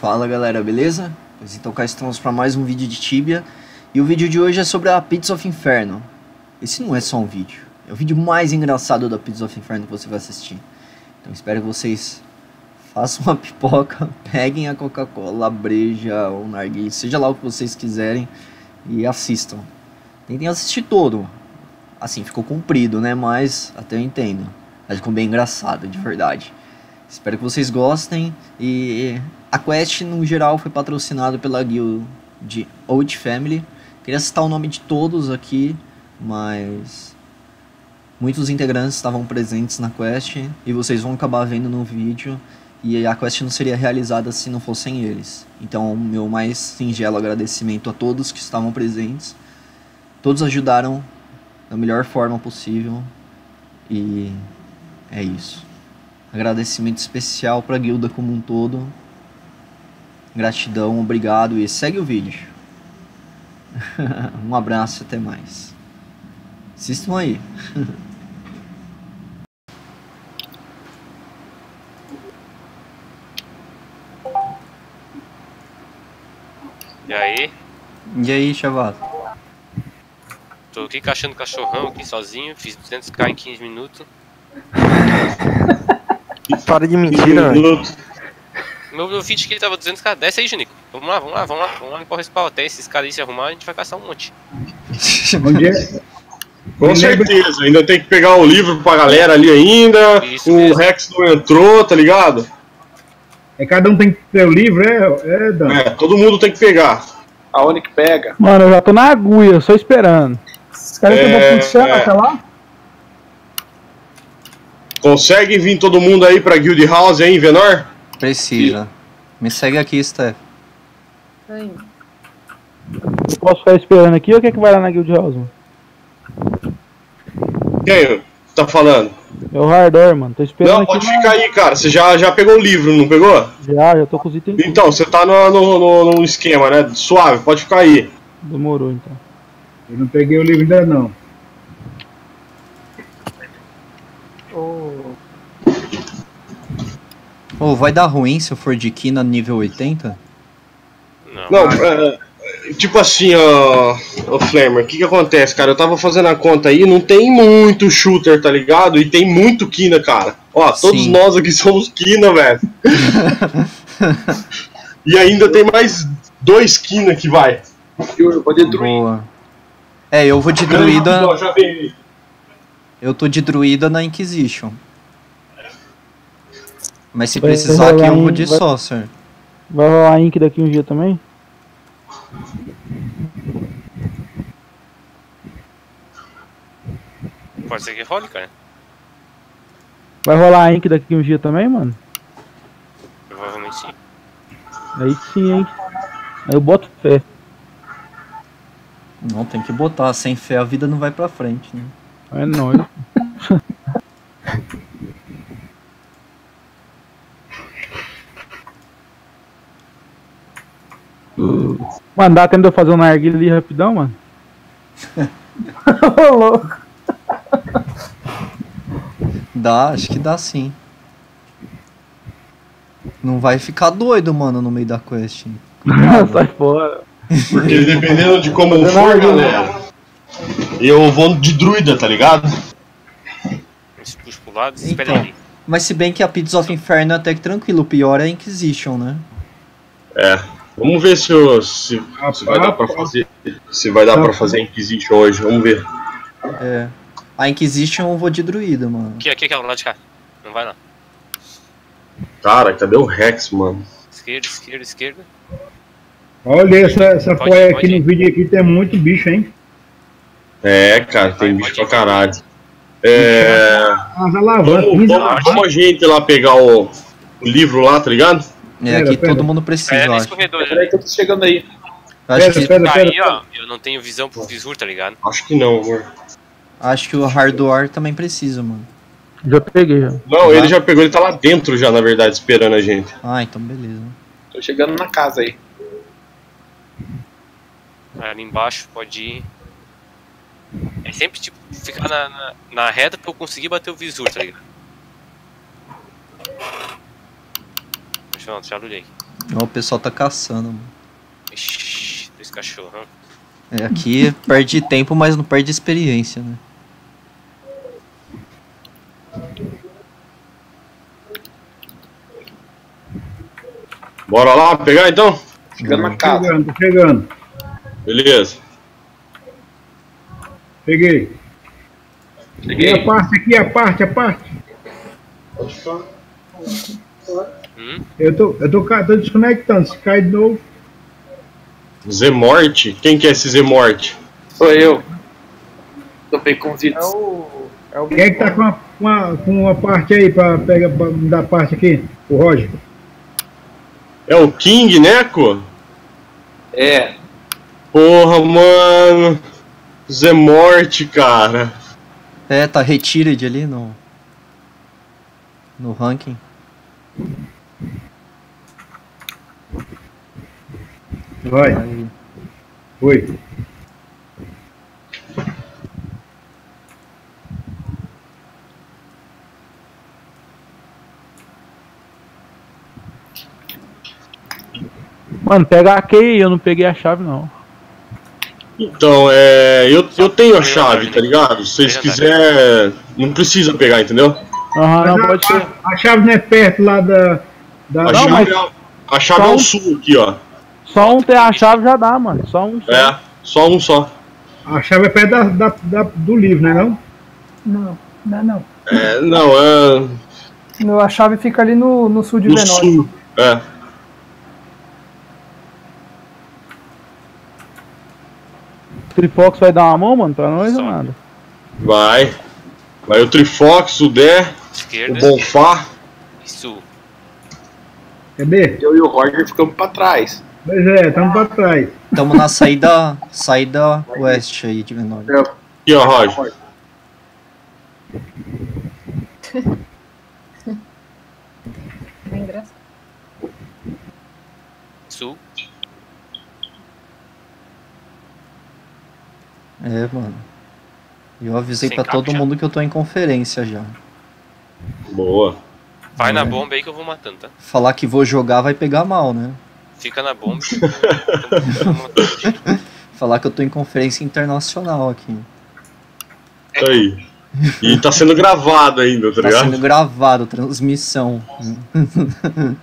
Fala galera, beleza? Pois então cá estamos para mais um vídeo de Tibia. E o vídeo de hoje é sobre a Pizza of Inferno. Esse não é só um vídeo É o vídeo mais engraçado da Pizza of Inferno que você vai assistir. Então espero que vocês façam uma pipoca Peguem a Coca-Cola, a breja ou narguilha Seja lá o que vocês quiserem E assistam. Tentem assistir todo. Assim, ficou comprido, né? Mas até eu entendo. Mas ficou bem engraçado, de verdade. Espero que vocês gostem e a quest no geral foi patrocinada pela guild de Old Family. Queria citar o nome de todos aqui, mas muitos integrantes estavam presentes na quest e vocês vão acabar vendo no vídeo e a quest não seria realizada se não fossem eles. Então, meu mais singelo agradecimento a todos que estavam presentes. Todos ajudaram da melhor forma possível e é isso. Agradecimento especial para a guilda como um todo. Gratidão, obrigado e segue o vídeo. um abraço e até mais. Assistam aí. E aí? E aí, chavado? Tô aqui caixando cachorrão aqui sozinho, fiz 200k em 15 minutos. Para de mentira, velho. Meu, meu feed que ele tava 200k, desce aí, Junico. Vamos lá, vamos lá, vamos lá, vamos lá corre esse pau até esses caras aí se arrumar, a gente vai caçar um monte. Onde é? Com certeza, ainda tem que pegar o livro pra galera ali ainda. Isso o mesmo. Rex não entrou, tá ligado? É cada um tem que ter o livro, é, é Dan. É, todo mundo tem que pegar. Aonde que pega? Mano, eu já tô na agulha, só esperando. Os caras É, puxando é. até lá? Consegue vir todo mundo aí pra Guild House aí, Venor? Precisa. Me segue aqui, Steph. Eu posso ficar esperando aqui ou quer que vai lá na Guild House, mano? Quem tá falando? É o Hardor, mano. Tô esperando Não, aqui. pode mas- ficar aí, cara. Você já, já pegou o livro, não pegou? Já, já tô com os itens. Então, você tá no, no, no- no esquema, né? Suave, pode ficar aí. Demorou, então. Eu não peguei o livro ainda não. Ô, vai dar ruim se eu for de Kina nível 80? Não. Não, é, tipo assim, ó, ô Flamer, o que que acontece, cara? Eu tava fazendo a conta aí, não tem muito shooter, tá ligado? E tem muito Kina, cara. Ó, todos Sim. nós aqui somos Kina, velho. e ainda tem mais dois Kina que vai. Eu vou destruir. Boa. É, eu vou de druida. Ó. Eu tô de druida na Inquisition. Mas se Vai precisar aqui um- de vai- Saucer. Vai rolar Ink daqui um dia também? Pode ser que role, cara. Vai rolar Ink daqui um dia também, mano? Provavelmente sim. Aí sim, hein? Aí eu boto fé. Não, tem que botar. Sem fé a vida não vai pra frente, né? É nóis. Mano, dá tempo de eu fazer um narguilha ali rapidão, mano? Ô, louco. Dá, acho que dá sim. Não vai ficar doido, mano, no meio da quest. Sai fora. Porque dependendo de como for, galera, eu vou de druida, tá ligado? A gente puxa pro lado espera Então. Mas se bem que a Pits of Inferno é até que tranquilo, o pior é a Inquisition, né? É. Vamos ver se, eu- se, se vai dar pra fazer. Se vai dar pra fazer Inquisition hoje, vamos ver. É. A Inquisition eu vou de druida, mano. Aqui, aqui, aqui, lá de cá. Não vai lá. Cara, cadê o Rex, mano? Esquerda, esquerda, esquerda. Olha essa, essa Pode aqui ir. no vídeo aqui, tem muito bicho, hein? É, cara, tem Vai, bicho pra caralho. É. As alavancas, Vamos, 15 vamos, vamos a gente lá pegar o, o livro lá, tá ligado? É, aqui pera. todo mundo precisa, É eu nesse acho. corredor Peraí que eu tô chegando aí. Acho Pera, que, pera, pera. Aí, ó, eu não tenho visão pro visur, tá ligado? Acho que não, amor. acho que o Hardware também precisa, mano. Já peguei, já. Não, ele já pegou, ele tá lá dentro já, na verdade, esperando a gente. Ah, então beleza. Tô chegando na casa aí. Aí Ali embaixo pode ir. É sempre tipo ficar na, na, na reta pra eu conseguir bater o visor, tá ligado? Já. Ó, o pessoal tá caçando, mano. Ixi, dois cachorrão. É, aqui perde tempo, mas não perde experiência, né? Bora lá pegar então? Chegando na casa. chegando, tô chegando. Beleza. Peguei. E a parte aqui, a parte, a parte. Hum? Eu tô, eu tô, tô desconectando. Se cai de novo. Zemorte? Quem que é esse Zemorte? Sou eu. Tô bem convite. É o. É o Quem é que tá com uma, uma, com uma parte aí pra pegar pra me dar parte aqui? O Roger. É o King, né, co? É. Porra, mano. Zemorte, cara. É, tá retirado ali no. No ranking. Vai, Aí. foi. Mano, pega a key, eu não peguei a chave não. Então, é. Eu, eu tenho a chave, tá ligado? Se vocês quiserem. Não precisa pegar, entendeu? Aham, não pode ser. A, a chave não é perto lá da. da A Não, chave, mas- é, a chave é o sul aqui, ó. Só um ter a chave já dá, mano. Só um só. É, só um só. A chave é perto da, da, da- do livro, né não? Não, não é não. É, não, é. A chave fica ali no, no sul de No Venório. sul. É. Trifox vai dar uma mão, mano, pra nós ou nada? Vai. Vai o Trifox, o Dé, o Bonfá. e sul. Cadê? Eu e o Roger ficamos pra trás. Pois é, estamos pra trás. Tamo na saída. saída oeste aí de Venório. Aqui, ó, Roger. É engraçado. Sul. É, mano. Eu avisei Sem pra todo já. mundo que eu tô em conferência já. Boa. Vai na É. bomba aí que eu vou matando, tá? Falar que vou jogar vai pegar mal, né? Fica na bomba. Falar que eu tô em conferência internacional aqui. Tá aí. E tá sendo gravado ainda, tá Tá ligado? sendo gravado, transmissão.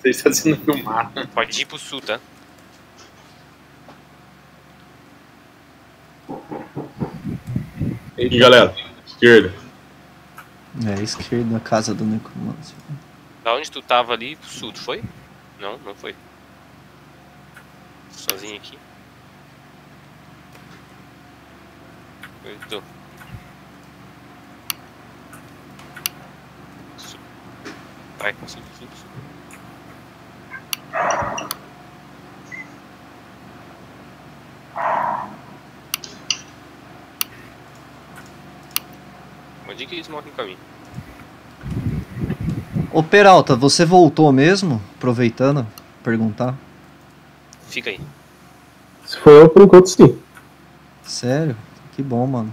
Você está sendo filmado. Pode ir pro sul, tá? E galera, esquerda. É, esquerda, casa do necromante. Da onde tu tava ali pro sul, tu foi? Não, não foi. Sozinho aqui. Sul. Vai, sul, sul, sul. Onde que eles morrem no caminho? Ô Peralta, você voltou mesmo? Aproveitando, perguntar. Fica aí. Se for eu, por enquanto sim. Sério? Que bom, mano.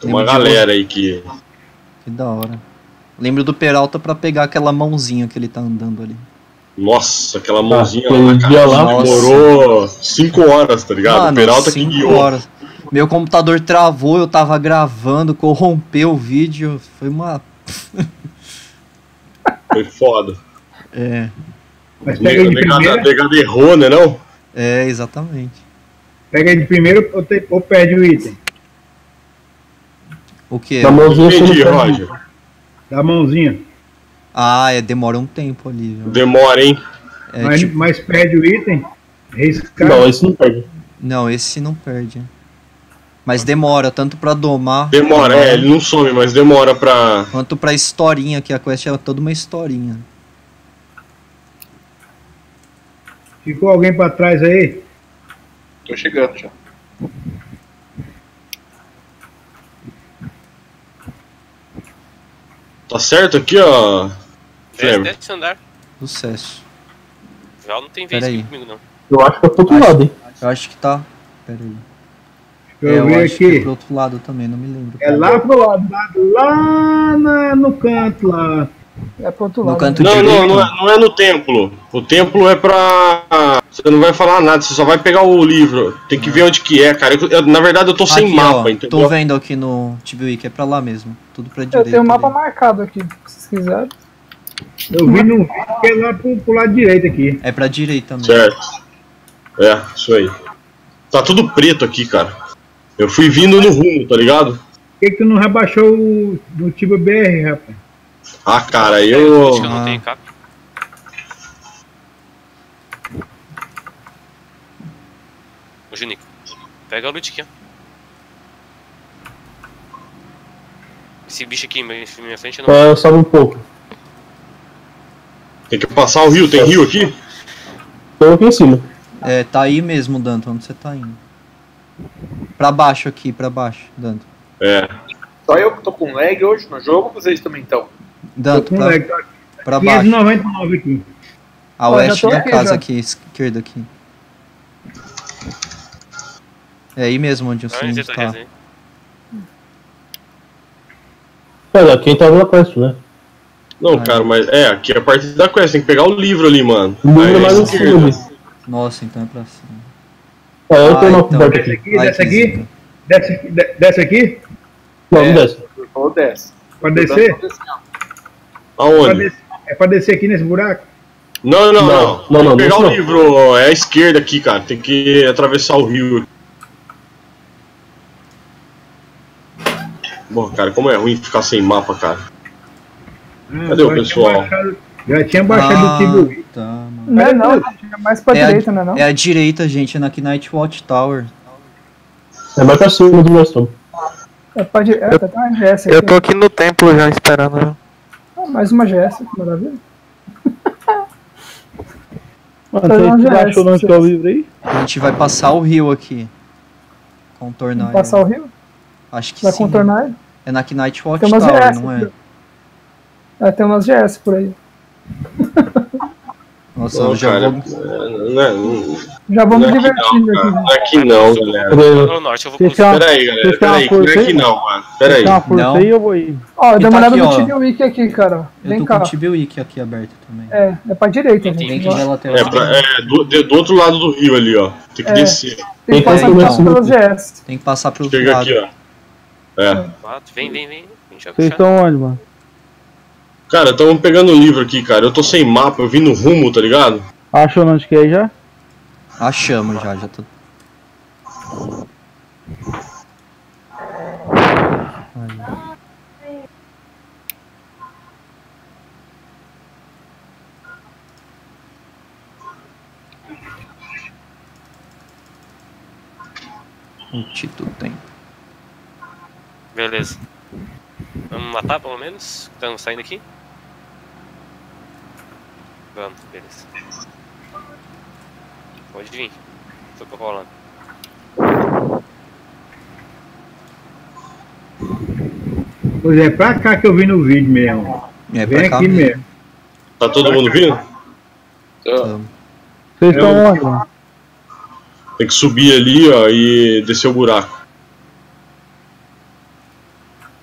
Tem uma galera aí que. Que da hora. Lembro do Peralta pra pegar aquela mãozinha que ele tá andando ali. Nossa, aquela mãozinha aquele lá, dia lá, cara, nossa. demorou 5 horas, tá ligado? Mano, o Peralta que guiou. horas. Meu computador travou, eu tava gravando, corrompeu o vídeo. Foi uma. Foi foda. É, Mas pega ele de A primeira, pegada errou, né não? é, exatamente. pega ele de primeiro ou, te- ou perde o item. O que? Da mãozinha Entendi. Roger. Da mãozinha. Ah, é, demora um tempo ali. viu? Demora, hein? É, mas, tipo, mas perde o item. Riscar. Não, esse não perde. não, esse não perde. Mas demora, tanto pra domar. Demora, é, ele não some, mas demora pra. Quanto pra historinha, que a quest é toda uma historinha. Ficou alguém pra trás aí? Tô chegando já. Tá certo aqui, ó. Desce, andar. Sucesso. Já não tem vez comigo, não. Eu acho que é pro outro lado, hein? Eu acho que tá. Pera aí. Deixa É, eu eu acho que é aqui. pro outro lado também, não me lembro. É lá pro lado, lá na- no canto lá. É pro outro No lado. canto né? Não, direito. não, não é, não é no templo. O templo é pra. Você não vai falar nada, você só vai pegar o livro. Tem que ver onde que é, cara. Eu- eu- na verdade, eu tô sem Aqui, mapa, ó, entendeu? Tô vendo aqui no TVWiki, é pra lá mesmo. Tudo pra direita. Eu tenho o mapa ali. marcado aqui, se vocês quiserem. Eu vi no vídeo que é lá pro, pro lado direito aqui. É pra direita mesmo. Certo. É, isso aí. Tá tudo preto aqui, cara. Eu fui vindo no rumo, tá ligado? Por que, que tu não rebaixou o no Tiba BR, rapaz? Ah, cara, Acho eu. que eu não tenho cap. Ô, Junico, pega a loot aqui, ó. Esse bicho aqui em minha frente eu não. Só sobe um pouco. Tem que passar o rio, tem rio aqui? Tô aqui em cima. É, tá aí mesmo, Danton, onde você tá indo? Pra baixo aqui, pra baixo, Danton. É. Só eu que tô com lag hoje no jogo, vocês também estão. Com pra, lag, tá pra baixo. 599 aqui. A oeste da aqui, casa já. aqui, esquerda aqui. É aí mesmo onde o Onde Sininho você tá, tá. resenha? Olha, quem tava na quest, né? Não, cara, mas. É, aqui é a parte da quest, tem que pegar o livro ali, mano. O livro Aí, é mais cima ali. Nossa, então é pra cima. É, eu Ah, então. Desce aqui. desce aqui, desce, desce aqui, Não, É. não desce. Ele falou desce. pra descer. Aonde? É pra descer aqui nesse buraco? Não, não, Não, não. não, Tem não, que pegar não, o livro, é a esquerda aqui, cara. Tem que atravessar o rio. Bom, cara, como é ruim ficar sem mapa, cara. Ah, Cadê o pessoal? baixado- Já tinha baixado o Ah, Tiba tá, mano. Não é não, gente, é mais pra É a- direita, não é não? É a direita, gente, é na Knight Watch Tower. É mais pra cima do Weston. É pra direita, é, tem uma GS aqui. Eu tô aqui no templo já esperando. né? Ah, mais uma GS, que maravilha. Mano, você achou onde é o livro aí? A gente vai passar o rio aqui. Contornar. Vamos passar o rio? Acho que Vai sim. contornar ele? É na Knight Watch Tower, GS. não é? É, tem umas GS por aí. Nossa, Não, eu já cara, vou... é, não é, não, Já é aqui divertindo aqui. Não é aqui não, galera. Ô, Norte, eu vou Vocês pro querem uma- Pera aí, galera. Vocês querem Pera uma aí, não é aí? não, mano. Pera aí. Tem uma força Não. aí, eu vou ir. Ó, dá uma olhada aqui, no ó. TV Wiki aqui, cara. Eu Vem tô cá. com o TVWiki aqui aberto também. É, é pra direita, gente. Dentro da lateral. É, pra- é, do, outro lado do rio ali, ó. Tem que É. descer. Tem que Tem passar que pelas GS. Tem que passar pro outro Chega lado. aqui, ó. É. Vem, vem, vem. Vocês estão onde, mano? Cara, estamos pegando o livro aqui, cara. Eu tô sem mapa, eu vim no rumo, tá ligado? Achou onde que é já? Achamos já, já tô. O título tem. Beleza. Vamos matar pelo menos? Estamos saindo aqui? Vamos, beleza. Pode vir. Tô rolando. Pois é, pra cá que eu vi no vídeo mesmo. É Vem aqui mesmo. mesmo. Tá todo mundo vindo? Tamo. Vocês estão onde, mano? Tem que subir ali, ó, e descer o buraco.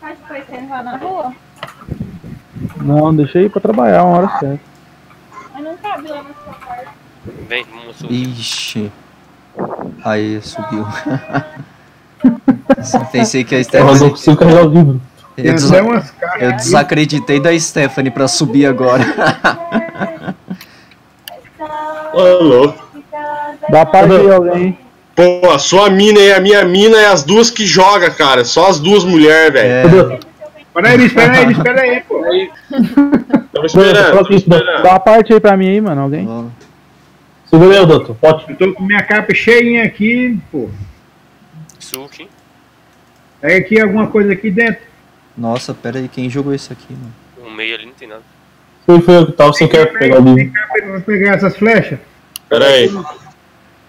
Acho que foi sem lá na rua. Não, deixa aí pra trabalhar uma hora certa. Mas não cabe lá na sua parte. Vem, vamos subir. Ixi. Aí subiu. Pensei que a Eu não Stephanie. consigo carregar o livro. Eu, eu desacreditei da Stephanie pra subir agora. Ô, louco. Dá pra ver alguém. Pô, a sua mina e a minha mina é as duas que joga, cara. Só as duas mulheres, velho. É? Espera aí, espera aí, espera aí, pô. Tava esperando. Dá uma parte aí pra mim aí, mano, alguém. ó, Segura aí, doutor. Pode. Eu tô com minha capa cheinha aqui, pô. Suki. Pega aqui alguma coisa aqui dentro. Nossa, pera aí, quem jogou isso aqui, mano? No meio ali não tem nada. Foi, foi eu que tava sem querer pegar o livro. capa pra pegar essas flechas? Pera aí,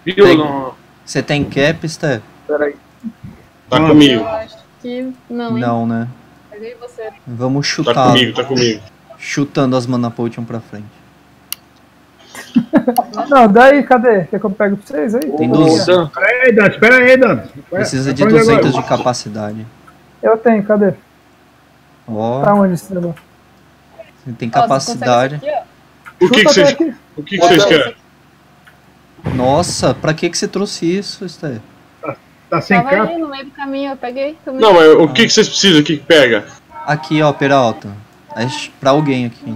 Viu? Tem. Não... Você tem cap, Steph? Peraí. tá Não. comigo. Eu acho que não, hein? Não, né? Peguei você. Vamos Tá chutar. comigo, tá comigo. Chutando as mana potion pra frente. Não, daí, cadê? Quer que eu pego pra vocês aí? Tem Ô, 12. Dan, Espera aí, Dante, espera aí, Dante. Precisa de Pra onde 200 agora? de capacidade. Eu tenho, cadê? Ó, Pra onde esse negócio? você tem você capacidade. O que, vocês, o que, que vocês querem? Nossa, pra que que você trouxe isso, Sté? Tá ó. sem Tava capa? aí no meio do caminho, eu peguei. tomei. Não, mas o que, que vocês precisam? O que, que pega? Aqui, ó, Peralta. É pra alguém aqui.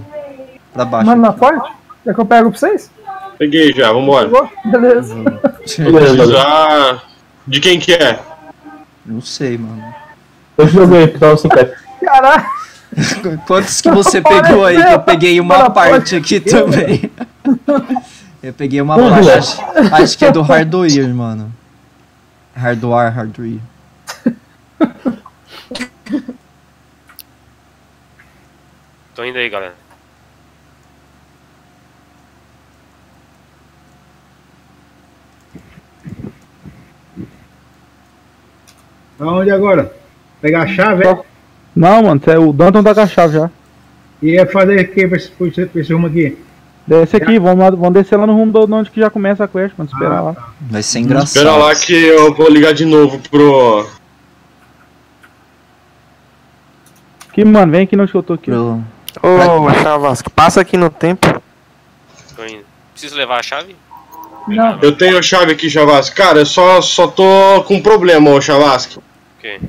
Pra baixo. Mano, na aqui. Quer que eu pego pra vocês? Peguei já, vambora. Beleza. Beleza, valeu. Já. De quem que é? Não sei, mano. Eu joguei, que tava sem cap. Caralho. Quantos que você pegou aí? Que eu peguei uma parte aqui também. Eu peguei uma parte. Acho, acho que é do hardware, mano. Hardware, hardware. Tô indo aí, galera. Aonde agora? Pegar a chave? é? Não, mano, cê- o Danton tá com a chave já. E ia fazer o que pra esse, pra esse- pra esse rumo aqui? Desce aqui, vamos, lá, vamos descer lá no rumo do, de onde que já começa a quest, mano. Esperar Ah, lá. Vai ser engraçado. Espera lá que eu vou ligar de novo pro. Aqui, mano, vem aqui onde que eu tô aqui. Ô, Chavasco, passa aqui no tempo. Tô indo. Preciso levar a chave? Não. Eu tenho a chave aqui, Chavasque. Cara, eu só, só tô com um problema, ô Chavasque. Ok.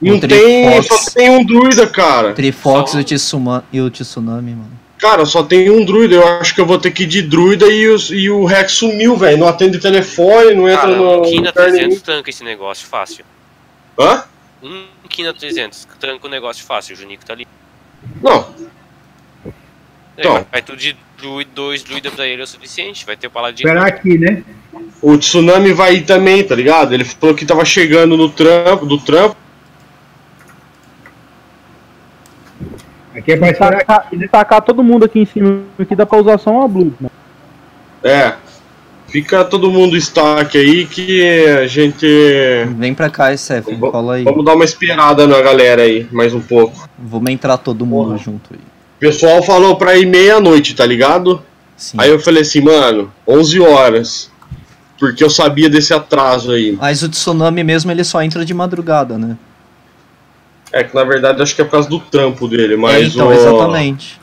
Não Um tem. Só tem um druida, cara. Trifox Só- e o, Tsuma, e o Tsunami, mano. Cara, só tem um druida. Eu acho que eu vou ter que ir de druida e, os, e o Rex sumiu, velho. Não atende telefone, não entra Cara, no. um Kina no inferno 300 tanca esse negócio fácil. Hã? Um Kina 300 tranca o negócio fácil. O Junico tá ali. Não. É, Então. vai, vai tudo de druid, dois druida pra ele é o suficiente. Vai ter o paladino. Esperar aqui, né? O tsunami vai ir também, tá ligado? Ele falou que tava chegando no trampo, do trampo. Aqui é pra esperar aqui. Tacar, tacar todo mundo aqui em cima, aqui dá pra usar só uma blue, mano. É. Fica todo mundo stack aí que a gente. Vem pra cá, Vamos- cola aí. Vamos dar uma esperada na galera aí, mais um pouco. Vamos entrar todo mundo Porra. junto aí. O pessoal falou pra ir meia-noite, tá ligado? Sim. Aí eu falei assim, mano, 11 horas. Porque eu sabia desse atraso aí. Mas o Tsunami mesmo, ele só entra de madrugada, né? É que na verdade acho que é por causa do trampo dele, é, mas então, o. exatamente.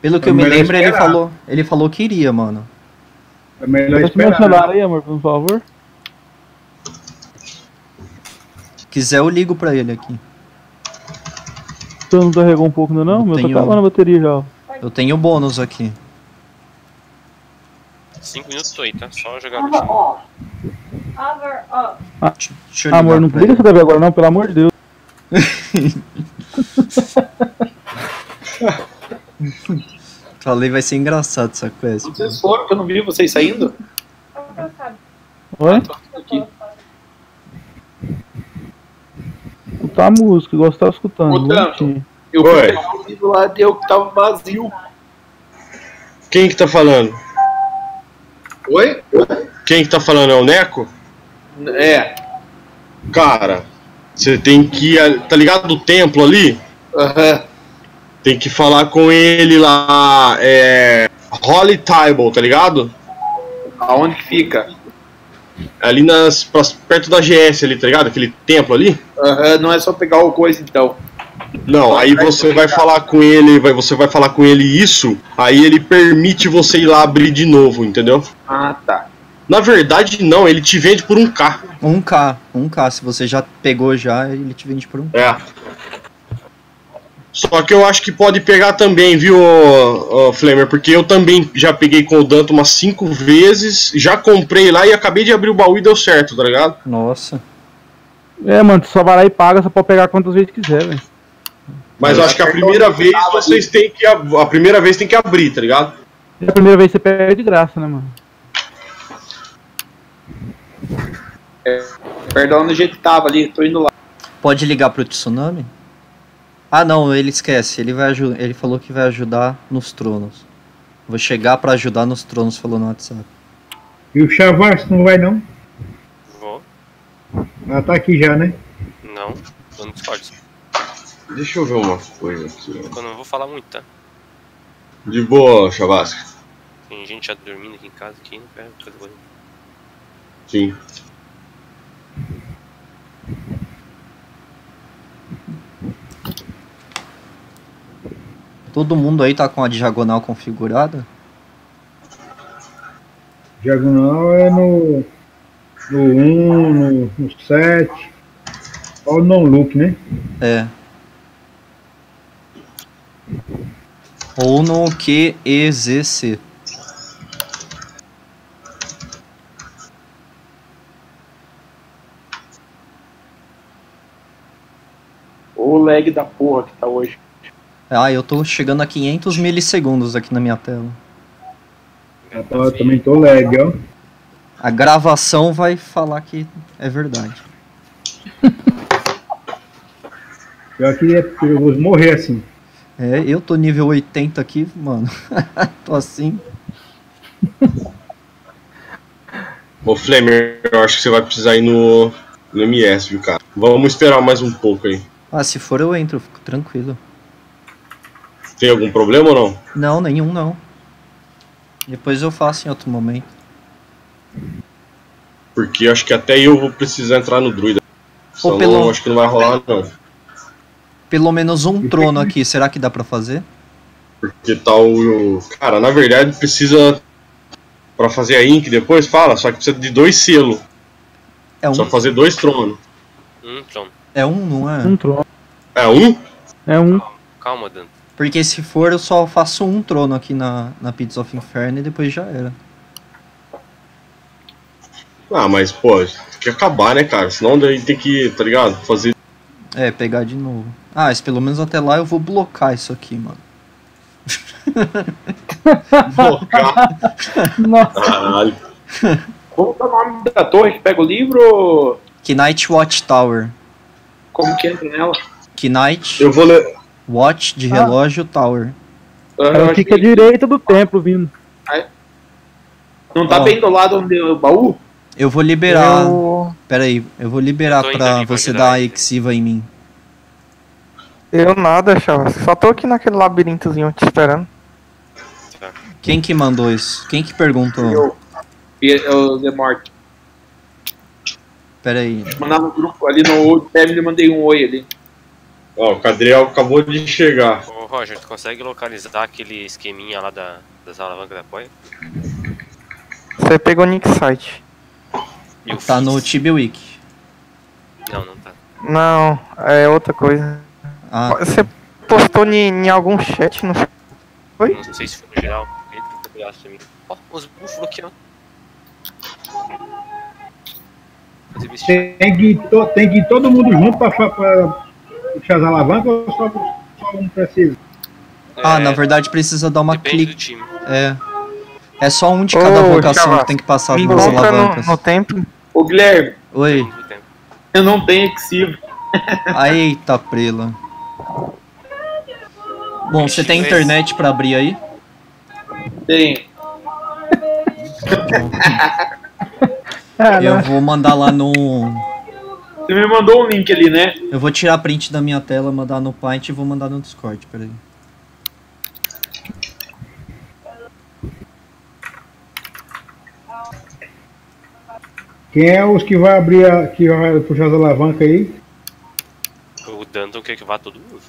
Pelo que É eu me lembro, ele esperar. falou, ele falou que iria, mano. É melhor Desce meu esperar. celular né? aí, amor, por favor. Se quiser, eu ligo pra ele aqui. Tu não carregou um pouco ainda não? Eu Meu tá tenho- acabando a bateria já. ó. Eu tenho bônus aqui. 5 minutos tô aí, tá? Só jogar no ó. Deixa eu Amor, não liga essa TV agora não, pelo amor de Deus. Falei, vai ser engraçado essa quest. Vocês foram que eu não vi vocês saindo? Oi? Escutar a música, igual você tava escutando. Bonitinho. Eu fui lá deu que tava vazio. Quem que tá falando? Oi? Quem que tá falando é o Neco? É. Cara, você tem que ir. Tá ligado do templo ali? Aham. Tem que falar com ele lá. É. Holy Table, tá ligado? Aonde que fica? Ali nas. perto da GS ali, tá ligado? Aquele templo ali. Aham, não é só pegar o coisa então. Não, aí você vai falar com ele, vai, você vai falar com ele isso, aí ele permite você ir lá abrir de novo, entendeu? Ah, tá. Na verdade, não, ele te vende por um K. 1K, 1K. Se você já pegou já, ele te vende por um É. Só que eu acho que pode pegar também, viu, ô, Flamer? Porque eu também já peguei com o Danto umas cinco vezes, já comprei lá e acabei de abrir o baú e deu certo, tá ligado? Nossa. É, mano, tu só vai lá e paga, só pode pegar quantas vezes quiser, velho. Mas eu acho que a primeira vez vocês têm que. A primeira vez tem que abrir, tá ligado? E a primeira vez você pega de graça, né, mano? Perdão onde a gente tava ali, tô indo lá. Pode ligar pro Tsunami? Ah, não, ele esquece. Ele, vai ele falou que vai ajudar nos tronos. Vou chegar pra ajudar nos tronos, falou no WhatsApp. E o Chavas não vai não? Vou. Ela tá aqui já, né? Não. Tô no Discord. Deixa eu ver uma coisa aqui. Eu não vou falar muito, tá? De boa, Chavasca. Tem gente já dormindo aqui em casa, aqui não quero fazer barulho. Sim. Todo mundo aí tá com a diagonal configurada? Diagonal é no. No 1, no, no 7. Só o não look, né? É. Ou no QEZC. O lag da porra que tá hoje. Ah, eu tô chegando a 500 milissegundos aqui na minha tela. Eu também tô lag, ó. A gravação vai falar que é verdade. Pior que é perigoso morrer assim. É, eu tô nível 80 aqui, mano. tô assim. Ô Flamer, eu acho que você vai precisar ir no, no MS, viu, cara? Vamos esperar mais um pouco aí. Ah, se for eu entro, fico tranquilo. Tem algum problema ou não? Não, nenhum não. Depois eu faço em outro momento. Porque acho que até eu vou precisar entrar no druida. Só pelo- não, acho que não vai rolar não. Pelo menos um trono aqui, será que dá pra fazer? Porque tá o. Cara, na verdade precisa. Pra fazer a Ink depois, fala, só que precisa de dois selos. É um, Só fazer dois tronos. Hum, pronto. é um, não é? Um trono. É um? É um. Calma, Dan. Porque se for, eu só faço um trono aqui na, na Pizza of Inferno e depois já era. Ah, mas pô, tem que acabar, né, cara? Senão daí tem que, tá ligado? Fazer. É, pegar de novo. Ah, mas pelo menos até lá eu vou blocar isso aqui, mano. Blocar. Nossa, Caralho. Como que é o nome da torre que pega o livro? Knight Watchtower. Como que entra nela? Knight Eu vou ler. Watch de Ah. relógio Tower. Eu Ela fica à que direita do templo vindo. não tá Ó. bem do lado onde é o baú? Eu vou liberar. Eu, Pera aí, eu vou liberar indo pra você dar a exiva em mim. eu nada, Chavas. Só tô aqui naquele labirintozinho te esperando. Quem que mandou isso? Quem que perguntou? Eu. Eu Demorte. Pera aí. Mandar no grupo ali no Family, mandei um oi ali. Ó, o Cadriel acabou de chegar. Ô, Roger, tu consegue localizar aquele esqueminha lá da, das alavancas da apoio? Você pegou o Nick Site. Eu Tá fiz. no Tibiwiki. Não, não tá. Não, é outra coisa. Ah, Você postou em, algum chat, não Oi? Não sei se foi no geral. Ele mim. Ó, os búfalos aqui, ó. Tem que, ir to- tem que ir todo mundo junto pra, pra puxar as alavancas ou só, só um precisa? ah, na verdade precisa dar uma É, clique. É. É só um de cada Ô, vocação que tem que passar as duas encontra no, alavancas. no templo. Ô Guilherme, Oi. Eu não tenho Exivo. Eita, prela. Bom, você tem internet pra abrir aí? Tem. Eu vou mandar lá no. Você me mandou um link ali, né? Eu vou tirar print da minha tela, mandar no Paint e vou mandar no Discord, peraí. Quem é os que vai abrir, a, que vai puxar as alavancas aí? O Danton quer que vá todo mundo.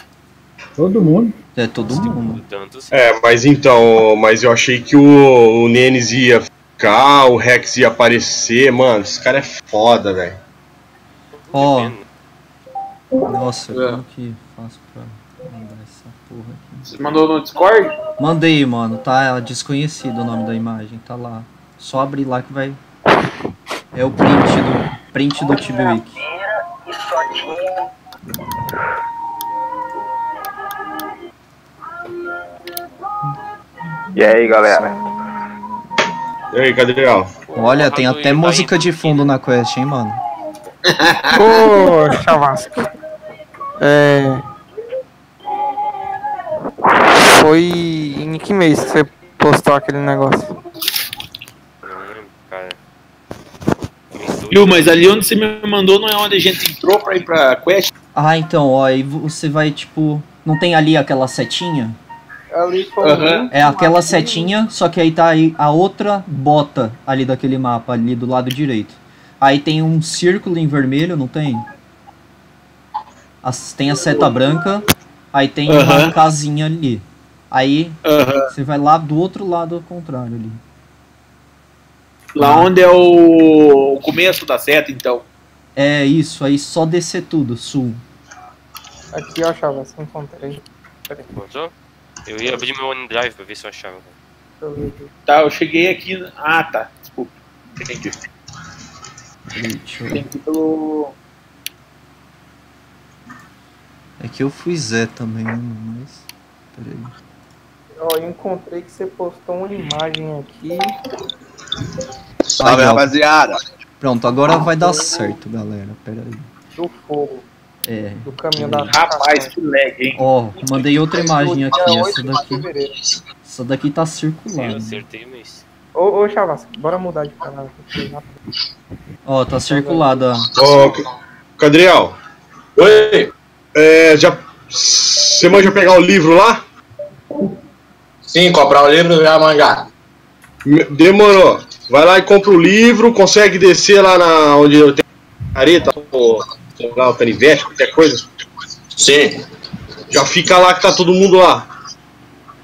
Todo mundo. É todo mundo. É, mas então, mas eu achei que o, o Nenes ia ficar, o Rex ia aparecer, mano. Esse cara é foda, velho. Ó, Depende. nossa, É. como que faço pra mandar essa porra aqui? Você mandou no Discord? Mandei, mano, tá desconhecido o nome da imagem, tá lá. Só abrir lá que vai. É o print do print do Tibiwiki. E aí, galera? E aí, Cadriel? Olha, tem Porra do até Ibrahim música de fundo na quest, hein, mano. Ô, Chavasco. É. Foi em que mês que você postou aquele negócio? Não lembro, cara. Mês dois, Viu, mas ali onde você me mandou não é onde a gente entrou pra ir pra Quest? Ah, então, ó, aí você vai, tipo. Não tem ali aquela setinha? Ali foi Aham. É aquela setinha, só que aí tá aí a outra bota ali daquele mapa, ali do lado direito. Aí tem um círculo em vermelho, não tem? As- tem a seta branca, aí tem uma casinha ali. Aí você vai lá do outro lado ao contrário ali. Lá onde é o o começo da seta, então. É isso, aí só descer tudo, sul. Aqui, ó, Chavas, que eu encontrei. Peraí, Encontrou? Eu ia abrir meu OneDrive pra ver se eu achava. eu. Tá, eu cheguei aqui. Ah, tá. Desculpa. Entendi. Peraí, deixa eu- Tem que ir pelo. É que eu fui Zé também, né, mas. Peraí. Ó, eu encontrei que você postou uma imagem aqui. Salve, Aí, rapaziada. Pronto, agora vai dar certo, galera. Peraí. do fogo, É. do caminho da Rapaz, que lag, hein? Ó, mandei outra imagem aqui. Essa 8 de daqui. Essa daqui tá Eu circulando. acertei, mas. Ô, ô Chavas, bora mudar de canal. Ó, tá circulada. Ó, Cadriel, Oi. é, já. Você manja pegar o livro lá? Sim, comprar o livro já manjar. Me- Demorou. Vai lá e compra o livro, consegue descer lá na onde eu tenho careta, ou lá, o canivete, qualquer coisa. Sim. Já fica lá que tá todo mundo lá.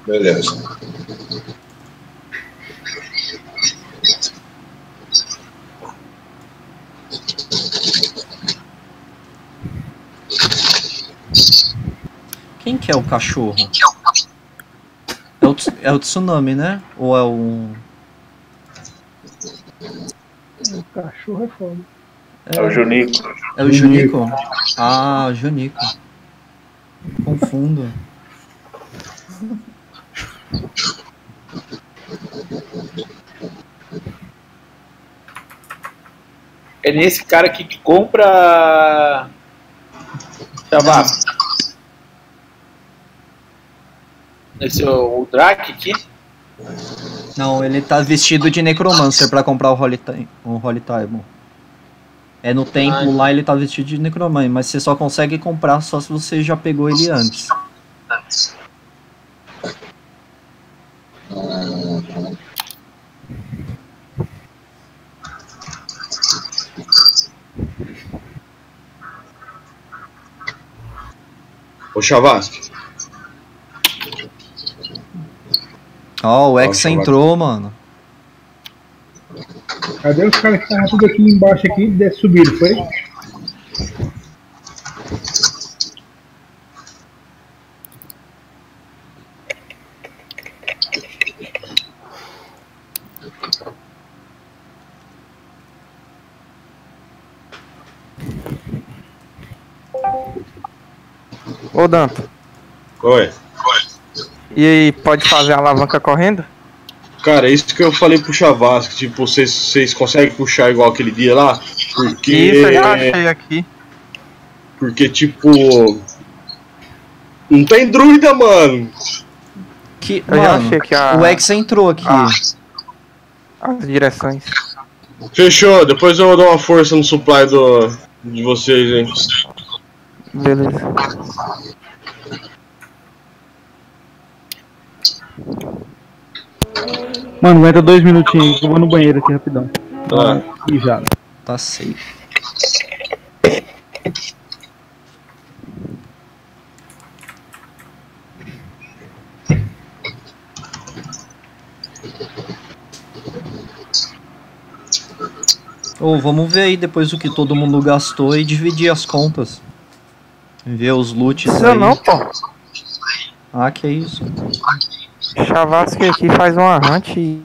Beleza. Quem que é o cachorro? É o, é o tsunami, né? Ou é o. O cachorro é foda. É o Junico. É o Junico? Ah, o Junico. Confundo. É nesse cara aqui que compra. Chavas. Esse é o, o Drake aqui? Não, ele tá vestido de necromancer pra comprar o Holy, Time, o Holy Time. É no templo lá ele tá vestido de necromancer, mas você só consegue comprar só se você já pegou ele antes. Ô Chavasque, Ó, o X Ó, chaval. entrou, mano. Cadê os caras que estavam tudo aqui embaixo aqui subiram, foi? Ô, Danto, oi. E aí, pode fazer a alavanca correndo? Cara, isso que eu falei pro Chavasque, tipo, vocês, conseguem puxar igual aquele dia lá? Porque. Isso, eu já achei aqui. Porque, tipo. Não tem druida, mano. Que, Eu já mano, achei que a- o X entrou aqui. Ah. As direções. Fechou, depois eu dou uma força no supply do, de vocês, hein? Beleza. Mano, aguenta dois minutinhos, que eu vou no banheiro aqui rapidão. Tá. E já. Tá safe. Ô, vamos ver aí depois o que todo mundo gastou e dividir as contas. Ver os loots Precisa aí. não, pô. Ah, que isso. Chavasque aqui faz uma hunt e.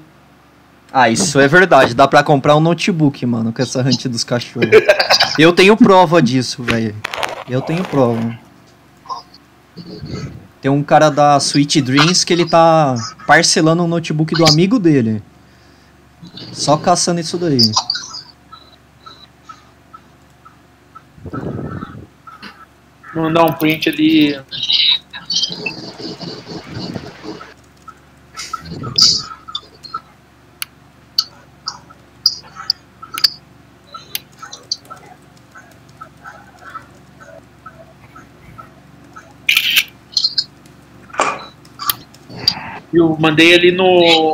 Ah, isso é verdade. Dá pra comprar um notebook, mano, com essa hunt dos cachorros. Eu tenho prova disso, velho. Eu tenho prova. Tem um cara da Sweet Dreams que ele tá parcelando um notebook do amigo dele. Só caçando isso daí. Mandar um print ali. Eu mandei ele no.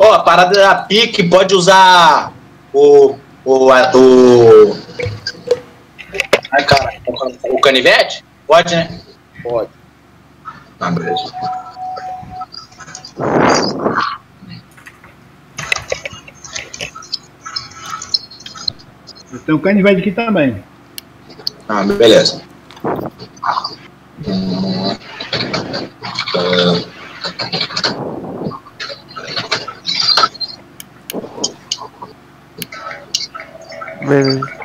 Ó, a parada da pique pode usar o. O. a- o ai, cara, o canivete? Pode, né? Pode. Ah, beleza. Eu tenho um canivete aqui também. Ah, beleza. Hum, Beleza.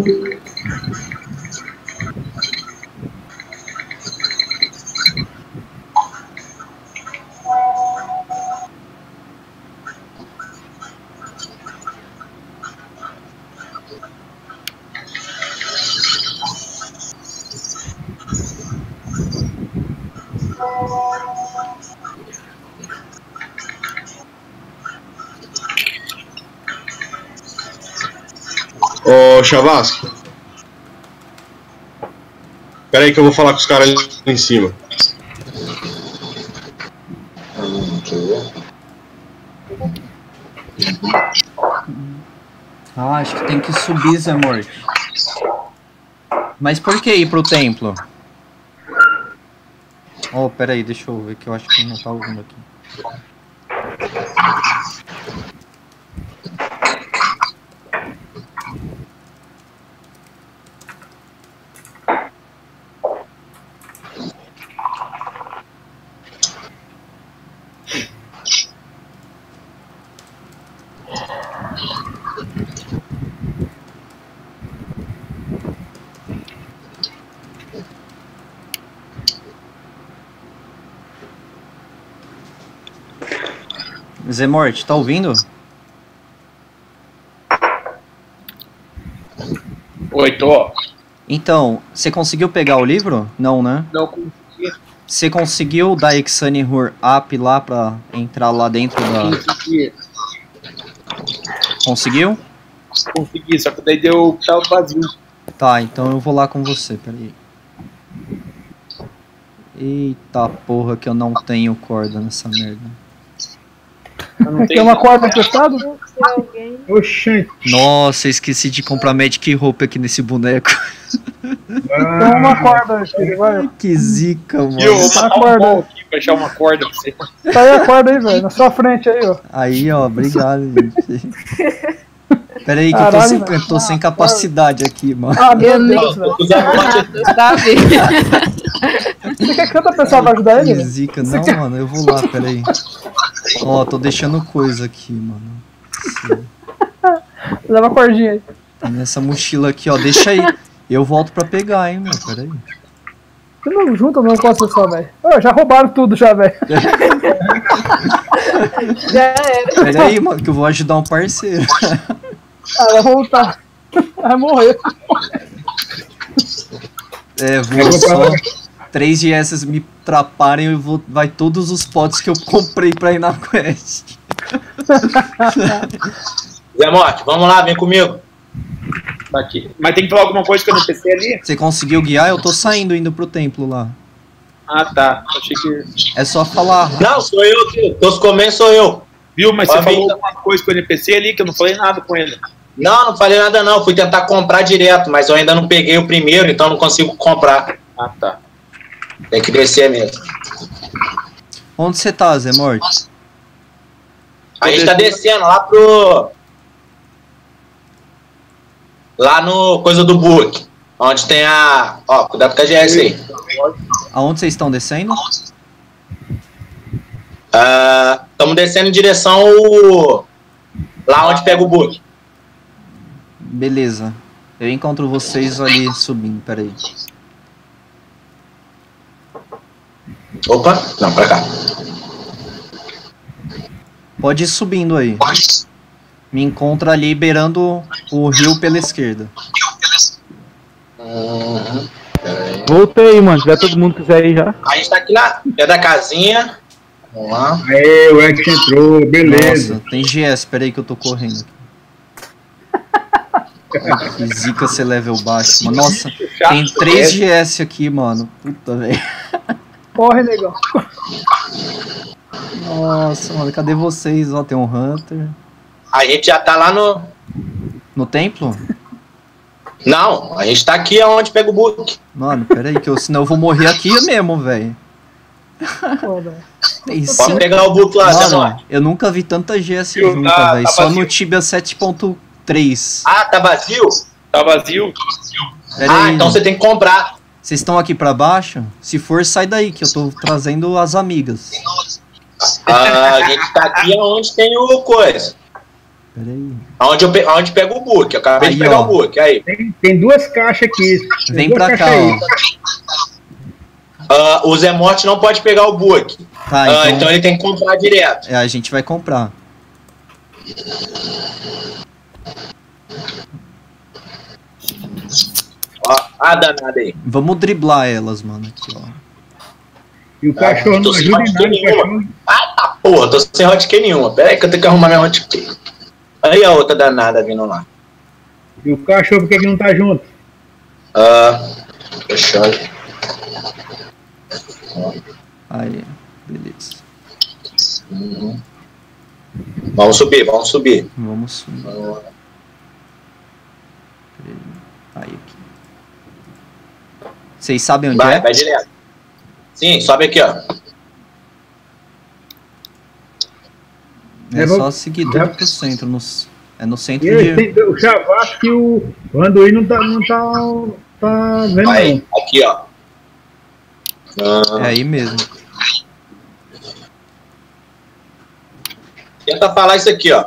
Ô, Chavasco. Pera aí que eu vou falar com os caras ali em cima. Ah, acho que tem que subir, Zé Morte. Mas por que ir pro templo? Oh, pera aí, deixa eu ver que eu acho que não tá ouvindo aqui. Zé Morte, tá ouvindo? Oi, tô. Então, você conseguiu pegar o livro? Não, né? Não consegui. Você conseguiu dar Exane Hur Up lá pra entrar lá dentro da. Consegui. Conseguiu? Consegui, só que daí deu. Tava vazio. Tá, então eu vou lá com você, peraí. Eita porra que eu não tenho corda nessa merda. Não Tem tenho. uma corda emprestada? Oxente. Nossa, esqueci de comprar Magic Rope aqui nesse boneco. Tem uma corda, filho, vai. Que zica, E eu mano. vou matar um Acorda. pau aqui pra achar uma corda pra você. Tá aí a corda aí, velho. Na sua frente aí, ó. Aí, ó, obrigado, gente. Pera aí que eu tô Caralho, sem, eu tô sem capacidade aqui, mano. Ah, meu Deus, velho. Sabe? Você quer que outra pessoa vai ajudar ele? zica. Não, mano, eu vou lá, pera aí. Ó, tô deixando coisa aqui, mano. Leva a cordinha aí. Nessa mochila aqui, ó. Deixa aí. Eu volto pra pegar, hein, meu. Pera aí. Você não junta não com a pessoa, velho. Já roubaram tudo já, velho. Já era. Pera aí, mano, que eu vou ajudar um parceiro. Ah, vai voltar. Vai morrer. É, vou só. Três GS me atrapalhem e eu vou. Vai todos os potes que eu comprei pra ir na quest. Zé Morte, vamos lá, vem comigo. Tá aqui. Mas tem que falar alguma coisa com o NPC ali? Você conseguiu guiar? Eu tô saindo indo pro templo lá. Ah, tá. Achei que. É só falar. Não, sou eu, que Teus comendo sou eu. Viu? Mas Vai você falou tá. alguma coisa com o NPC ali que eu não falei nada com ele. Não, não falei nada não. Fui tentar comprar direto, mas eu ainda não peguei o primeiro, então não consigo comprar. Ah, tá. Tem que descer mesmo. Onde você tá, Zé Morte? A gente tá descendo lá pro. Lá no coisa do book. Onde tem a. Ó, cuidado com a GS aí. Aonde vocês estão descendo? Estamos descendo em direção ao. Lá onde pega o book. Beleza. Eu encontro vocês ali subindo, peraí. Opa, não, pra cá. Pode ir subindo aí. Me encontra ali beirando o rio pela esquerda. Uhum. Voltei, mano. Se tiver todo mundo quiser ir já. A gente tá aqui na. É da casinha. Vamos lá. Aê, o X entrou, beleza. Nossa, tem GS, peraí que eu tô correndo aqui. Que zica ser level baixo. Mano, nossa, tem 3 GS aqui, mano. Puta, velho. Corre, negão. Nossa, mano, cadê vocês? Ó, tem um Hunter. A gente já tá lá no. No templo? Não, a gente tá aqui aonde pega o book. Mano, pera aí, que eu, senão eu vou morrer aqui mesmo, velho. Pode pegar o book lá, Mano, eu nunca vi tanta GS Viu, junta, tá- velho. tá Só vazio. no Tibia 7.3. Ah, tá vazio? Tá vazio? Pera ah, aí. então você tem que comprar. Vocês estão aqui pra baixo? Se for, sai daí, que eu tô trazendo as amigas. Ah, a gente tá aqui aonde tem o coisa. Pera aí. Aonde, eu pe... aonde pega o book. Eu acabei Aí, de pegar ó. o book. Aí. Tem, tem duas caixas aqui. Tem Vem pra cá, aí. ó. Ah, o Zé Morte não pode pegar o book. Tá, Ah, então, então ele tem que comprar direto. é, a gente vai comprar. Ó, ah, danada aí. Vamos driblar elas, mano. Aqui, ó. E o cachorro tô não ajuda em nada. Cachorro Ah, tá porra, tô sem hotkey nenhuma. Pera aí que eu tenho que arrumar minha hotkey. Aí a outra danada vindo lá. E o cachorro, por que, que não tá junto? Ah, fechando. Aí, beleza. Uhum. Vamos subir, vamos subir. Vamos subir. Aí, aqui. Vocês sabem onde Vai, é? vai direto. Sim, sobe aqui, ó. É É, vou- só seguir já- tudo pro centro. No, é no centro E de. tem, o Chavasco e o o Anduí não tá, não tá, tá vendo Vai, aqui, ó. Ah, É aí mesmo. Tenta falar isso aqui, ó.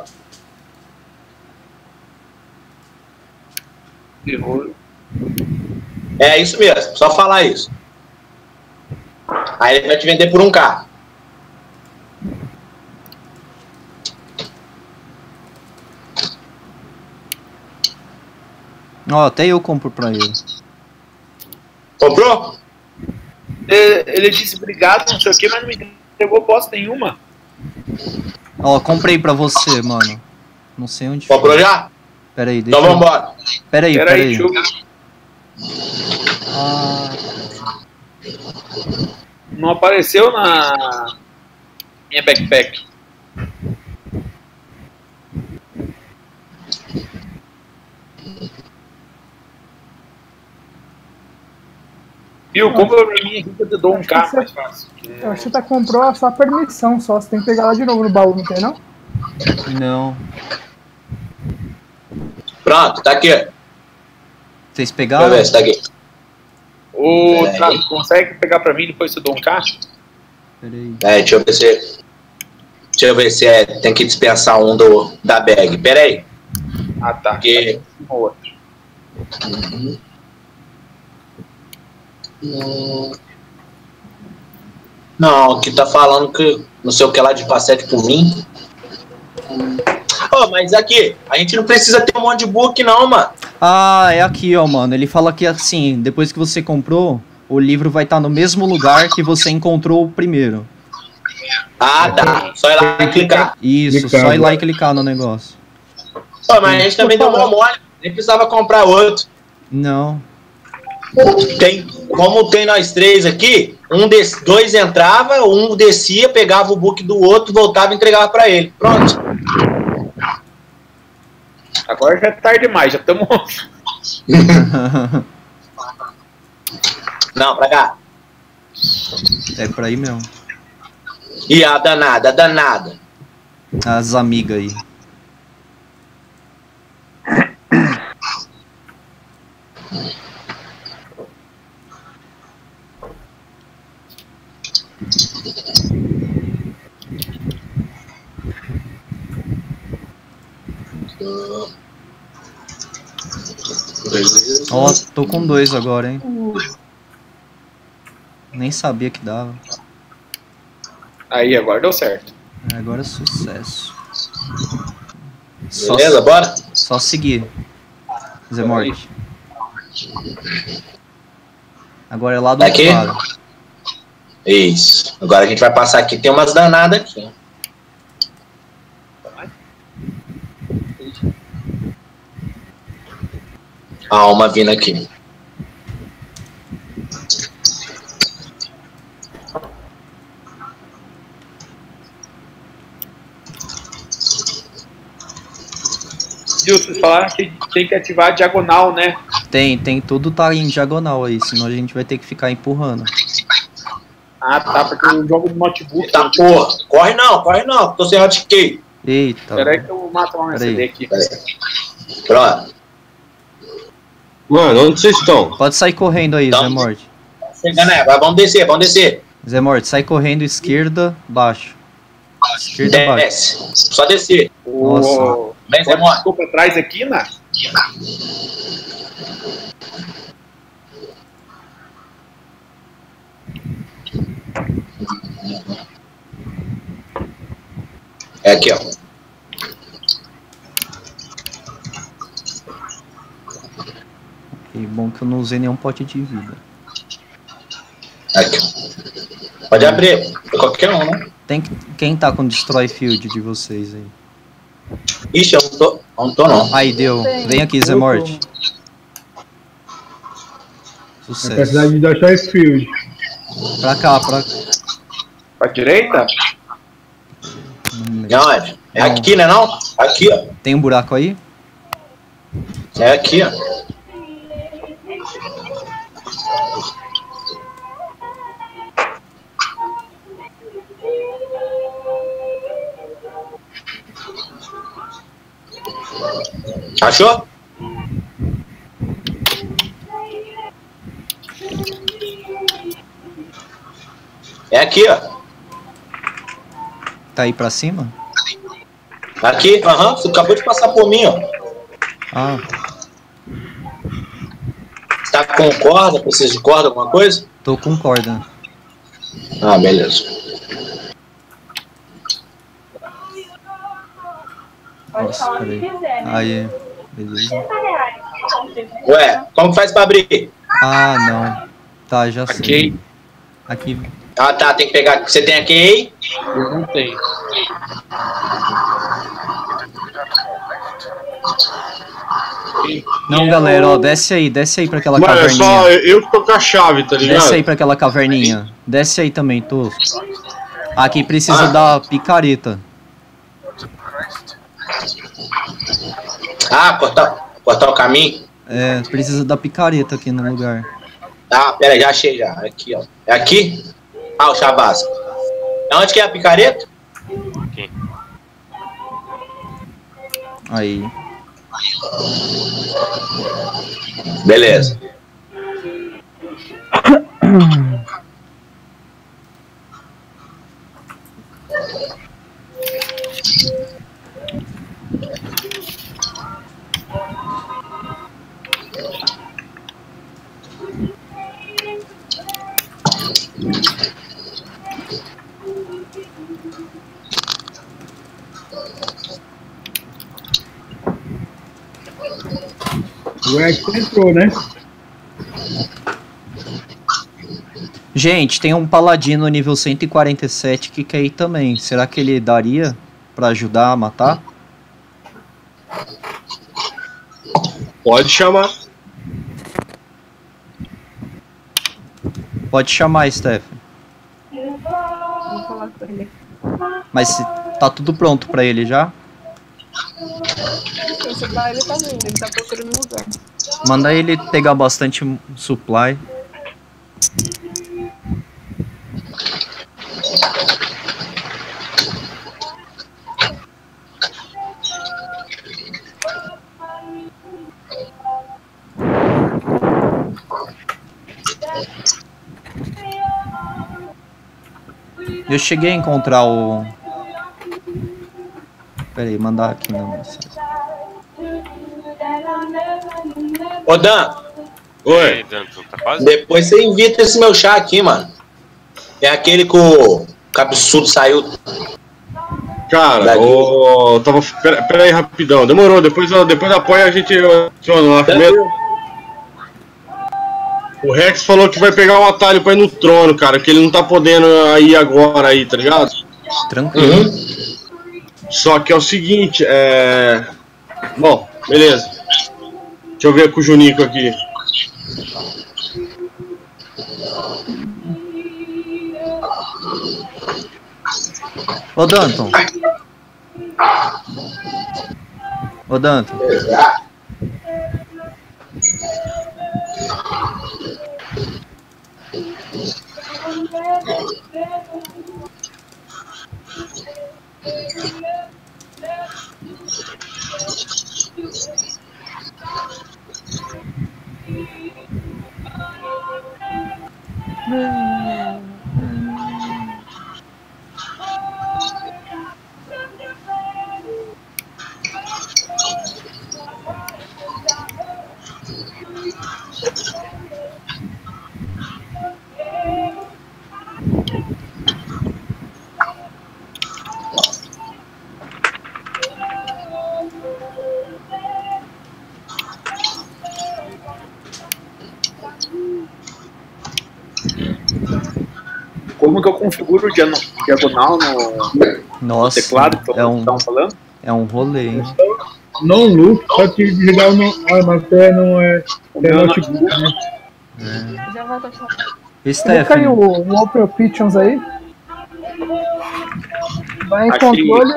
É isso mesmo, só falar isso. Aí ele vai te vender por um K. Ó, até eu compro pra ele. Comprou? Ele, disse obrigado, não sei o que, mas não me entregou bosta nenhuma. Ó, comprei pra você, mano. Não sei onde Comprou foi. já? Pera aí, deixa Então eu... vambora. Pera aí, Pera pera aí, aí. deixa eu... Ah, Não apareceu na minha backpack. Viu? Compra pra mim aqui que eu te dou um carro mais fácil. Eu acho que você tá comprou só a permissão só. Você tem que pegar lá de novo no baú, não tem não? não. Pronto, tá aqui. Deixa Vocês eu pegaram? ver se tá aqui. Ô, É. Thiago, consegue pegar pra mim depois você dou um carro? Pera aí. É, deixa eu ver se. Deixa eu ver se é, tem que dispensar um do, da bag. Pera aí. Ah, tá. Porque. Um outro. Não, aqui tá falando que não sei o que lá de passete por mim. Ô, mas aqui, a gente não precisa ter um monte de book, não, mano. Ah, é aqui, ó, mano. Ele fala que assim, depois que você comprou, o livro vai estar no mesmo lugar que você encontrou o primeiro. Ah, tá. Só ir lá e clicar. Isso, só ir lá e clicar no negócio. Ô, mas a gente também deu uma mole. Nem precisava comprar outro. Não. Tem, como tem nós três aqui, um des, dois entrava, um descia, pegava o book do outro, voltava e entregava pra ele. Pronto. Agora já é tarde demais, já estamos. Não, pra cá. é pra aí mesmo. E a danada, a danada. As amigas aí. Ó, tô com dois agora, hein? Nem sabia que dava. Aí, agora deu certo. Agora é sucesso. Só, Beleza, bora? só seguir. Zé Morte. Agora é lá do outro aqui? lado. Isso. Agora a gente vai passar aqui. Tem umas danadas aqui. Alma vindo aqui. Viu, vocês falaram que tem que ativar a diagonal, né? Tem, tem tudo tá em diagonal aí, senão a gente vai ter que ficar empurrando. Ah, tá, porque eu jogo no notebook. Tá, porra. Corre não, corre não. Tô sem hotkey. Eita. Peraí que eu mato uma. CD aqui. Pronto. Mano, onde vocês estão? Pode sair correndo aí, Zé Morte. Chegando aí, vai, vamos descer, vamos descer. Zé Morte, sai correndo esquerda, baixo. Esquerda, baixo. Desce. Só descer. Nossa. Vem, Zé Morte. Ficou pra trás aqui, né? É aqui, ó. Que bom que eu não usei nenhum pote de vida. Aqui. Pode abrir. Qualquer um, né? Tem que- quem tá com Destroy Field de vocês aí? Ixi, eu não tô, eu não tô não. Aí, deu. Vem aqui, Zé Morte. Sucesso. precisar de Dashai Field. Pra cá, pra. Pra direita? De onde? É aqui, né não? Aqui, ó. Tem um buraco aí? É aqui, ó. Achou? É aqui, ó. Tá aí pra cima? Aqui, aham. Você acabou de passar por mim, ó. Ah, Você tá com corda? Precisa de corda, alguma coisa? tô com corda. Ah, beleza. Nossa, peraí. Aí, beleza. Ué, como que faz pra abrir? Ah, não. Tá, já sei. Aqui. Ah, tá. Tem que pegar. Você tem aqui aí? Eu não tenho. Não, galera, ó, desce aí, desce aí pra aquela Mano, é caverninha. só eu que tô com a chave, tá ligado? Desce aí pra aquela caverninha. Desce aí também, Tosco. Aqui Ah. precisa da picareta. Ah, cortar, cortar o caminho? É, precisa da picareta aqui no lugar. Ah, pera aí, já achei já. Aqui, ó. É aqui? Ah, o chavasco. Onde que é a picareta? Aí. Beleza. O X entrou, né? Gente, tem um paladino nível 147 que quer ir também. Será que ele daria pra ajudar a matar? Pode chamar. Pode chamar, Steph. Vou falar com ele. Mas se- tá tudo pronto pra ele já? Esse lá ele tá vindo, ele tá procurando lugar. Manda ele pegar bastante supply. Eu cheguei a encontrar o. Pera aí, mandar aqui na mensagem. Ô, Dan, Oi. Danton, tá quase? depois você invita esse meu chá aqui, mano. É aquele que o cabeçudo saiu. Cara, ô. Tava. Pera, pera aí, rapidão. Demorou. Depois, depois apoia a gente adiciona lá primeiro. O Rex falou que vai pegar um atalho pra ir no trono, cara, que ele não tá podendo ir agora aí, tá ligado? Tranquilo. Só que é o seguinte, é. Bom, beleza. Deixa eu ver com o Junico aqui. Ô Danton. Ô Danton. Yeah. Como que eu configuro o diano- diagonal no Nossa, teclado que é um, estavam falando? é um rolê, hein? Não loop, só que desligar o. no- Ah, mas é, não é. É notebook, né? Já volto a falar. Coloca aí o, o Open Options aí. Vai em Achei. controle.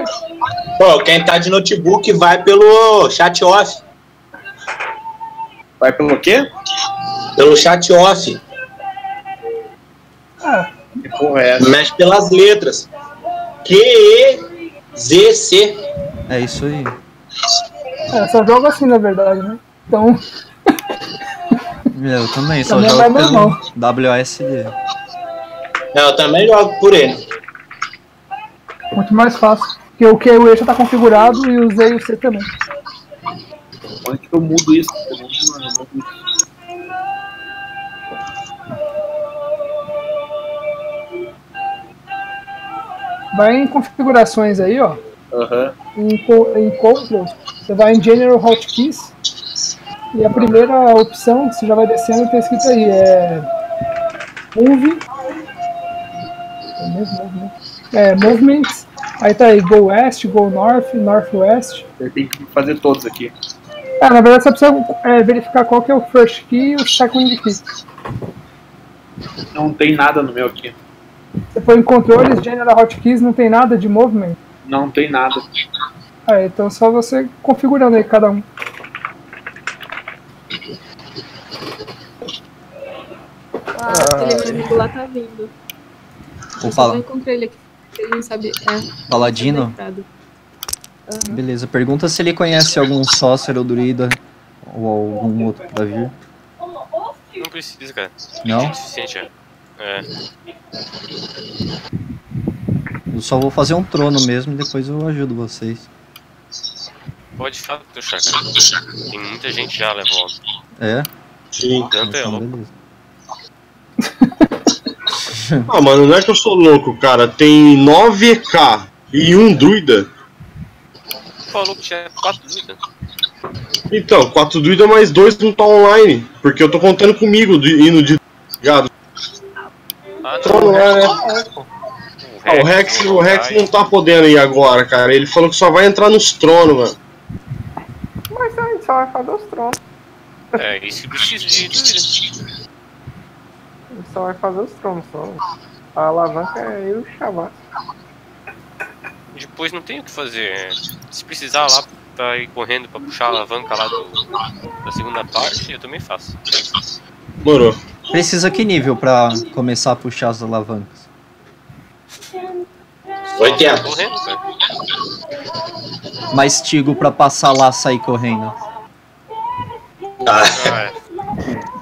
Pô, quem tá de notebook vai pelo chat off. Vai pelo quê? Pelo chat off. Ah, Que porra é essa? Mexe pelas letras. Q, E, Z, C. É isso aí. é, só jogo assim na verdade, né? Então, Eu também, só Também jogo vai pelo. WASD. Eu também jogo por ele. muito mais fácil. Porque o Q e o E já tá configurado e o Z e o C também. Onde que eu mudo isso? Eu mudo Vai em configurações aí, ó. Aham. Em, co- em Controls, você vai em General Hotkeys. E a primeira opção, você já vai descendo, tem escrito aí, é. Move. É, move, move, move. É, Movements. Aí tá aí, Go West, Go North, Northwest. Eu tenho que fazer todos aqui. Ah, na verdade você precisa é, verificar qual que é o first key e o second key. Não tem nada no meu aqui. Você põe em controles, General Hotkeys, não tem nada de movement. Não tem nada. Ah, então só você configurando aí cada um. Ah, aquele inimigo lá tá vindo. Eu só pala- não encontrei ele aqui. Ele não sabe. É. Paladino? tá. Aham. Beleza, pergunta se ele conhece algum sócer ou druida ou algum outro pra vir. Não precisa, cara. Não? É suficiente, já. É. Eu só vou fazer um trono mesmo e depois eu ajudo vocês. Pode falar teu chá, cara. Tem muita gente já levou. É? Sim. Tanto é louco. Ah, mano, não é que eu sou louco, cara. Tem 9 EK e um druida. Falou que tinha quatro dúvidas. Então, 4 druida mais 2 não tá online. Porque eu tô contando comigo de hino de. Ligado? Ah, não é, né? O Ah, o Rex, o Rex não tá podendo ir agora, cara. Ele falou que só vai entrar nos tronos, mano. Mas a gente só vai fazer os tronos. É, isso que precisa só vai fazer os tronos. Só. A alavanca é eu e o. Depois não tem o que fazer. Se precisar lá pra ir correndo pra puxar a alavanca lá do, da segunda parte, eu também faço. Morou. Precisa que nível pra começar a puxar as alavancas? 80. Correndo, cara. Mais tigo pra passar lá sair correndo. Ah, Ah, é.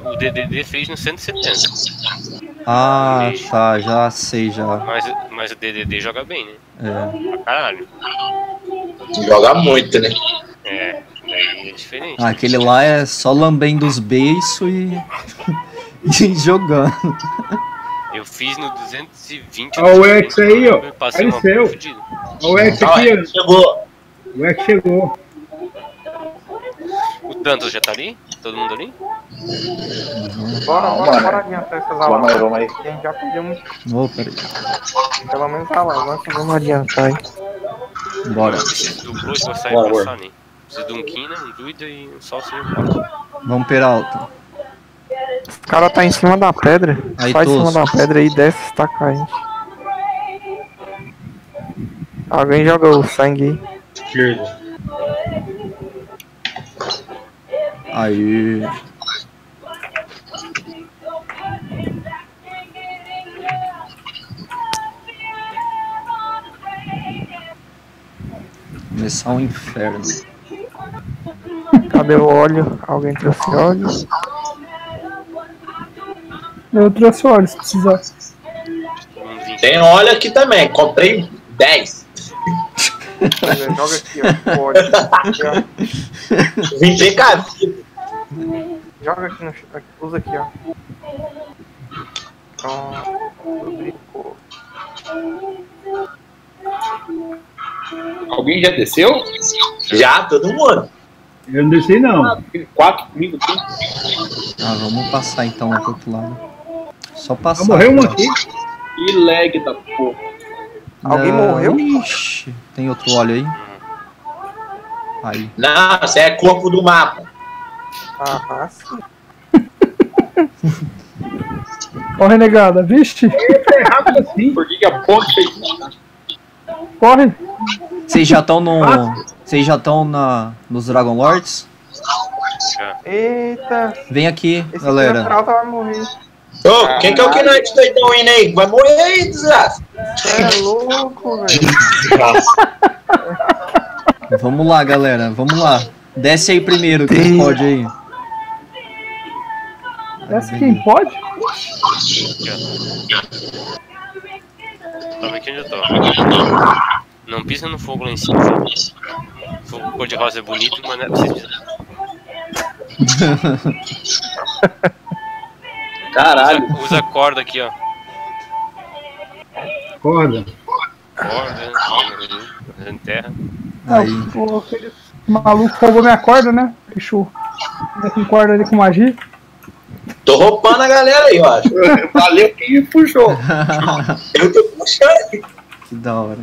O DDD fez no 170. Ah, tá, já sei já. Mas, mas o DDD joga bem, né? É. Pra caralho. joga muito, né? É, daí é diferente. Ah, aquele lá é só lambendo os beiços e. e jogando. Eu fiz no 220. Ó, o X aí, ó. Apareceu. Ó, O X aqui, ó. chegou. O X chegou. O Dantas já tá ali? Todo mundo ali? Bora, bora, bora adiantar essas Vamos aí, vamos aí. A gente já perdeu muito. Ô, peraí. Pelo menos a alavanca, vamos adiantar aí. Bora. Eu preciso do Bruce sair Bora, bora. Preciso de um Kina, um Druida e um e um. Vamos Peralta. O cara tá em cima da pedra. Aí, Só em cima da pedra aí desce tá caindo. Alguém joga o sangue aí. Aí. Começar um inferno. Cadê o óleo? Alguém trouxe óleo? Eu trouxe óleo se precisar. Tem óleo aqui também. Comprei 10. Joga aqui, ó. o óleo. Aqui, ó. Vim bem. Joga aqui no chão. Usa aqui, ó. Pronto. brincou. Alguém já desceu? Já, todo mundo. Eu não desci não. Quatro comigo aqui. Ah, vamos passar então lá pro outro lado. Só passar. Ah, morreu um cara. aqui. Que lag da porra. Alguém Não, morreu? Ixi, tem outro óleo aí? Aí. Não, você é corpo do mapa. Ah, sim. Ó, renegada, vixe, É rápido assim. Por que, que a porra fez corre. Vocês já estão no. Vocês já estão na nos Dragon Lords? Eita. Vem aqui, Esse galera. Peralta vai Ô, quem que é o Knight doidão indo aí? Vai morrer aí, desgraça. É louco, velho. Vamos lá, galera. Vamos lá. Desce aí primeiro, quem Tem- pode aí. Essa quem pode? Tava aqui onde eu tô. Não pisa no fogo lá em cima. Fogo cor de rosa é bonito, mas não é preciso pisar. Caralho. Usa, usa a corda aqui, ó. Corda. Corda, fazendo terra. Ah, o, aquele maluco roubou minha corda, né? Bicho. Anda com corda ali com magia. Tô roubando a galera aí, eu acho. Valeu quem puxou. Eu tô puxando. Que da hora.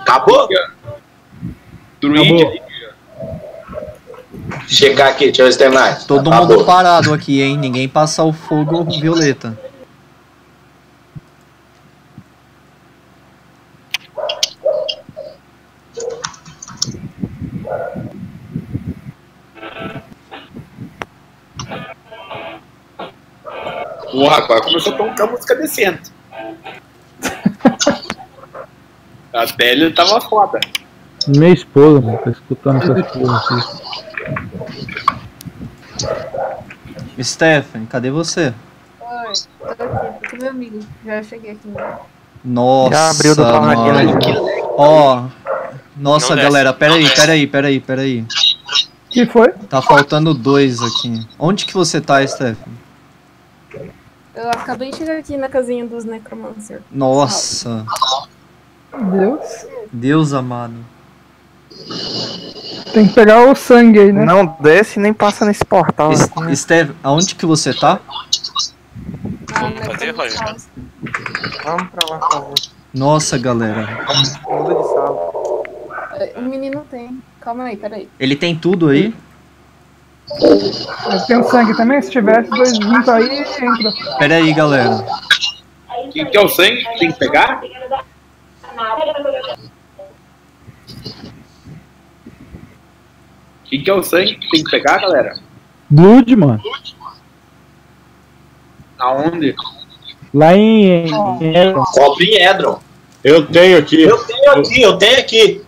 Acabou? Druid. Chegar aqui, deixa eu ver se tem mais. Todo Acabou. mundo parado aqui, hein? Ninguém passa o fogo violeta. Porra, agora começou a tocar música decente. A pele tava foda. Minha esposa, mano, tá escutando essas coisas aqui. Stephanie, cadê você? Oi, tô aqui, tô com meu amigo. Já cheguei aqui. Nossa, Já abriu do mano. Ó, nossa, galera, peraí, peraí, peraí, peraí. que foi? Tá faltando dois aqui. Onde que você tá, Stephanie? Eu acabei de chegar aqui na casinha dos Necromancer. Nossa, Deus. Deus amado. Tem que pegar o sangue aí, né? Não desce nem passa nesse portal. Es- aqui, né? Aonde que você tá? Vamos fazer, Roger? Vamos pra lá, por favor. Nossa, galera. Muda de sala. O menino tem. Calma aí, peraí. Ele tem tudo aí? Eu tenho sangue também, se tivesse dois juntos aí, entra. Peraí, galera. Quem que é o sangue? Tem que pegar? Quem que é o sangue? Tem que pegar, galera? Blood, mano. Aonde? Lá em. em Edron. Cobre em Edron. Eu tenho aqui. Eu tenho aqui, eu tenho aqui.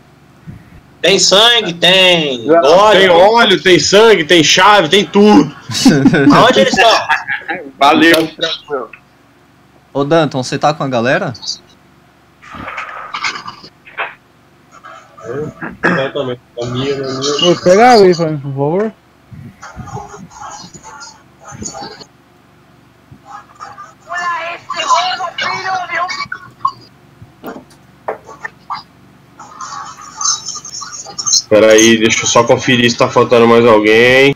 Tem sangue, tem Tem óleo. óleo, tem sangue, tem chave, tem tudo. Aonde eles estão? Valeu. Ô Danton, você tá com a galera? Exatamente. A minha, a minha. Vou pegar água aí pra mim, por favor. Pera aí, deixa eu só conferir se tá faltando mais alguém.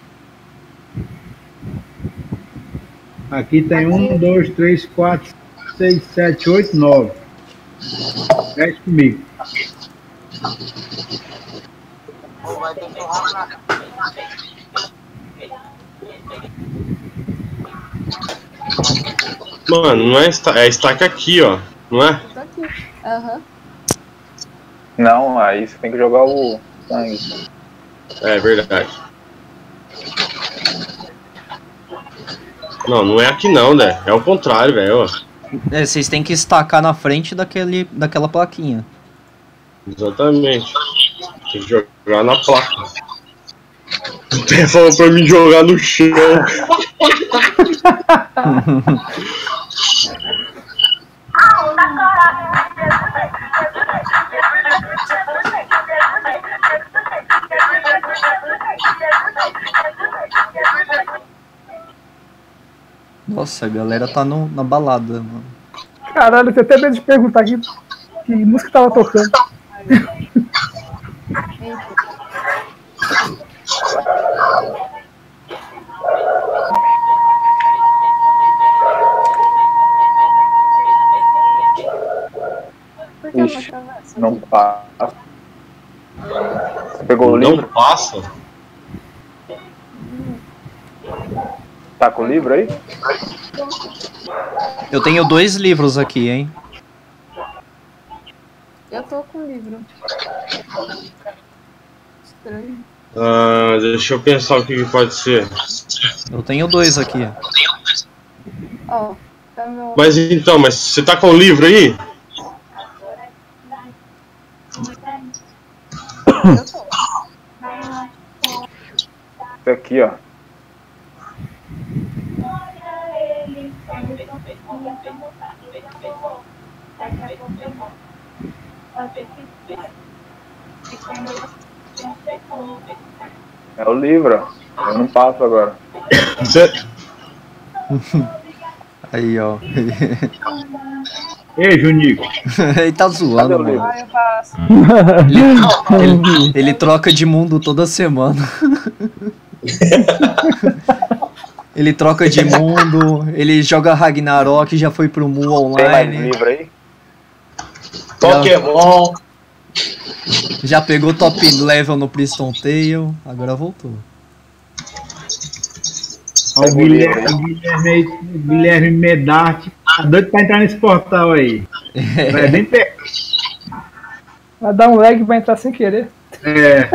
Aqui tem um, dois, três, quatro, seis, sete, oito, nove. Dez comigo. Mano, não é, esta é estaca aqui, ó. Não é? Aqui. Aham. Não, aí você tem que jogar o sangue. É verdade. Não, não é aqui não, né? É o contrário, velho. É, vocês têm que estacar na frente daquele, daquela plaquinha. Exatamente. Tem que jogar na placa. Até falou pra mim jogar no chão. Nossa, a galera tá no, na balada, mano. Caralho, eu tenho até medo de perguntar que, que música tava tocando. Não Ixi, atravessa? não passa. Você pegou o Não livro? passa. Tá com o livro aí? Eu tenho dois livros aqui, hein? Eu tô com o livro. Estranho. Ah, deixa eu pensar o que, que pode ser. Eu tenho dois aqui. Ó, tá meu. Mas então, mas você tá com o livro aí? Eu tô. Isso aqui, ó. É o livro, ó. Eu não passo agora. Aí, ó. Ei, Junico. ele tá zoando, mano. livro? Ah, eu passo. Ele, ele- ele troca de mundo toda semana. ele troca de mundo, ele joga Ragnarok, já foi pro Mu Tem mais online, livro aí? Pokémon. já pegou top level no Priston Tale, agora voltou. Ó, o Guilherme, o Guilherme, o Guilherme Medarte. Tá doido pra entrar nesse portal aí. É bem perto. Vai dar um lag pra entrar sem querer. É.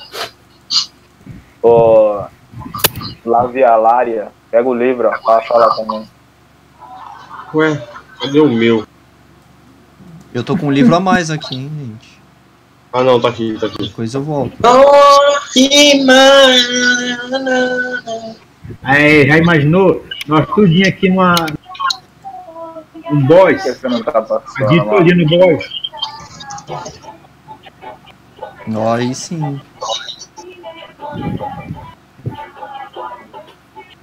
Ô. Lavialária. Pega o livro, ó. Passa lá também. Ué, cadê o meu? Eu tô com um livro a mais aqui, hein, gente. Ah não, tá aqui, tá aqui. Depois eu volto. Aí, já imaginou? Nós tudinho aqui numa. Um boss. Você não tá A passando no boss. Aí sim.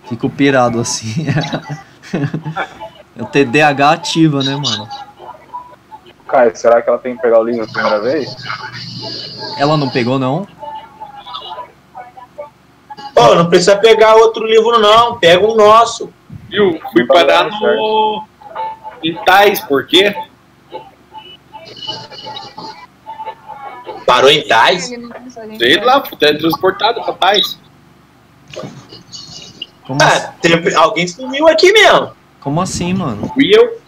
Fico pirado assim. O TDAH ativa, né, mano? Caio, será que ela tem que pegar o livro a primeira vez? Ela não pegou, não? Pô, não precisa pegar outro livro, não. Pega um nosso. Viu? Fui parar no. Em Tais, por quê? Parou em Tais? Sei lá, fui teletransportado pra Tais. Como, assim, Ah, teve- alguém sumiu aqui mesmo. como assim, mano? Fui eu.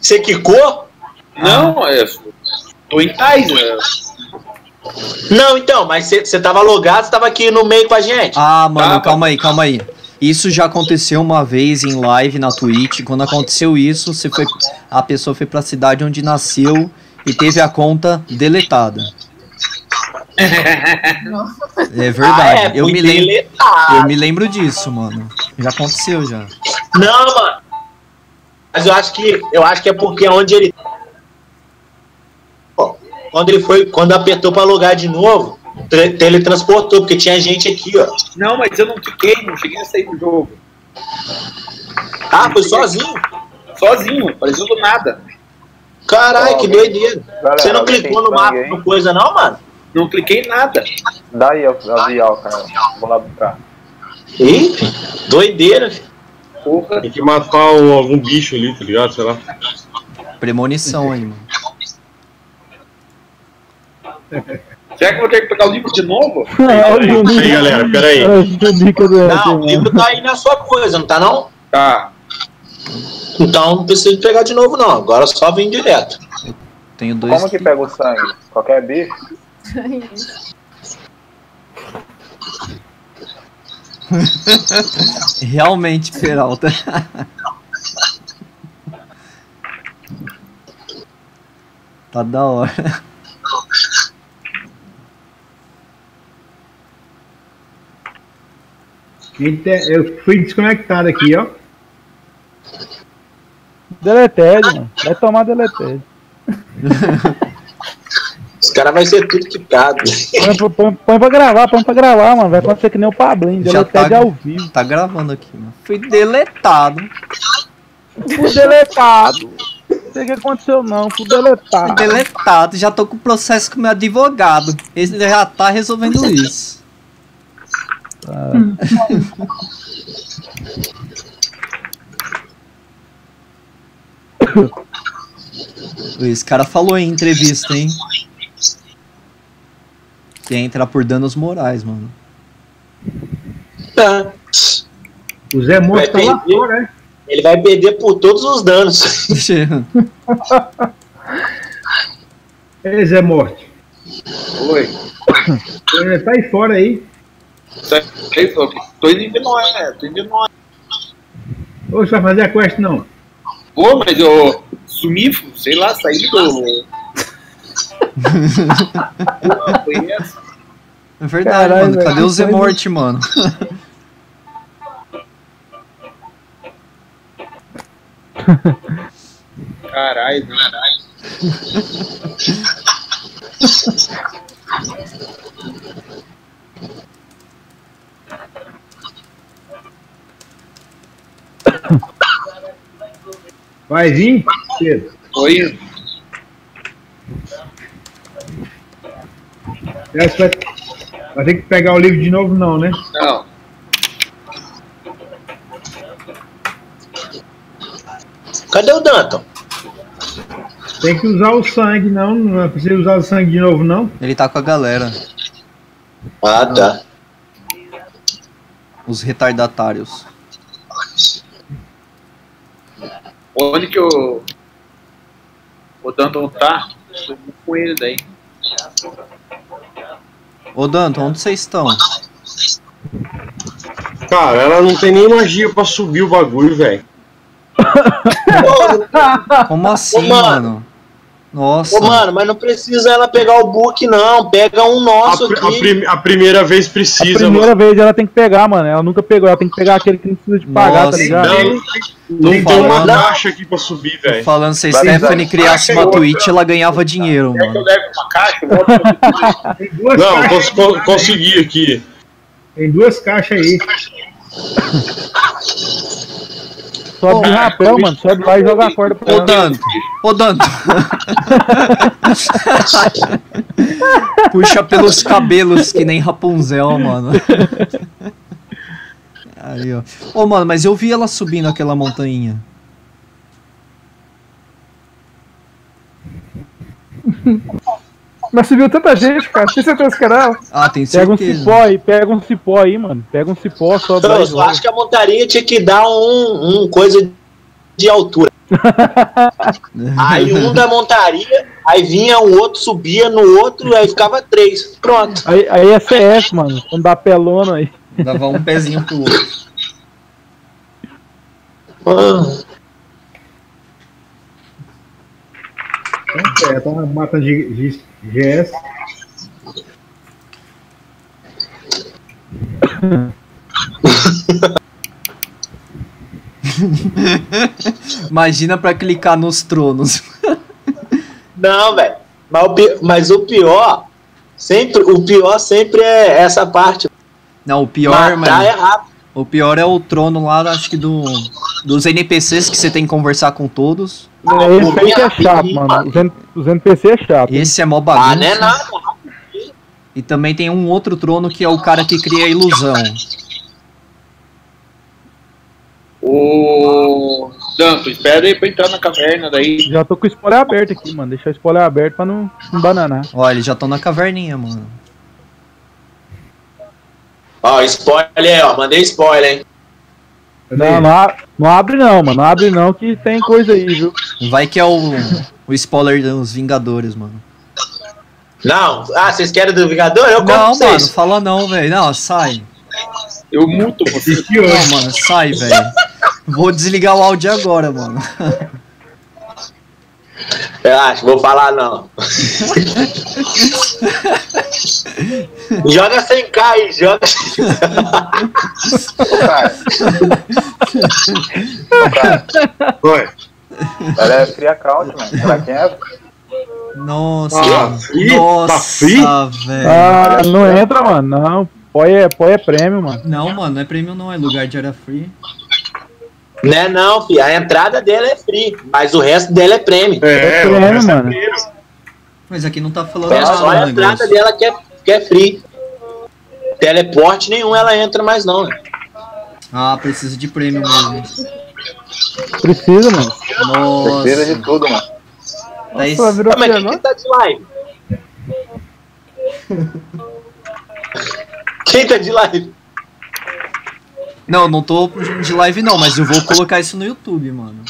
Você quicou? Não, é. Tô em Tais, né? Não, então, mas você tava logado, você tava aqui no meio com a gente. Ah, mano, Tá, calma aí, calma aí. Isso já aconteceu uma vez em live na Twitch. Quando aconteceu isso, você foi, a pessoa foi pra cidade onde nasceu e teve a conta deletada. É verdade. Ah, é, eu, me lembro, eu me lembro disso, mano. Já aconteceu já. Não, mano. Mas eu acho que eu acho que é porque onde ele quando ele foi, quando apertou pra logar de novo, tra- teletransportou porque tinha gente aqui, ó. Não, mas eu não fiquei, não cheguei a sair do jogo. Ah, foi sozinho. Sozinho, parecendo do nada. Caralho, que doideira. Galera, Você não clicou no mapa, no coisa não, mano? Não cliquei em nada. Dá aí a, a vial, cara. Vou lá buscar. Ih, doideira. Porra. Tem que matar um- algum bicho ali, tá ligado? Sei lá. Premonição aí, mano. Será que eu vou ter que pegar o livro de novo? O Aí, galera, peraí. Do Não, o livro tá aí na sua coisa, não tá não? Tá. Então não precisa de pegar de novo não, agora só vem direto. Tenho dois. Como que pega o sangue? Qualquer bicho? Realmente, Peralta. tá da hora. Eu fui desconectado aqui, ó. Deletério, mano. Vai tomar deletério. Os caras vai ser tudo quitado. Põe, põe, põe, pra gravar, põe pra gravar, mano. Vai acontecer que nem o Pablinho. Deletério tá, ao vivo. tá gravando aqui, mano. Fui deletado. Fui deletado. Não sei o que aconteceu, não. Fui Fui deletado. deletado. Já tô com o processo com meu advogado. Ele já tá resolvendo isso. Esse cara falou em entrevista, hein? Que ia entrar por danos morais, mano. Tá. O Zé Monstro tá lá fora, né? Ele vai perder por todos os danos. Ei, Zé Morte. Oi. É, Tá aí fora aí. Tô tô indo em Noé, tô indo em Noé. Ou você vai fazer a quest não? Pô, mas eu sumi, sei lá, saí do. Pô, essa? É verdade, Caralho, mano. Cadê velho, o Zé foi Morte, mano? Caralho, caralho. Vai vir? Pedro. É, você vai, vai ter que pegar o livro de novo não, né? Não. Cadê o Danton? Tem que usar o sangue, não. Não precisa usar o sangue de novo, não. Ele tá com a galera. Ah, tá. Os retardatários. Onde que o. O Danton tá? Tô com ele daí. Ô Danton, onde vocês estão? Cara, ela não tem nem magia pra subir o bagulho, velho. Como assim, Ô, mano. mano? Nossa. Ô, mano, mas não precisa ela pegar o book, não. Pega um A, nosso pr- a aqui. prim- a primeira vez A precisa, primeira mano. vez ela tem que pegar, mano. Ela nunca pegou. Ela tem que pegar aquele que não precisa de pagar, Nossa, tá ligado? Não, não tem uma falando. caixa aqui pra subir, velho. Falando, se a Stephanie dar. criasse uma Twitch, ela ganhava dinheiro, Quer que eu mano. leve uma caixa? Eu duas Não, caixas. cons con- consegui aqui. Tem duas caixas aí. Sobe de rapel, mano. Sobe lá e joga a corda pra Ô ô Danto. Puxa pelos cabelos que nem Rapunzel, mano. Aí, ó. Ô, mano, mas eu vi ela subindo aquela montanha. Mas subiu tanta gente, cara. Tem certeza que era ela? Ah, tem Pega um certeza. cipó aí, pega um cipó aí, mano. Pega um cipó, sobe lá e Eu joga. acho que a montaria tinha que dar um, um coisa de altura. Aí um da montaria, aí vinha o outro, subia no outro, aí ficava três. Pronto. Aí, aí é CS, mano. Quando dá pelona aí. Dava um pezinho pro outro. Ah, Então, é, tá matando G- G- GS. Imagina pra clicar nos tronos. Não, velho. Mas, mas o pior, sempre, o pior sempre é essa parte. Não, o pior, Matar mano. é rápido. O pior é o trono lá, acho que do. Dos NPCs que você tem que conversar com todos. Esse aí que é chato, mano. Os, NPC é chato. Esse é mó Ah, bagunça. não é nada. E também tem um outro trono que é o cara que cria a ilusão. O Danto, espera aí pra entrar na caverna daí. Já tô com o spoiler aberto aqui, mano. Deixa o spoiler aberto pra não, não bananar. Ó, eles já estão na caverninha, mano. Ó, spoiler aí, ó. Mandei spoiler, hein? Não, não, não abre não, mano. Não abre não que tem coisa aí, viu? Vai que é o, o spoiler dos Vingadores, mano. Não. Ah, vocês querem do Vingador? Eu Não, mano, vocês. fala não, velho. Não, sai. Eu muto você. Não, mano, sai, velho. Vou desligar o áudio agora, mano. Relaxa, vou falar não. joga sem aí, joga sem Oi. Ela é free account, mano. Pra quem é? Nossa, Ah, free? nossa, Tá free? velho. Ah, não entra, mano. Não. Põe é, põe é prêmio, mano. Não, mano, não é prêmio não, é lugar de área free. Né não, filho. A entrada dela é free, mas o resto dela é prêmio. É o prêmio, é mano. prêmio. Mas aqui não tá falando É só nada a do entrada dela que é, que é free. Teleporte nenhum ela entra mais não, né? Ah, precisa de prêmio mesmo. Precisa, mano. Nossa. Precisa de tudo, mano. Tá isso. Nossa, virou Ah, mas quem que tá de live? Quem tá de live? Não, não tô de live não, mas eu vou colocar isso no YouTube, mano.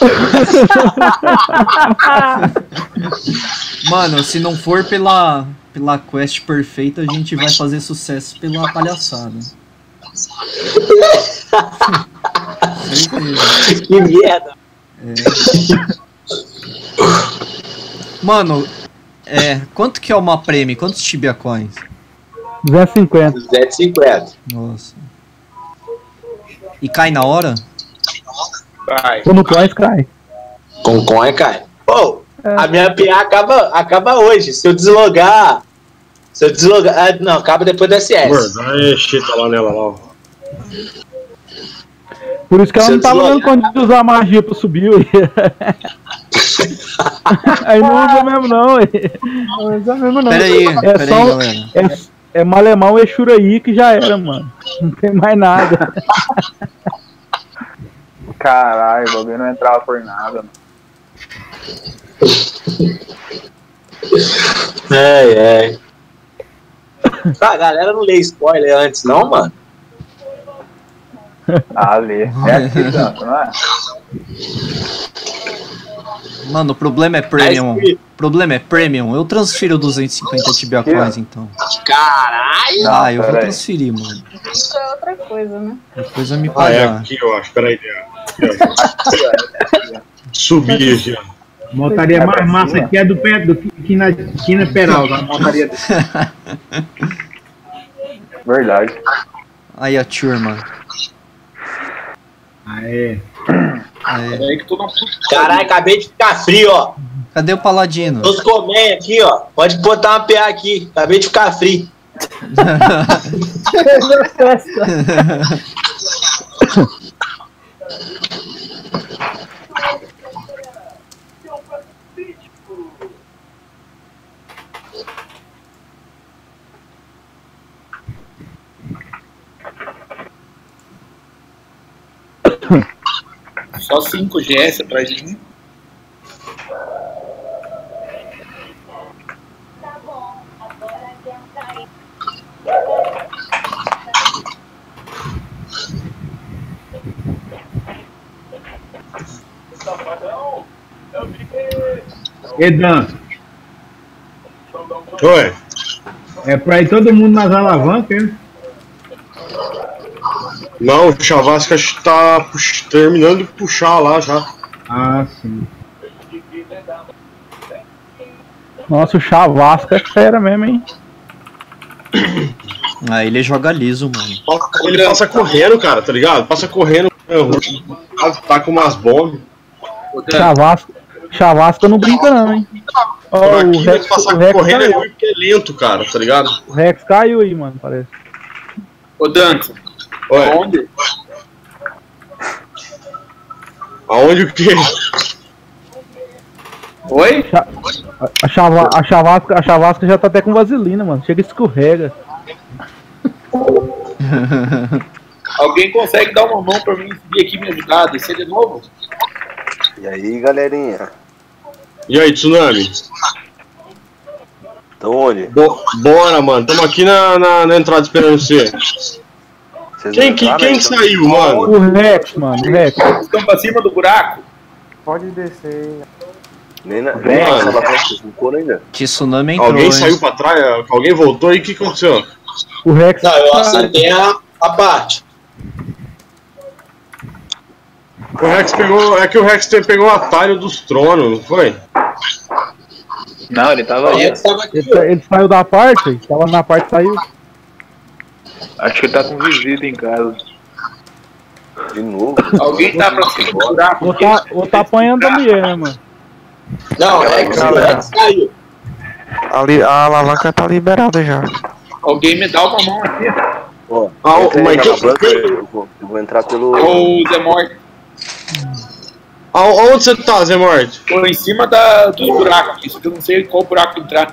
Mano, se não for pela, pela quest perfeita, a gente vai fazer sucesso pela palhaçada. Que merda. Mano, é, quanto que é uma prêmio? Quantos Tibia Coins? 250. 250. Nossa. E cai na hora? Vai. Quando coins, cai. Com coin, cara. Pô, a minha PA acaba, acaba hoje. Se eu deslogar. Se eu deslogar. ah, não, acaba depois do SS. Dá chita lá nela lá. Por isso que ela Se não tava deslogar- dando conta de usar magia pra subir. ué. Aí não usa mesmo, não. ué. Não usa mesmo não. Pera aí, É só- galera. É, é malemão e Exuraí que já era, mano. Não tem mais nada. Caralho, o bagulho não entrava por nada, mano. Ai, ai. Ah, a galera não lê spoiler antes, não, mano. Ah, lê. É aqui tanto, não é? Mano, o problema é premium. O problema é premium. Eu transfiro 250 Tibia Coins, então. Caralho! Ah, eu vou transferir, mano. Isso é outra coisa, né? Depois vai me Ah, é pagar. aqui, eu acho. Peraí. Subir aqui, ó. A montaria mais massa aqui é do pé do Quina, Quina Peralta. A montaria Verdade. Aí a turma. Aê. Aí. Peraí que tô na Caralho, acabei de ficar frio, ó. Cadê o Paladino? Os comem aqui, ó. Pode botar uma PA aqui. Acabei de ficar frio. Só 5 GS atrás de mim. Edan, Oi. é pra ir todo mundo nas alavancas, né? Não, o Chavasca tá pux- terminando de puxar lá já. Ah, sim. Nossa, o Chavasca é fera mesmo, hein? Ah, ele joga liso, mano. Ele passa correndo, cara, tá ligado? Passa correndo, tá com umas bombas. Chavasca, Chavasca não brinca, não, hein? O aqui, Rex, ele passar o Rex correndo é caiu. é lento, cara, tá ligado? O Rex caiu aí, mano, parece. Ô, Dante, Oi. onde? Aonde o quê? Oi? A, a, chava, a, chavasca, a Chavasca já tá até com vaselina, mano. Chega e escorrega. Alguém consegue dar uma mão pra mim subir aqui me ajudar? Descer de novo? E aí, galerinha? E aí, Tsunami? Tão onde? Bo- bora, mano. Tamo aqui na, na, na entrada esperando você. Quem, que, quem que saiu, mano? O Rex, mano, o Rex. Estão pra cima do buraco? Pode descer. Nem na. Mano. ela ainda. Tsunami entrou. Alguém hein? saiu pra trás? Alguém voltou e o que aconteceu? O Rex. Não, eu acertei a, a parte. O Rex pegou. É que o Rex te- pegou o atalho dos tronos, não foi? Não, ele tava aí. Ele, sa- ele saiu da parte, tava na parte saiu. Acho que ele tá com visita em casa. De novo? Alguém tá pra cima do buraco? Ou tá, ou tá apanhando a mulher, né, mano? Não, é que o Rex saiu. Ali, a alavanca tá liberada já. Alguém me dá uma mão aqui. Ó, Ah, mas naquela que- banca, eu vou, eu vou entrar pelo. Ô, Zé Morte. A- Aonde você tá, Zé Morte? Tô em cima da, dos buracos aqui, só que eu não sei qual buraco entrar.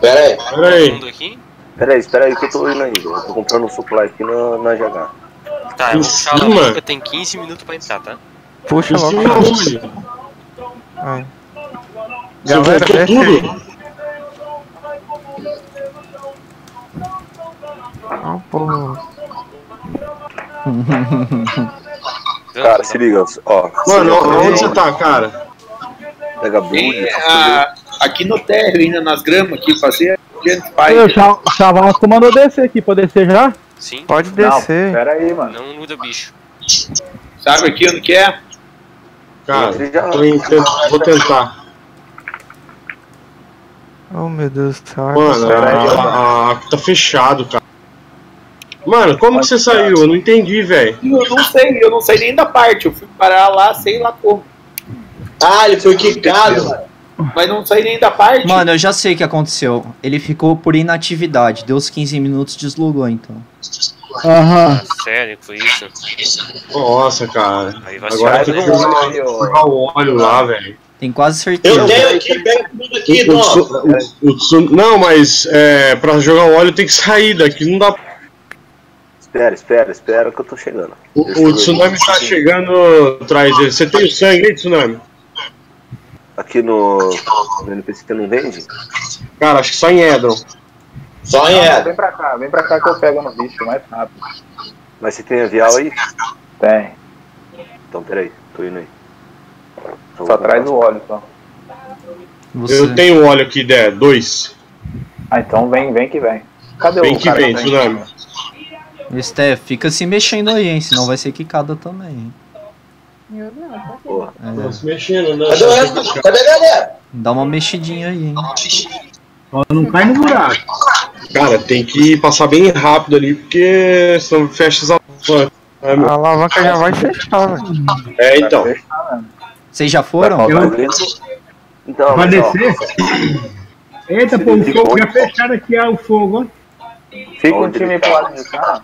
Pera aí. Pera aí. Mundo aqui. Pera aí, espera aí que eu tô indo ainda. Eu tô comprando um supply aqui na, na GH. Tá, eu vou puxar a alavanca, tem 15 minutos pra entrar, tá? Puxa logo. onde? Ai. Você Galera, aí. tudo? Ah, porra. Cara, se liga, ó. Mano, aonde você tá, cara? Pega Blood, Tem, ah, aqui no térreo, ainda nas gramas aqui, fazer Giant Aí, o Spider. Cha- Chavasco mandou descer aqui, pra descer já? Sim. Pode Não, descer. pera aí, mano. Não muda bicho. Sabe aqui onde que é? Cara, já. vou tentar. Oh meu Deus do céu. Mano, Pera aí, a- a- a- tá fechado, cara. Mano, como que você saiu? Eu não entendi, velho. Eu não sei, eu não sei nem da parte. Eu fui parar lá, sei lá como. Ah, ele foi quicado. Mas não sei nem da parte. Mano, eu já sei o que aconteceu. Ele ficou por inatividade. Deu os 15 minutos e deslogou, então. Aham. Sério, foi isso? Nossa, cara. Aí vai Agora tem que jogar jogar o óleo lá, velho. Tem quase Eu certeza. tenho aqui, pega tudo aqui, O o- o Não, mas é, pra jogar o óleo tem que sair daqui. Não dá. Espera, espera, espera que eu tô chegando. O, eu o tsunami tá chegando atrás dele. Você tem o sangue aí, tsunami? Aqui no, no NPC não vende? Cara, acho que só em Edron. Só em Eda. vem pra cá, vem pra cá que eu pego no bicho mais rápido. Mas você tem avial aí? Tem. Então peraí, tô indo aí. Então, Só traz o óleo só. Você... Eu tenho óleo aqui, Dé, dois. Ah, então vem, vem que vem. Cadê Vem o que cara vem, tá tsunami. Steph, fica se mexendo aí, hein? Senão vai ser quicada também. hein? Eu não, tá. Porra. É, se mexendo, né? Cadê o resto? Cadê a galera? dá uma mexidinha aí, hein? Ó, não cai no buraco. Cara, tem que passar bem rápido ali, porque senão fecha as é, meu. A alavanca já vai fechar, velho. é, então. Vocês já foram? Eu-? Então, Vai descer? Eita, pô, o fogo já fecharam aqui ó, o fogo, ó. Fica um time pro tá? lado de cá.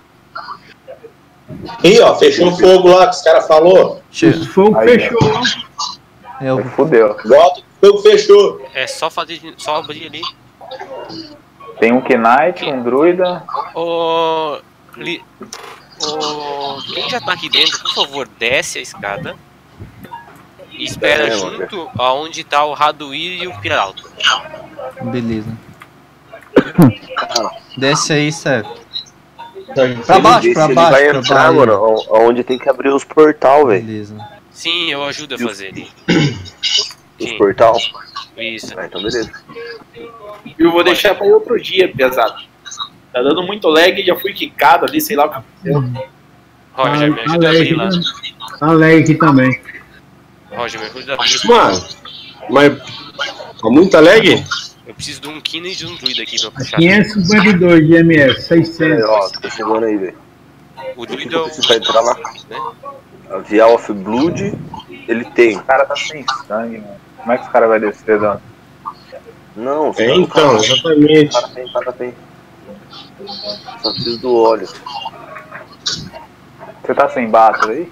Ih, ó, fechou o fogo lá que os caras falaram. O fogo Aí, fechou. É, eu- Fudeu. Volta, o fogo fechou. É só fazer. de- Só abrir ali. Tem um Knight, um Druida. Ô. Li... Ô. Quem já tá aqui dentro, por favor, desce a escada. E espera É, junto aonde tá o Raduir e o Piralto. Beleza. Desce aí, Steph. Tá, Pra baixo, pra se ele baixo, vai pra entrar, baixo. mano, onde tem que abrir os portal, velho. Beleza. Sim, eu ajudo a fazer ali. Os portal. isso. Ah, então beleza. Eu vou deixar pra outro dia, pesado. Tá dando muito lag, já fui quicado ali, sei lá o que aconteceu. Roger, me Ah, ajuda a abrir lá. tá lag aqui também. Roger, me ajuda a abrir. Mano, mas. Tá muita lag? Eu preciso de um Kina e de um Druid aqui pra puxar. 552 de MS, Pera aí, 600. ó, tô chegando aí, velho. O O que Druid que é eu o. pra entrar lá? Né? A Vial of Blood, ele tem. O cara tá sem sangue, mano. Como é que os caras vão descer, Dan? Não, É, então, exatamente. O cara tem, o cara tem. Só preciso do óleo. Você tá sem bato aí?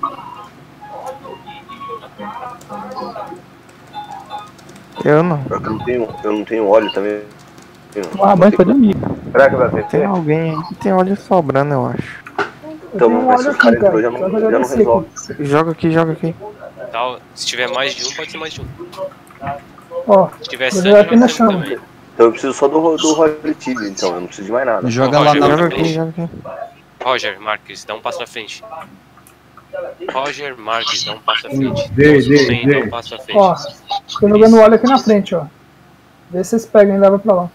Eu não. Eu não tenho, eu não tenho óleo também. Tomar banho pra dormir. Será que vai Tem descer? alguém aí que tem óleo sobrando, eu acho. Então, um mas se óleo os caras entrou, já não, já já não resolve. aqui. Joga aqui, joga aqui. Tal, se tiver mais de um, pode ser mais de um. Ó, Se tiver sangue, aqui joga na chama. também. Então eu preciso só do, do Holy Tibia, então, eu não preciso de mais nada. Joga Ó, lá Roger, na. joga Aqui, joga aqui. Roger Marques, dá um passo à frente. Roger Marques, dá um passo à frente. Vê, vê, um passo à frente. Ó, tô jogando óleo aqui na frente, ó. Vê se vocês pegam e levam pra lá.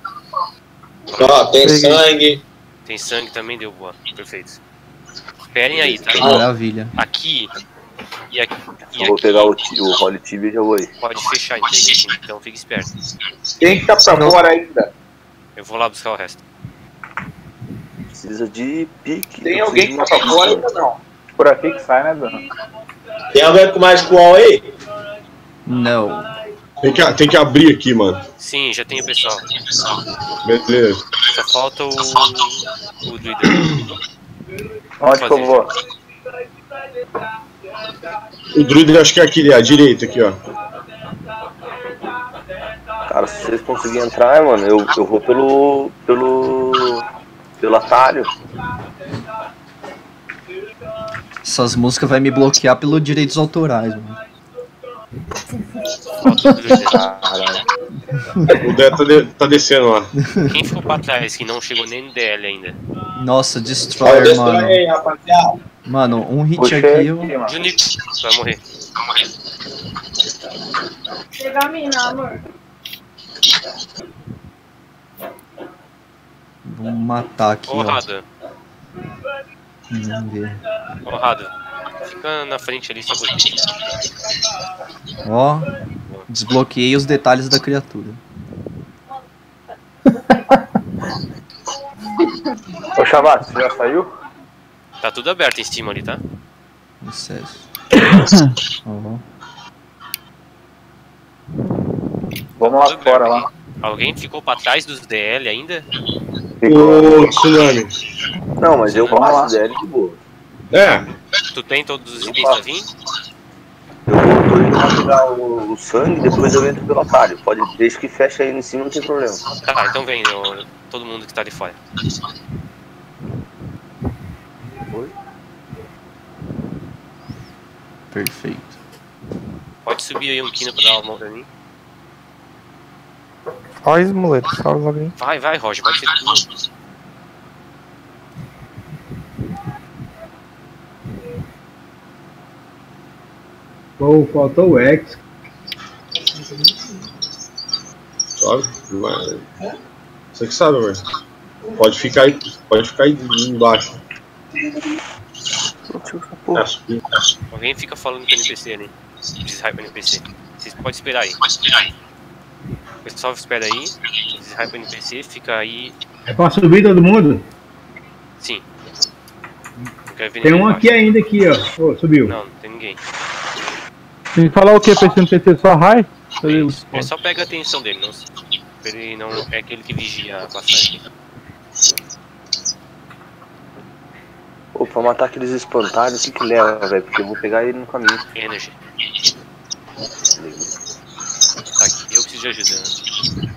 Ó, tem Peguei. sangue. Tem sangue também, deu boa. Perfeito. Esperem aí, tá? Maravilha. Aqui e aqui. E Eu vou aqui pegar o, o Holy Tibia e já vou aí. pode fechar, entendeu? Então fique esperto. Quem que tá pra fora ainda? Eu vou lá buscar o resto. Precisa de pique. Tem alguém que tá pra fora ainda não? Por aqui que sai, né, Dano? Tem alguém com mais qual aí? Não. Tem que, tem que abrir aqui, mano. Sim, já tem o pessoal. Beleza. Só falta o. o druida. Onde que eu vou? O druida acho que é aqui, à direita aqui, ó. Cara, se vocês conseguirem entrar, mano, eu, eu vou pelo. pelo. pelo atalho. Essas músicas vai me bloquear pelos direitos autorais, mano. O druida. Caralho. O Dé tá, de- tá descendo lá. Quem ficou pra trás que não chegou nem no DL ainda? Nossa, Destroyer, mano. rapaziada. Mano, um hit Puxei aqui, eu... aqui, mano. Junico, vai morrer. Chega a mina, amor. Vamos matar aqui, Ô, ó. Vamos ver. Ô, Rada. Fica na frente ali, só por Ó, desbloqueei os detalhes da criatura. Ô, Chavato, você já saiu? Tá tudo aberto em cima ali, tá? Acesso. Ó. Vamos lá fora lá. Alguém ficou pra trás dos DL ainda? Ô, Tsunami. Não, mas eu passo dele de boa. É, Tu tem todos os itens pra vir? Eu vou tô indo lá pegar o, o sangue, depois eu entro pelo atalho. Pode, desde que feche aí em cima, não tem problema. Tá, então vem, ô, todo mundo que tá ali fora. Perfeito. Pode subir aí um quino pra dar uma mão pra mim. Ó, os muletos, os alguém. Vai, vai, Roger, pode ser tudo. Pô, faltou o X. sobe. Vai. Você que sabe, amor. Pode ficar aí, pode ficar aí embaixo. Alguém fica falando com o NPC ali. Deshype o NPC. Vocês podem esperar aí. O pessoal espera aí. Deshype o NPC, fica aí. É pra subir todo mundo? Sim. Tem um aqui ainda aqui, ó. Ô, subiu. Não, não tem ninguém. Tem que falar o que? Pra esse NPC só high? É só pega a atenção dele, não. Ele não é aquele que vigia a passagem. Pô, pra matar aqueles espantalhos, o que que leva, velho? Porque eu vou pegar ele no caminho. Energy. Tá aqui, eu preciso de ajuda.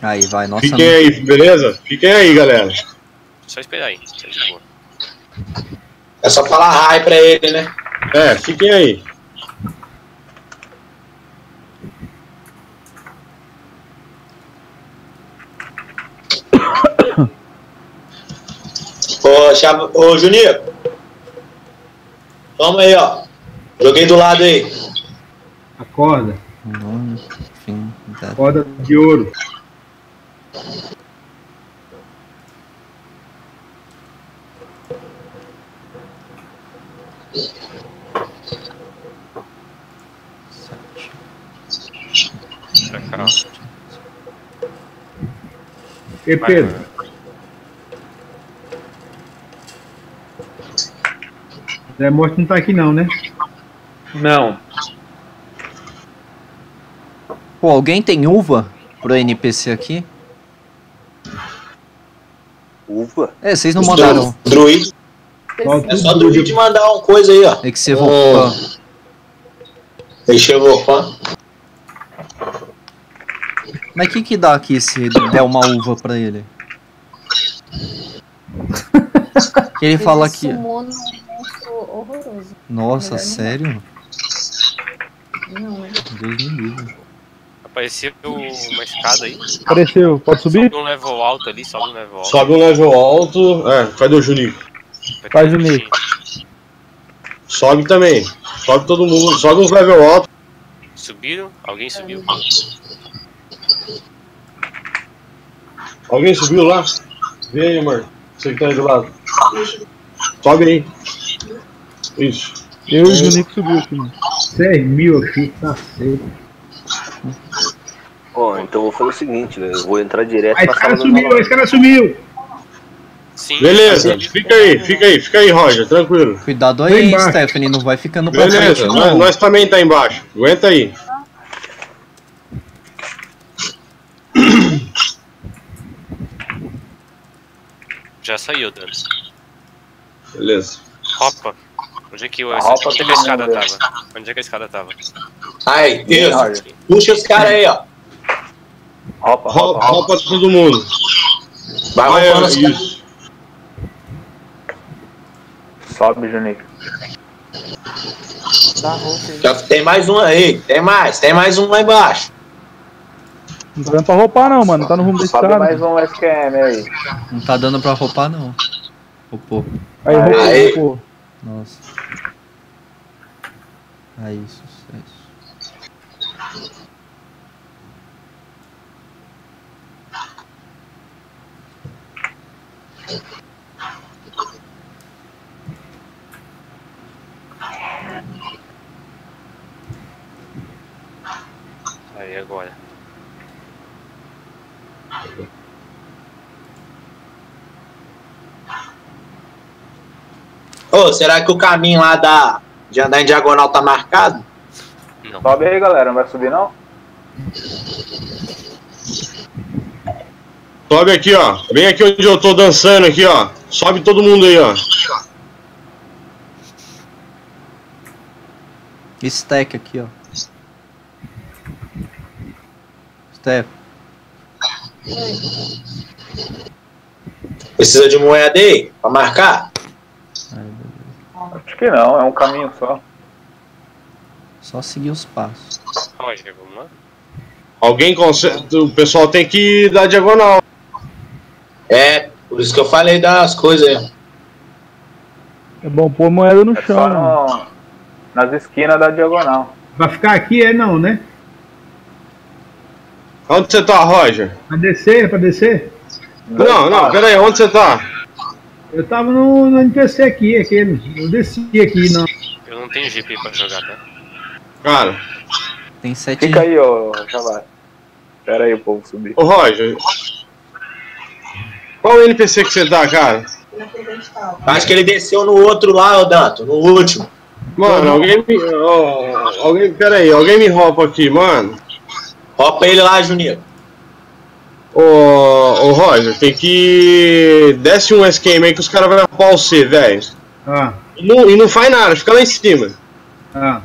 Aí vai, nossa. Fiquem aí, beleza? Fiquem aí, galera. Só esperar aí, tá de boa. É só falar hi pra ele, né? É, fiquem aí. Ô, Chava... Ô Juninho. Toma aí, ó. Joguei do lado aí. Acorda. Nome, fim, data. Corda de ouro. E Pedro? Zé Morte não tá aqui não, né? Não. Pô, alguém tem uva pro NPC aqui? Uva? É, vocês não Os mandaram. dru- Druid. É só druid mandar uma coisa aí, ó. É que você voltou. Ele chegou, fã. Mas o que que dá aqui se der uma uva pra ele? Que ele fala aqui. Sumou horroroso. Nossa, não sério? Não, né? Deus me livre. Apareceu uma escada aí. Apareceu, pode subir? Sobe um level alto ali, sobe um level alto. Sobe um level alto. É, cadê o Junico? Faz o Nico. Sobe também. Sobe todo mundo. Sobe uns level alto. Subiram? Alguém subiu? Alguém subiu lá? Vem aí, amor. Você que tá aí do lado. Sobe aí. Isso. Eu e o Junico subiu aqui, mano. 6 mil aqui, tá cedo. Ó, então eu vou fazer o seguinte, né? Eu vou entrar direto A pra sala do sumiu, a escada sumiu. Sim. Beleza, fica aí, fica aí, fica aí, Roger, tranquilo. Cuidado aí, embaixo. Stephanie, não vai ficando pra frente, Beleza, nós, não. nós também tá embaixo. Aguenta aí. Já saiu, Dano. Beleza. Ropa. Onde é que, o, onde é que a escada mundo, tava? Onde é que a escada tava? Aí, Deus. Puxa os caras aí, ó. Ropa, Ropa, ropa todo mundo. Vai Vai, caras. isso. Sobe, Junico. Já Tem mais um aí, tem mais, tem mais um lá embaixo. Não tá dando pra roupar não, mano. Tá no rumo da Sobe escada. mais um SQM aí. Não tá dando pra roupar, não. Roupou, Aí. roupou. Nossa. Aí, sucesso. Aí agora. Ô, será que o caminho lá da, de andar em diagonal tá marcado? Não. Sobe aí, galera. Não vai subir, não? Sobe aqui, ó. Vem aqui onde eu tô dançando aqui, ó. Sobe todo mundo aí, ó. Stack aqui, ó. Steph. Precisa de moeda aí pra marcar? Acho que não. É um caminho só. Só seguir os passos. Roger, vamos lá? Alguém consegue. O pessoal tem que dar diagonal. É, por isso que eu falei das coisas aí. É bom pôr moeda no É chão, no, nas esquinas da diagonal. Vai ficar aqui é não, né? Onde você tá, Roger? Pra descer, pra descer. Não, não, pera aí, onde você tá? Eu tava no, no NPC aqui, aquele. Eu desci aqui, não. Eu não tenho GP pra jogar, tá? Cara, Tem sete. Fica aí, ô Chavara. Espera aí o povo subir. ô Roger. Qual NPC que você tá, cara? Acho que ele desceu no outro lá, ô Danto, no último. Mano, alguém me. ó, alguém. Pera aí, alguém me roupa aqui, mano. Roupa ele lá, Juninho. Ô, ô Roger, tem que. Desce um esquema aí que os caras vão roubar você, velho. Ah, E não, e não faz nada, fica lá em cima. ah.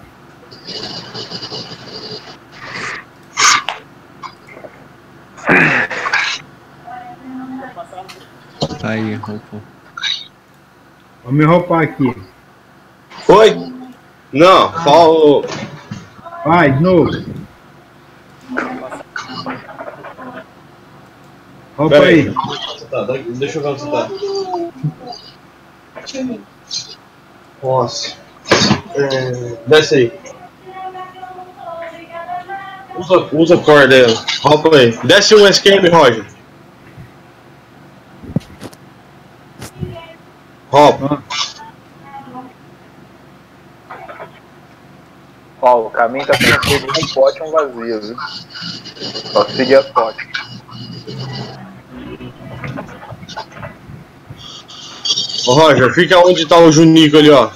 Aí, roupou. Vou me roubar aqui. Foi? Não, fala. Vai, de novo. Rouba Pera aí. aí. Tá, deixa eu ver onde você tá. Nossa. É, desce aí. Usa, usa a corda aí. Roupa aí. Desce um esquema, Roger. Roupa. Ó, o caminho tá sendo feito um pote e um vazio, viu? Só seguir as Ô Roger, fica onde tá o Junico ali, ó.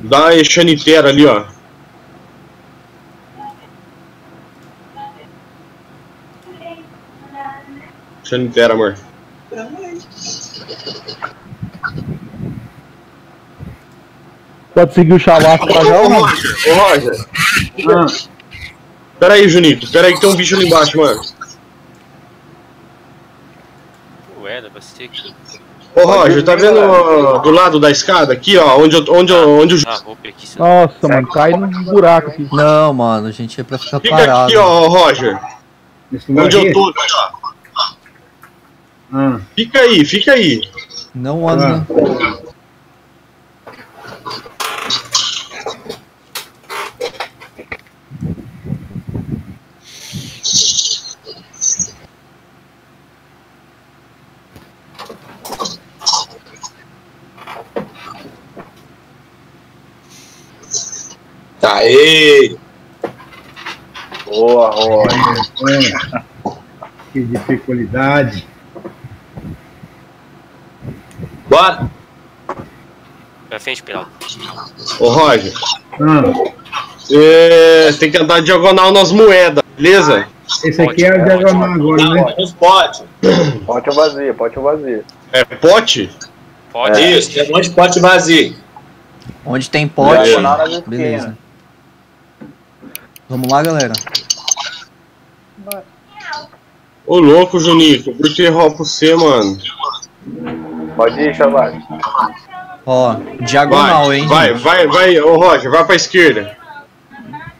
Dá a chaniteira ali, ó. Chaniteira, amor. Pode seguir o chavaco pra já Ô? Roger, ô Roger. Ah. Pera aí, Junito. Pera aí que tem um bicho ali embaixo, mano. Ué, dá pra ser aqui. Ô, Roger, tá vendo ó, do lado da escada aqui, ó, onde, eu- onde, eu- onde o... Ah. Nossa, mano, cai num buraco aqui. Não, mano, a gente é pra ficar Fica parado. aqui, ó, Roger. Onde eu tô, ó. Ah. Fica aí, fica aí. Não anda. Aê! Boa, Roger. É. Que dificuldade. Bora! Pra frente, Pirata. Ô, Roger. Ah, É, tem que andar diagonal nas moedas, beleza? esse aqui é o diagonal agora, né? Uns potes. Pote ou vazio, pote ou vazio. É pote? Pode. Isso, tem um monte de pote vazio. Onde tem pote. Beleza. Vamos lá, galera. Ô, louco, Junico. Por que roupa você, mano? Pode ir, Chavate. Ó, diagonal, vai, hein? Vai, vai, vai. Ô, Roger, vai pra esquerda.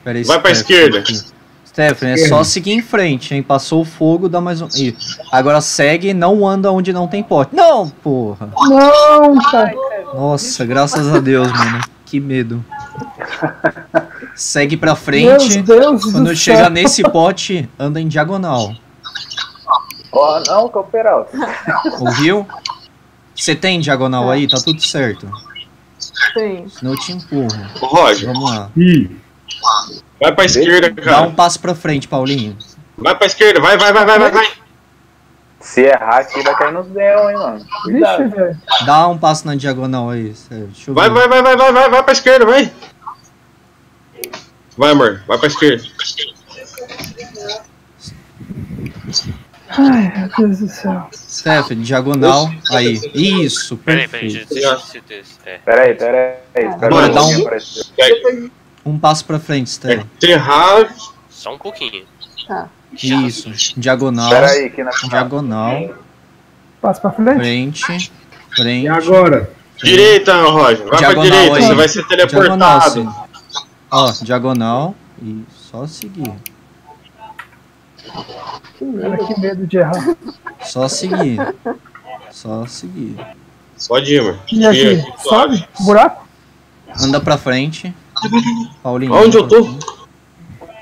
Pera aí, vai pra Stephanie. esquerda. Stephanie, é só seguir em frente, hein? Passou o fogo, dá mais um. Ih, agora segue, não anda onde não tem pote. Não, porra. Não, cara. Nossa, graças a Deus, mano. Que medo. Segue pra frente. Meu Deus do Quando céu. chegar nesse pote, anda em diagonal. Ó, não, cooperal. Ouviu? Você tem diagonal aí? Tá tudo certo. Tem. Senão eu te empurro. Ô, Roger. Vamos lá. Vai pra esquerda, Dá cara. um passo pra frente, Paulinho. Vai pra esquerda, vai, vai, vai, vai, vai, vai. Se errar aqui, vai cair nos dedos, hein, mano. Cuidado. velho. Dá um passo na diagonal aí. sério. Deixa eu Vai, ver. vai, vai, vai, vai, vai, vai pra esquerda, vai. Vai, amor, vai pra esquerda. Ai, meu Deus do céu. Stephanie, diagonal. Aí. Isso, Peraí, peraí, perfeito. deixa eu certeza. É. Peraí, peraí. Espera Bora, dá um-. Um passo pra frente, Stephanie. Enterrar. Só um pouquinho. Tá. Isso. Diagonal. Espera aí, que na Diagonal. Passa pra frente. Frente. Frente. E agora? Direita, Roger. Vai pra Diagonal direita, aí. você vai ser Diagonal, teleportado. Ó, diagonal. E só seguir. Cara, que medo de errar. Só seguir. Só seguir. Pode ir, amor. E aqui? Sobe? Buraco? Anda pra frente. Paulinho. Onde eu tô?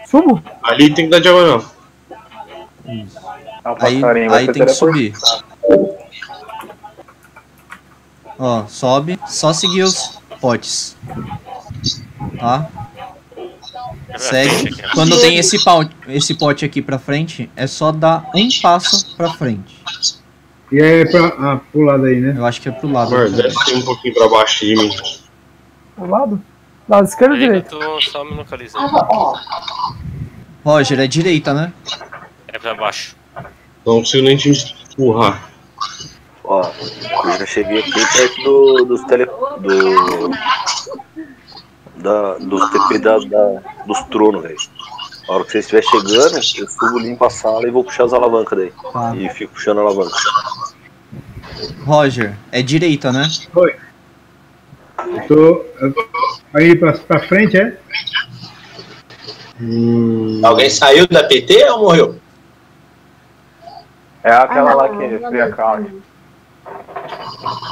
Subo? Ali tem que dar diagonal. Ah, o Aí, aí tem que subir. Ó, sobe. Só seguir os potes. Tá? Segue. Quando tem esse, pau, esse pote aqui pra frente, é só dar um passo pra frente. E aí é pra, ah, pro lado aí, né? Eu acho que é pro lado. Amor, desce um pouquinho pra baixo de mim. Do lado? Lado esquerdo ou direito? eu tô só me localizando. Roger, é direita, né? É pra baixo. Não consigo nem te empurrar. Ó, eu já cheguei aqui perto do, dos tele. do. Da, dos TP da, da- dos tronos, velho. A hora que você estiver chegando, eu subo, limpo a sala e vou puxar as alavancas daí. Tá. E fico puxando a alavanca. Roger, é direita, né? Oi. Eu tô. eu tô- Aí pra, pra frente, é? Alguém saiu da PT ou morreu? É aquela Ah, lá que free não. account.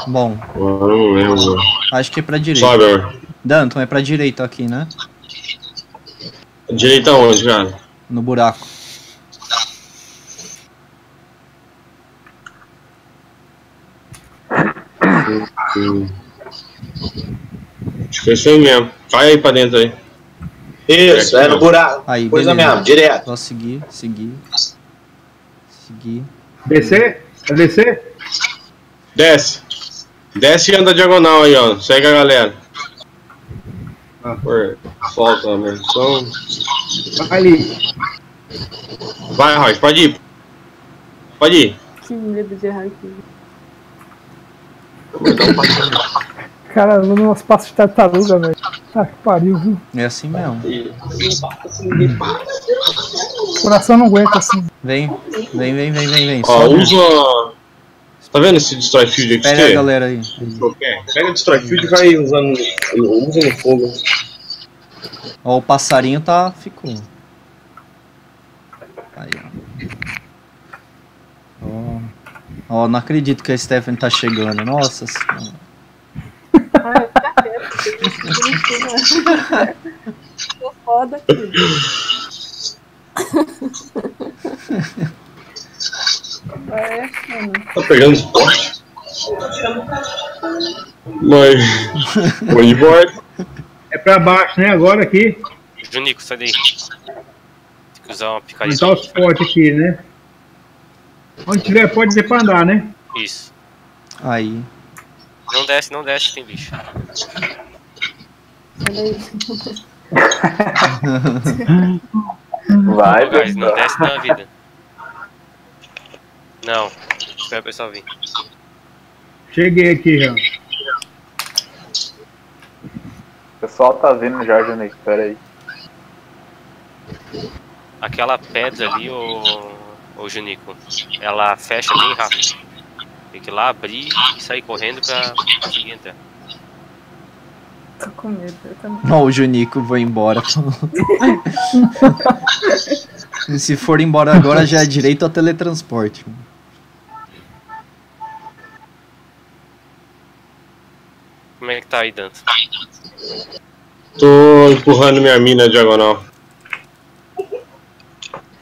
Bom, Eu não lembro. acho que é pra direita. Danton, é pra direita aqui, né? Direita onde, cara? No buraco. Acho que é isso aí mesmo. Vai aí pra dentro aí. Isso, é no buraco. Aí, Coisa beleza. mesmo, direto. Só seguir, seguir. Seguir. Descer? Quer descer? Desce. Desce e anda diagonal aí, ó. Segue a galera. Ah. Por falta a menção. Vai ali. Vai, Roger, pode ir. Pode ir. Que medo de errar aqui. Cara, eu vou nos passos de tartaruga, velho. Ah, que pariu, viu? É assim mesmo. O coração não aguenta assim. Vem, vem, vem, vem, vem, vem. Ó, usa. Tá vendo esse Destroy Field aqui? Pega a galera aí. Pega o Destroy Field e vai usando. Usa no fogo. Ó, o passarinho tá. ficou. Aí, ó. Ó. Ó, não acredito que a Stephanie tá chegando. Nossa senhora. Tô foda aqui. Vai achando. Tá pegando esporte? Mas. Vou embora. É pra baixo, né? Agora aqui. Junico, sai daí. Tem que usar uma picareta. Aumentar os fortes aqui, né? Onde tiver pode dizer pra andar, né? Isso. Aí. Não desce, não desce, tem bicho. Vai, Mas não desce na vida. Não. Espera o pessoal vir. Cheguei aqui já. O pessoal tá vindo já, Junico. Pera aí. Aquela pedra ali, ô, ô Junico, ela fecha bem rápido. Tem que ir lá abrir e sair correndo pra conseguir entrar. Tô com medo, eu também. Ó, o Junico, vou embora. Se for embora agora, já é direito ao teletransporte. Como é que tá aí, Dança? Tô empurrando minha mina diagonal.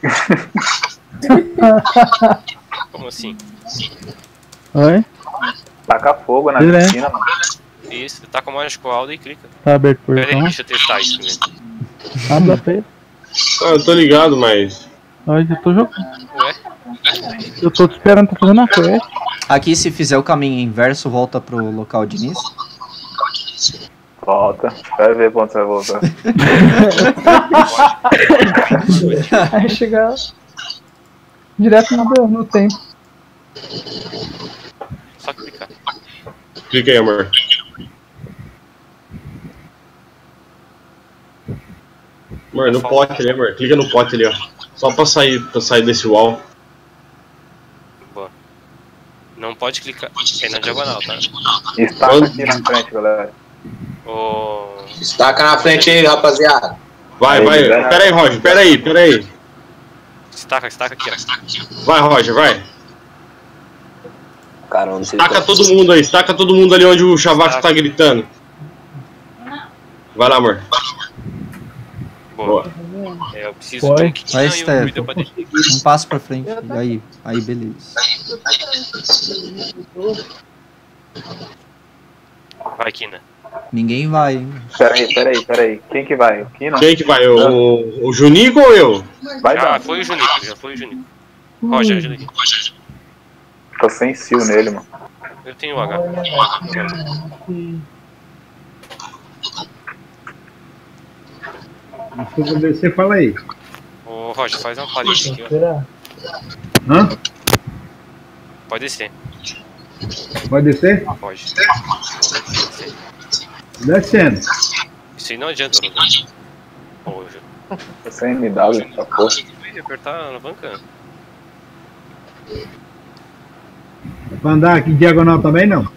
Como assim? Oi? Taca fogo na Direto. piscina, mano. Isso, tá com a Aldo e clica. Tá aberto por Pera aí, deixa eu testar isso primeiro. Abre a feira. Ah, eu tô ligado, mas. Olha, eu tô jogando. Ué? Eu tô te esperando, tô fazendo a quest. Aqui, se fizer o caminho inverso, volta pro local de início. Volta. Vai ver onde você vai voltar. Aí chegar direto no, no tempo. Só clicar. Clica aí, amor. Amor, no pote ali, amor. Clica no pote ali, ó. Só pra sair, pra sair desse wall. Boa. Não pode clicar. É na diagonal, tá? Estaca aqui na frente, galera. Ô. Estaca na frente aí, rapaziada. Vai, Aí, vai. galera. Pera aí, Roger. Pera aí, pera aí. Estaca, estaca aqui, ó. Vai, Roger, vai. Cara, não sei Taca todo mundo aí. Taca todo mundo ali onde o Chavaco tá gritando. Vai lá, amor. Boa. É, eu preciso Foi. um Vai, Steph. vídeo pra deixar. Um passo pra frente. Aí, aí, beleza. Vai, Kina. Ninguém vai, hein? Pera aí, pera aí, pera aí. Quem que vai? Não? Quem que vai? O, o Junico ou eu? Vai Já dar. foi o Junico, já foi o Junico. Roger, ajuda aqui. Tô sem sil nele, mano. Eu tenho o H. Se eu descer, fala aí. Ô, Roger, faz uma parede aqui, ó. Hã? Pode descer. Pode descer? Pode. Descendo. Isso aí não adianta, Roger. Roger. Tô sem MW, essa porra. Apertar a alavanca. Pra andar aqui diagonal também não?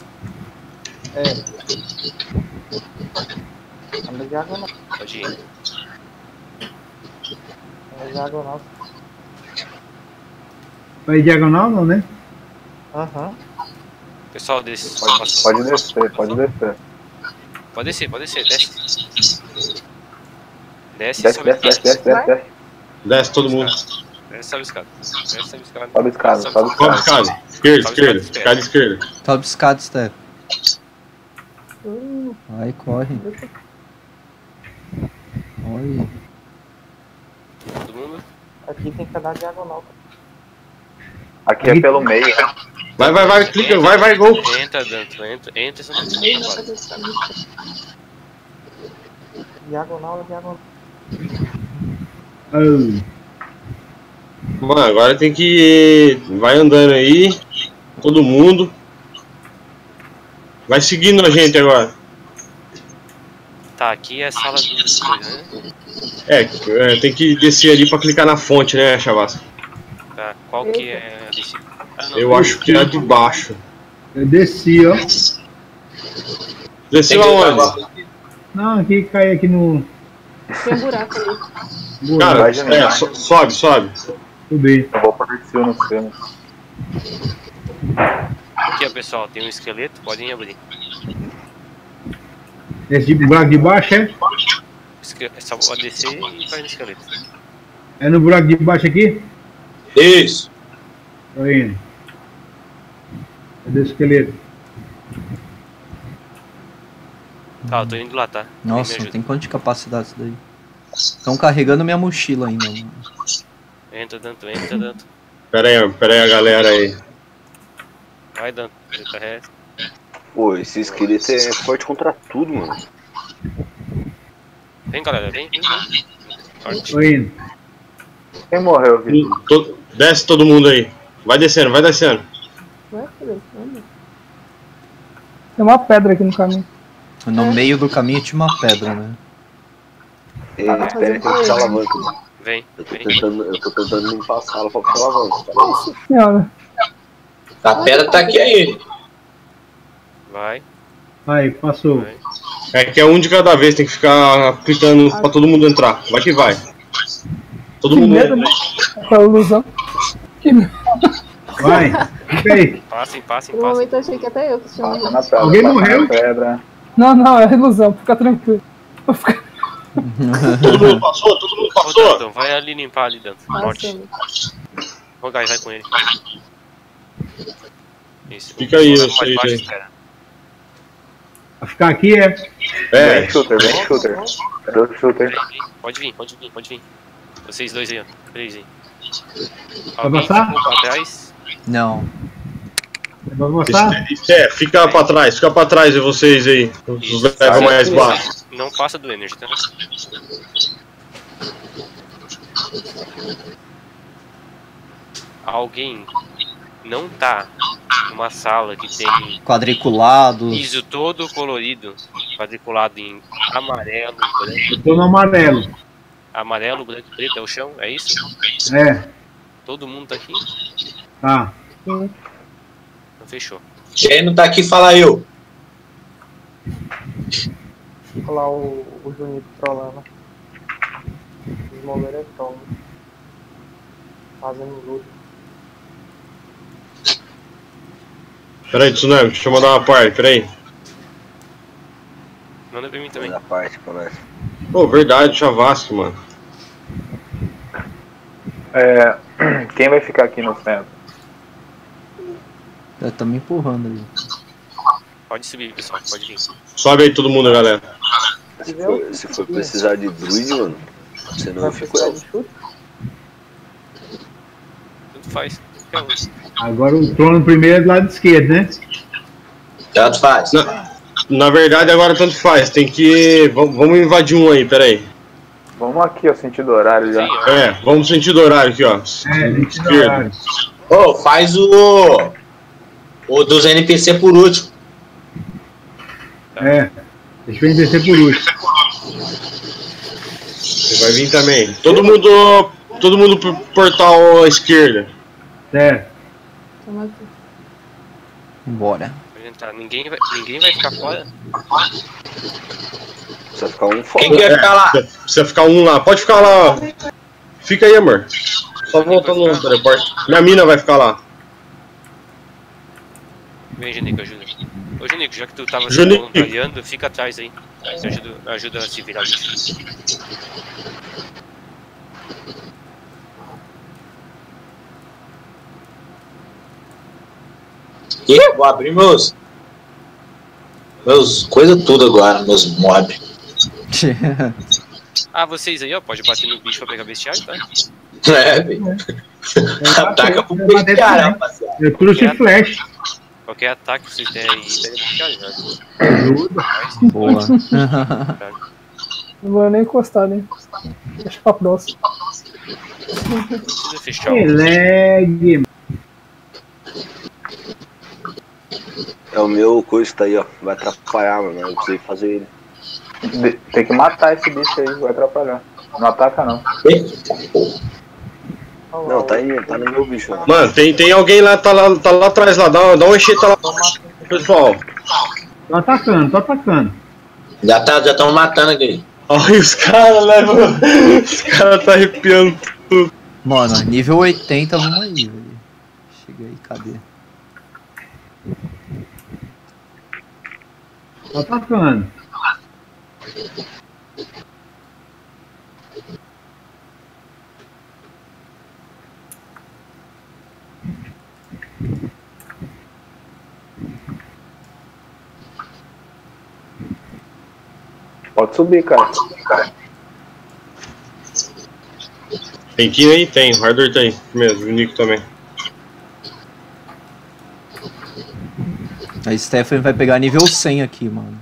Anda diagonal. Pode ir. Anda diagonal. Vai diagonal não, né? Aham. Pessoal, desce. Pode, pode descer, pode descer. Pode descer, pode descer, desce. Desce, Desce, sobe desce, desce, desce, desce, desce. Desce todo mundo. Desce, sobe a escada. Desce, sobe a escada. Sobe escada, sobe Sobe escada. Esquerda, esquerda. escada, esquerda. Sobe escada, Steph. Vai, corre. Olha. Todo mundo. Aqui tem que andar diagonal. Aqui é pelo meio. né? Vai, vai, vai. Clica. Vai, vai, gol. Entra, Danto, entra, entra, Diagonal diagonal. Mano, agora tem que. Vai andando aí. Todo mundo. Vai seguindo a gente agora. Tá, aqui é a sala do coisa, né? É, é, tem que descer ali pra clicar na fonte, né, Chavasca? Tá, qual que é a desse? Ah. Eu acho que é a de baixo. Eu desci, ó. Desceu aonde? Não, aqui cai aqui no. Tem um buraco ali. Cara, Vai, é, so- sobe, sobe. Subir. Eu vou aparecer no cena. Aqui, ó, pessoal, tem um esqueleto, podem abrir. Esse de buraco de baixo é? Esque- É só pode descer e vai no esqueleto. É no buraco de baixo aqui? Isso. Tô indo. Cadê o esqueleto? Tá, eu tô indo lá, tá? Nossa, ajuda. tem quanto de capacidade isso daí? Estão carregando minha mochila ainda. mano. Entra, Danto, entra, Danto. Pera aí, pera aí, a galera aí. Vai, Danto. Ele carrega. Pô, esse esqueleto é forte contra tudo, mano. Vem, galera, vem, vem, vem. Forte. Tô indo. Quem morreu, Vitor? To- Desce todo mundo aí. Vai descendo, vai descendo. Cadê? Onde? Tem uma pedra aqui no caminho. No meio do caminho tinha uma pedra, né? Ei, espera que eu puxar a alavanca. Vem, Eu tô vem. tentando, eu tô tentando limpar a sala pra puxar a alavanca. Tá bom? Senhora. A pedra tá aqui ainda. Vai, Aí, passou. vai. É que é um de cada vez, tem que ficar clicando pra todo mundo entrar. Vai que vai. Todo Que mundo medo, entra. né? Essa ilusão. Que medo. Vai. Fica aí. Passem, passem, um passem. momento eu achei que até eu que tinha Passa morrido. na pedra. Alguém passa morreu? Na pedra. Não, não, é ilusão, fica tranquilo. Vou ficar- Todo mundo passou, todo mundo Ô, passou. Danto, vai ali limpar ali, Danto. Morte. Passando. Ô, Guy, vai com ele. Isso. Fica aí, eu mais sei, baixo, sei. cara. Vai ficar aqui é? É, Vem, shooter, vem, shooter. Cadê o shooter? Pode vir, pode vir, pode vir. Vocês dois aí, ó. Três aí. Vai Alguém passar? ficou pra trás? Não. Vai passar? é, fica pra trás, fica pra trás de vocês aí. Os velhos mais baixos. Não passa do Energy, tá? Alguém não tá numa sala que tem Quadriculados. piso todo colorido, quadriculado em amarelo, branco, Eu tô no amarelo. amarelo, branco e preto, é o chão, é isso? É, Todo mundo tá aqui? Tá. Então fechou. Quem não tá aqui, fala eu. Olha lá o, o Junito trolando. Smoller é troll. Fazendo luta. Pera aí, Tsunami, deixa eu mandar uma parte, pera aí. Manda pra mim também. Da parte nós. Pô, verdade, Chavasque, mano. É, quem vai ficar aqui no centro? É, tá me empurrando ali. Pode subir, pessoal, pode vir. Sobe aí todo mundo, galera. Se for, se for precisar de druid, mano, ela. de chute? Tudo faz. Um. Agora o trono primeiro é do lado esquerdo, né? Tanto faz. Na, na verdade, agora tanto faz. Tem que. Vamos, invadir um aí, pera aí. Vamos aqui, ó, sentido horário já. É, vamos no sentido horário aqui, ó. É, sentido Esquerdo. horário. Ô, faz o. O dos NPC por último. É. Deixa eu descer por último. Você vai vir também. Todo mundo. Todo mundo pro portal à esquerda. Certo. Toma aqui. Bora. Pode entrar. Ninguém vai, ninguém vai ficar fora. Precisa ficar um fora. Quem quer ficar lá? Precisa- Precisa ficar um lá. Pode ficar lá. Fica aí, amor. Só voltando no teleporte. Minha mina vai ficar lá. Vem, Junico, ajuda. Ô, Junico, já que tu tava se voluntariando, fica atrás aí. Você ajuda, ajuda a se virar isso. Ih, vou abrir meus. Meus. Coisa tudo agora, meus mob. Ah, vocês aí, ó, pode bater no bicho pra pegar bestiário, tá? É, velho. Ataca pro Eu bater cara, também. rapaziada. Eu trouxe flash. Qualquer ataque que vocês derem aí, pega já. Ajuda. Boa. Não vou nem encostar, né? Deixa pra próxima. Não precisa fechar Que o... lag. É o meu coisa que tá aí, ó. Vai atrapalhar, mano. Eu precisei fazer ele. Tem que matar esse bicho aí, vai atrapalhar. Não ataca não. Não, tá aí, tá no meu bicho. lá. Mano, tem, tem alguém lá, tá lá, tá lá atrás lá, dá, dá uma encheta lá, pessoal. Tô atacando, tô atacando. Já tá, já estão matando aqui. Olha os caras, né, mano? Os caras tá arrepiando tudo. Mano, nível 80, vamos aí, velho. Chega aí, cadê? Tô atacando. Pode subir, cara. Tem que ir aí? Tem, o Hardware tem mesmo, o Nico também. A Stephanie vai pegar nível 100 aqui, mano.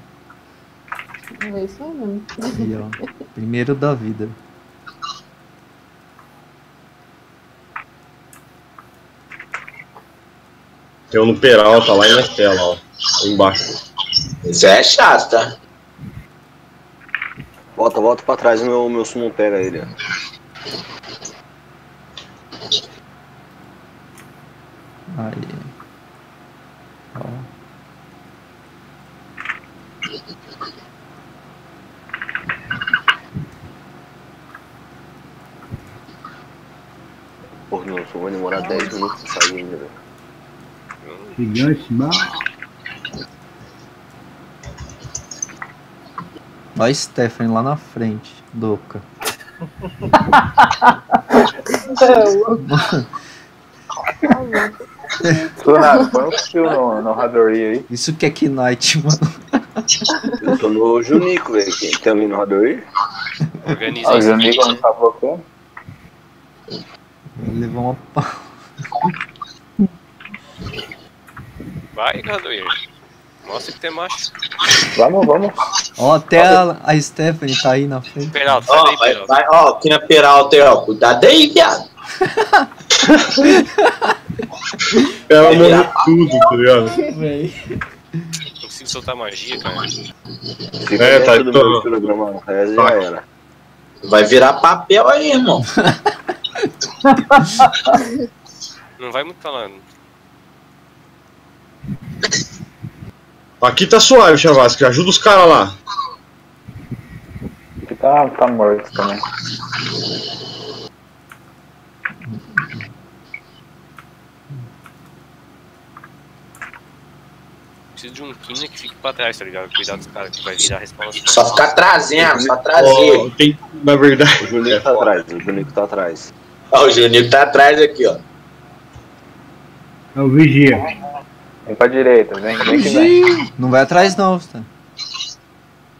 É isso mesmo. Aí, ó. Primeiro da vida. Tem um no Peralta lá e na Estela, ó. Embaixo. Isso é chato, tá? Volta, volta pra trás, o meu, meu summon pega ele. ó. Aí. Ó. Porra, meu summon vai demorar 10 minutos pra sair ainda, velho. Gigante, bah. Ó a Stephanie lá na frente, Doca. Sonado, põe um fio no, no aí. Isso que é Knight, mano. Eu tô no Junico, velho. Quem tem alguém no radar aí? Organiza Ah, o. Junico não tá bloqueando. Vai levar uma pau. Vai, Gadoir. Mostra que tem macho. Vamos, vamos. Ó, até a, a Stephanie tá aí na frente. Peralta, sai Ó, daí, vai, Peralta. vai, ó, tem a Peralta aí, ó. Cuidado aí, viado. Ela morreu tudo, tá ligado? Não consigo soltar magia, cara. Fica É, tá- dentro do tô- meu programa, resto já era. Vai virar papel aí, irmão. Não vai muito pra Aqui tá suave, Chavasque. Ajuda os caras lá. Aqui tá, tá morto também. Preciso de um Kina que fique pra trás, tá ligado? Cuidado dos caras que vai virar resposta. Só ficar trazendo, só trazer. tem, na verdade. O Junico tá atrás, o Junico tá atrás. Ó, o Juninho tá atrás aqui, ó. É o vigia. Vem pra direita, vem, vem que vem. Não vai atrás não, tá?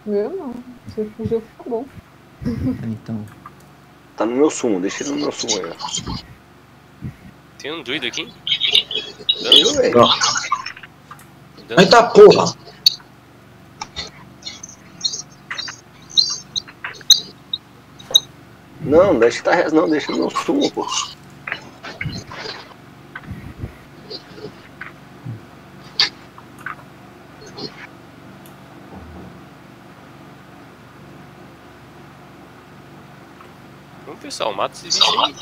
Eu não. Se fugiu, fica bom. Então. Tá no meu sumo, deixa ele no meu sumo aí. ó. Tem um druido aqui? Eu, velho. Eita porra. Não, deixa tá res- não, deixa no meu sumo, pô. Pessoal, mata esses bichos aí.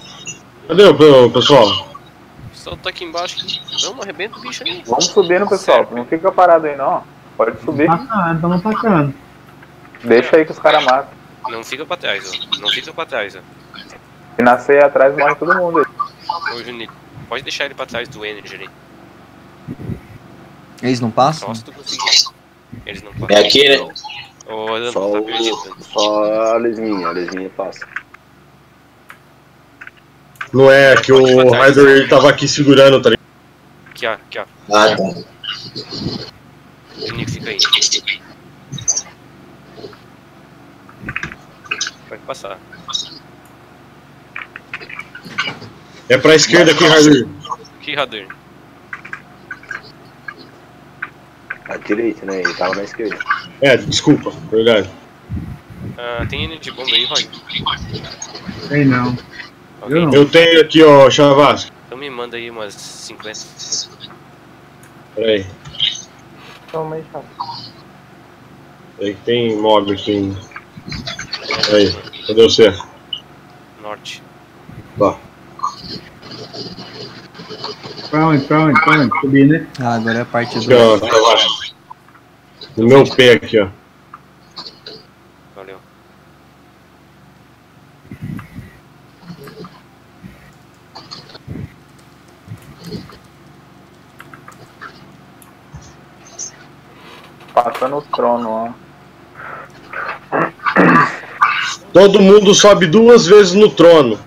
Cadê o pessoal? O pessoal tá aqui embaixo. Aqui. Vamos, arrebenta o bicho aí. Vamos subir no pessoal, não fica parado aí não. Pode subir. Atacando, estamos atacando. Deixa aí que os caras matam. Não fica pra trás, ó. Não fica pra trás, ó. Se nascer aí atrás, morre todo mundo aí. Ô, Junito, pode deixar ele pra trás do Energy ali. Eles não passam? Eles não passam. É aqui, né? Ô, Só, tá perdido. só a lesminha, a lesminha passa. Não é que o Hardware ele tava aqui segurando, tá ligado? Aqui, ó. Aqui, ó. Ah, tá. Junito, fica aí. Vai passar. É pra esquerda aqui, Hardware. Aqui, Radar. À direita, né? Ele tava na esquerda. É, desculpa, verdade. Ah, tem Energy Bomb aí, Roy? Tem não. Alguém? não. Eu tenho aqui, ó, Chavasque. Então me manda aí umas 50. Peraí. Toma aí, chato. Aí que tem mob aqui ainda. Aí, cadê você? Norte. Lá. Pra onde, pra onde, pra onde? Subir, né? Ah, agora é a parte Aqui, ó, do. aqui abaixo. No meu pé aqui, ó. Valeu. Passa no trono, ó. Todo mundo sobe duas vezes no trono.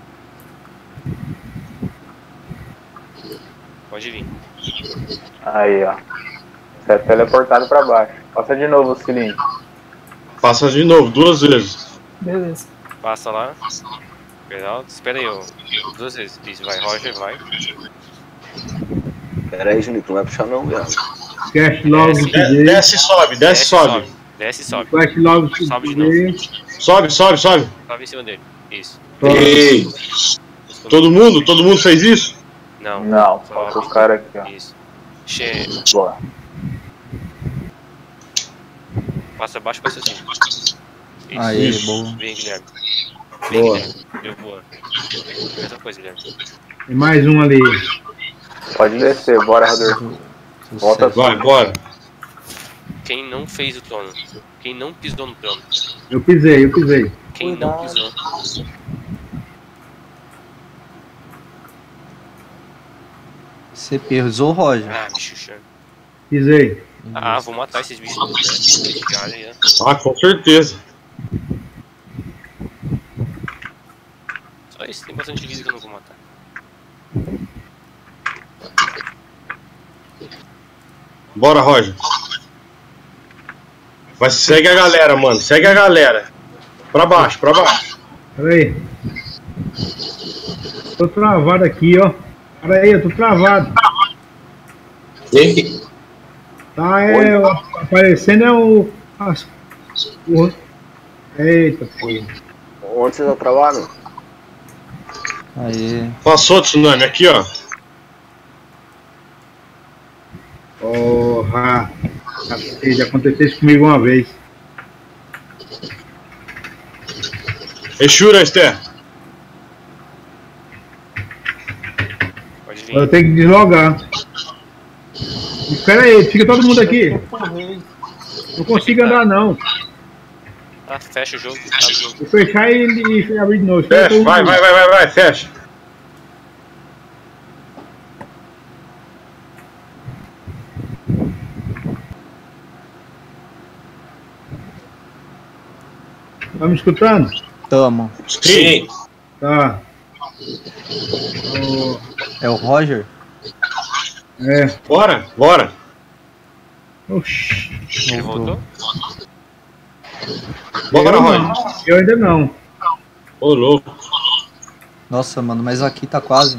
Pode vir. Aí, ó. Você é teleportado pra baixo. Passa de novo o cilindro. Passa de novo, duas vezes. Beleza. Passa lá. Geraldo, espera aí, eu. Duas vezes. Isso, vai, Roger, vai. Pera aí, Juninho, não vai puxar não, viado. Esquece logo desce e sobe, desce e sobe. Desce e sobe. Esquece logo Sobe de novo. Sobe, sobe, sobe. Sobe em cima dele. Isso. Ei. Todo mundo? Todo mundo fez isso? Não. Não, falta o cara aqui, ó. Isso. Che... Boa. Passa abaixo, passa assim. Isso. Aí, Isso. boa. Vem, Guilherme. Vem, Boa. Guilherme. Eu vou. Mesma coisa, Guilherme. Tem mais um ali. Pode descer, bora, Rodolfo. Volta Vai, bora. Quem não fez o trono? Quem não pisou no trono? Eu pisei, eu pisei. Quem não pisou? Você pesou, Roger? Ah, bicho. Pisei. Ah, vou matar esses bichos né? Ah, com certeza. Só isso, tem bastante vida que eu não vou matar. Bora, Roger. Vai, segue a galera, mano. Segue a galera. Pra baixo, pra baixo. Pera aí. Tô travado aqui, ó. Pera aí, eu tô travado. Tá, é. Aparecendo é o. as- o eita, pô. Onde você tá travado? Aí. Passou, tsunami, aqui, ó. Porra. Cacete, Já aconteceu isso comigo uma vez. Exura, Esther. Pode vir. Eu tenho que deslogar. Espera aí, fica todo mundo aqui. Não consigo andar não. Ah, fecha o jogo. Abre o jogo. Vou fechar e, e abrir de novo. Fecha, vai, vai, vai, vai, vai, fecha. Tá me escutando? Tamo. Sim. Tá. É o Roger? É. Bora, bora. Oxi. Ele voltou? Bora, Roger. eu ainda não. Ô, louco. Nossa, mano, mas aqui tá quase.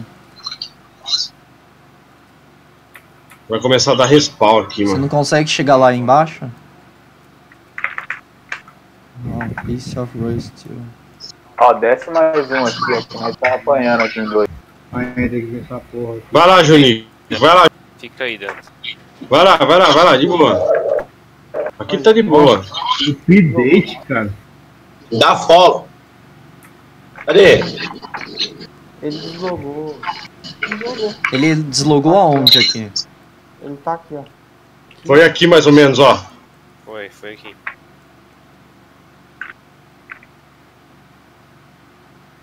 Vai começar a dar respawn aqui, Você mano. não consegue chegar lá embaixo? Piece of Rose Steel. Ó, desce mais um aqui, ó, que nós tá apanhando aqui em dois. Ai, tem que ver essa porra. Vai lá, Juninho. Vai lá, Fica aí, Dante. vai lá, vai lá, vai lá, de boa. Aqui tá de boa. Update, cara. Dá follow. Cadê? Ele deslogou. Deslogou. Ele deslogou aonde aqui? Ele tá aqui, ó. Foi aqui mais ou menos, ó. Foi, foi aqui.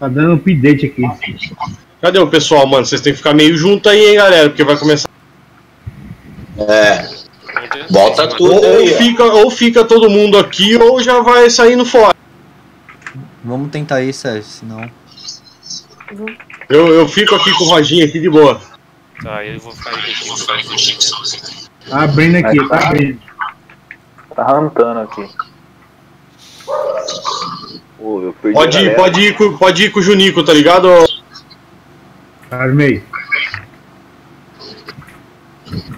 Tá dando update aqui. Cadê o pessoal, mano? Vocês têm que ficar meio junto aí, hein, galera? Porque vai começar. É. Bota tudo ou, aí, ó. fica, ou fica todo mundo aqui, ou já vai saindo fora. Vamos tentar aí, Sérgio, senão. Eu, eu fico aqui com o Roginho aqui de boa. Tá, eu vou ficar aqui? Tá abrindo aqui, tá abrindo. Tá rantando aqui. Pô, eu perdi Pode ir, pode ir, com, pode ir com o Junico, tá ligado? Armei.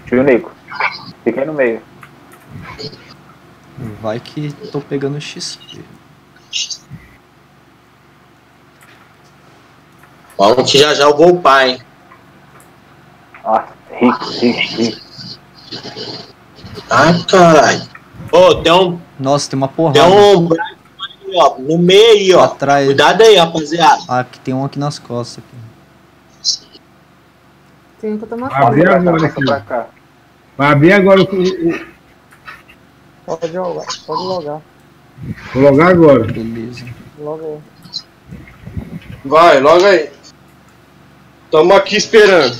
Tio Nico. Fica aí no meio. Vai que tô pegando XP. Vamos que já já eu vou upar, hein? Ah, rico, rico, rico. Ai, caralho. Ô, tem um, Nossa, tem uma Tem porrada. um Brian aí, ó, no meio aí, ó. Atrás. Cuidado aí, rapaziada. Ah, aqui tem um aqui nas costas. Aqui. Tem que tomar Vai abrir conta. agora aqui. Vai abrir agora o. Pode jogar, pode logar. Vou logar agora. Beleza. Loga aí. Vai, logo aí. Tamo aqui esperando.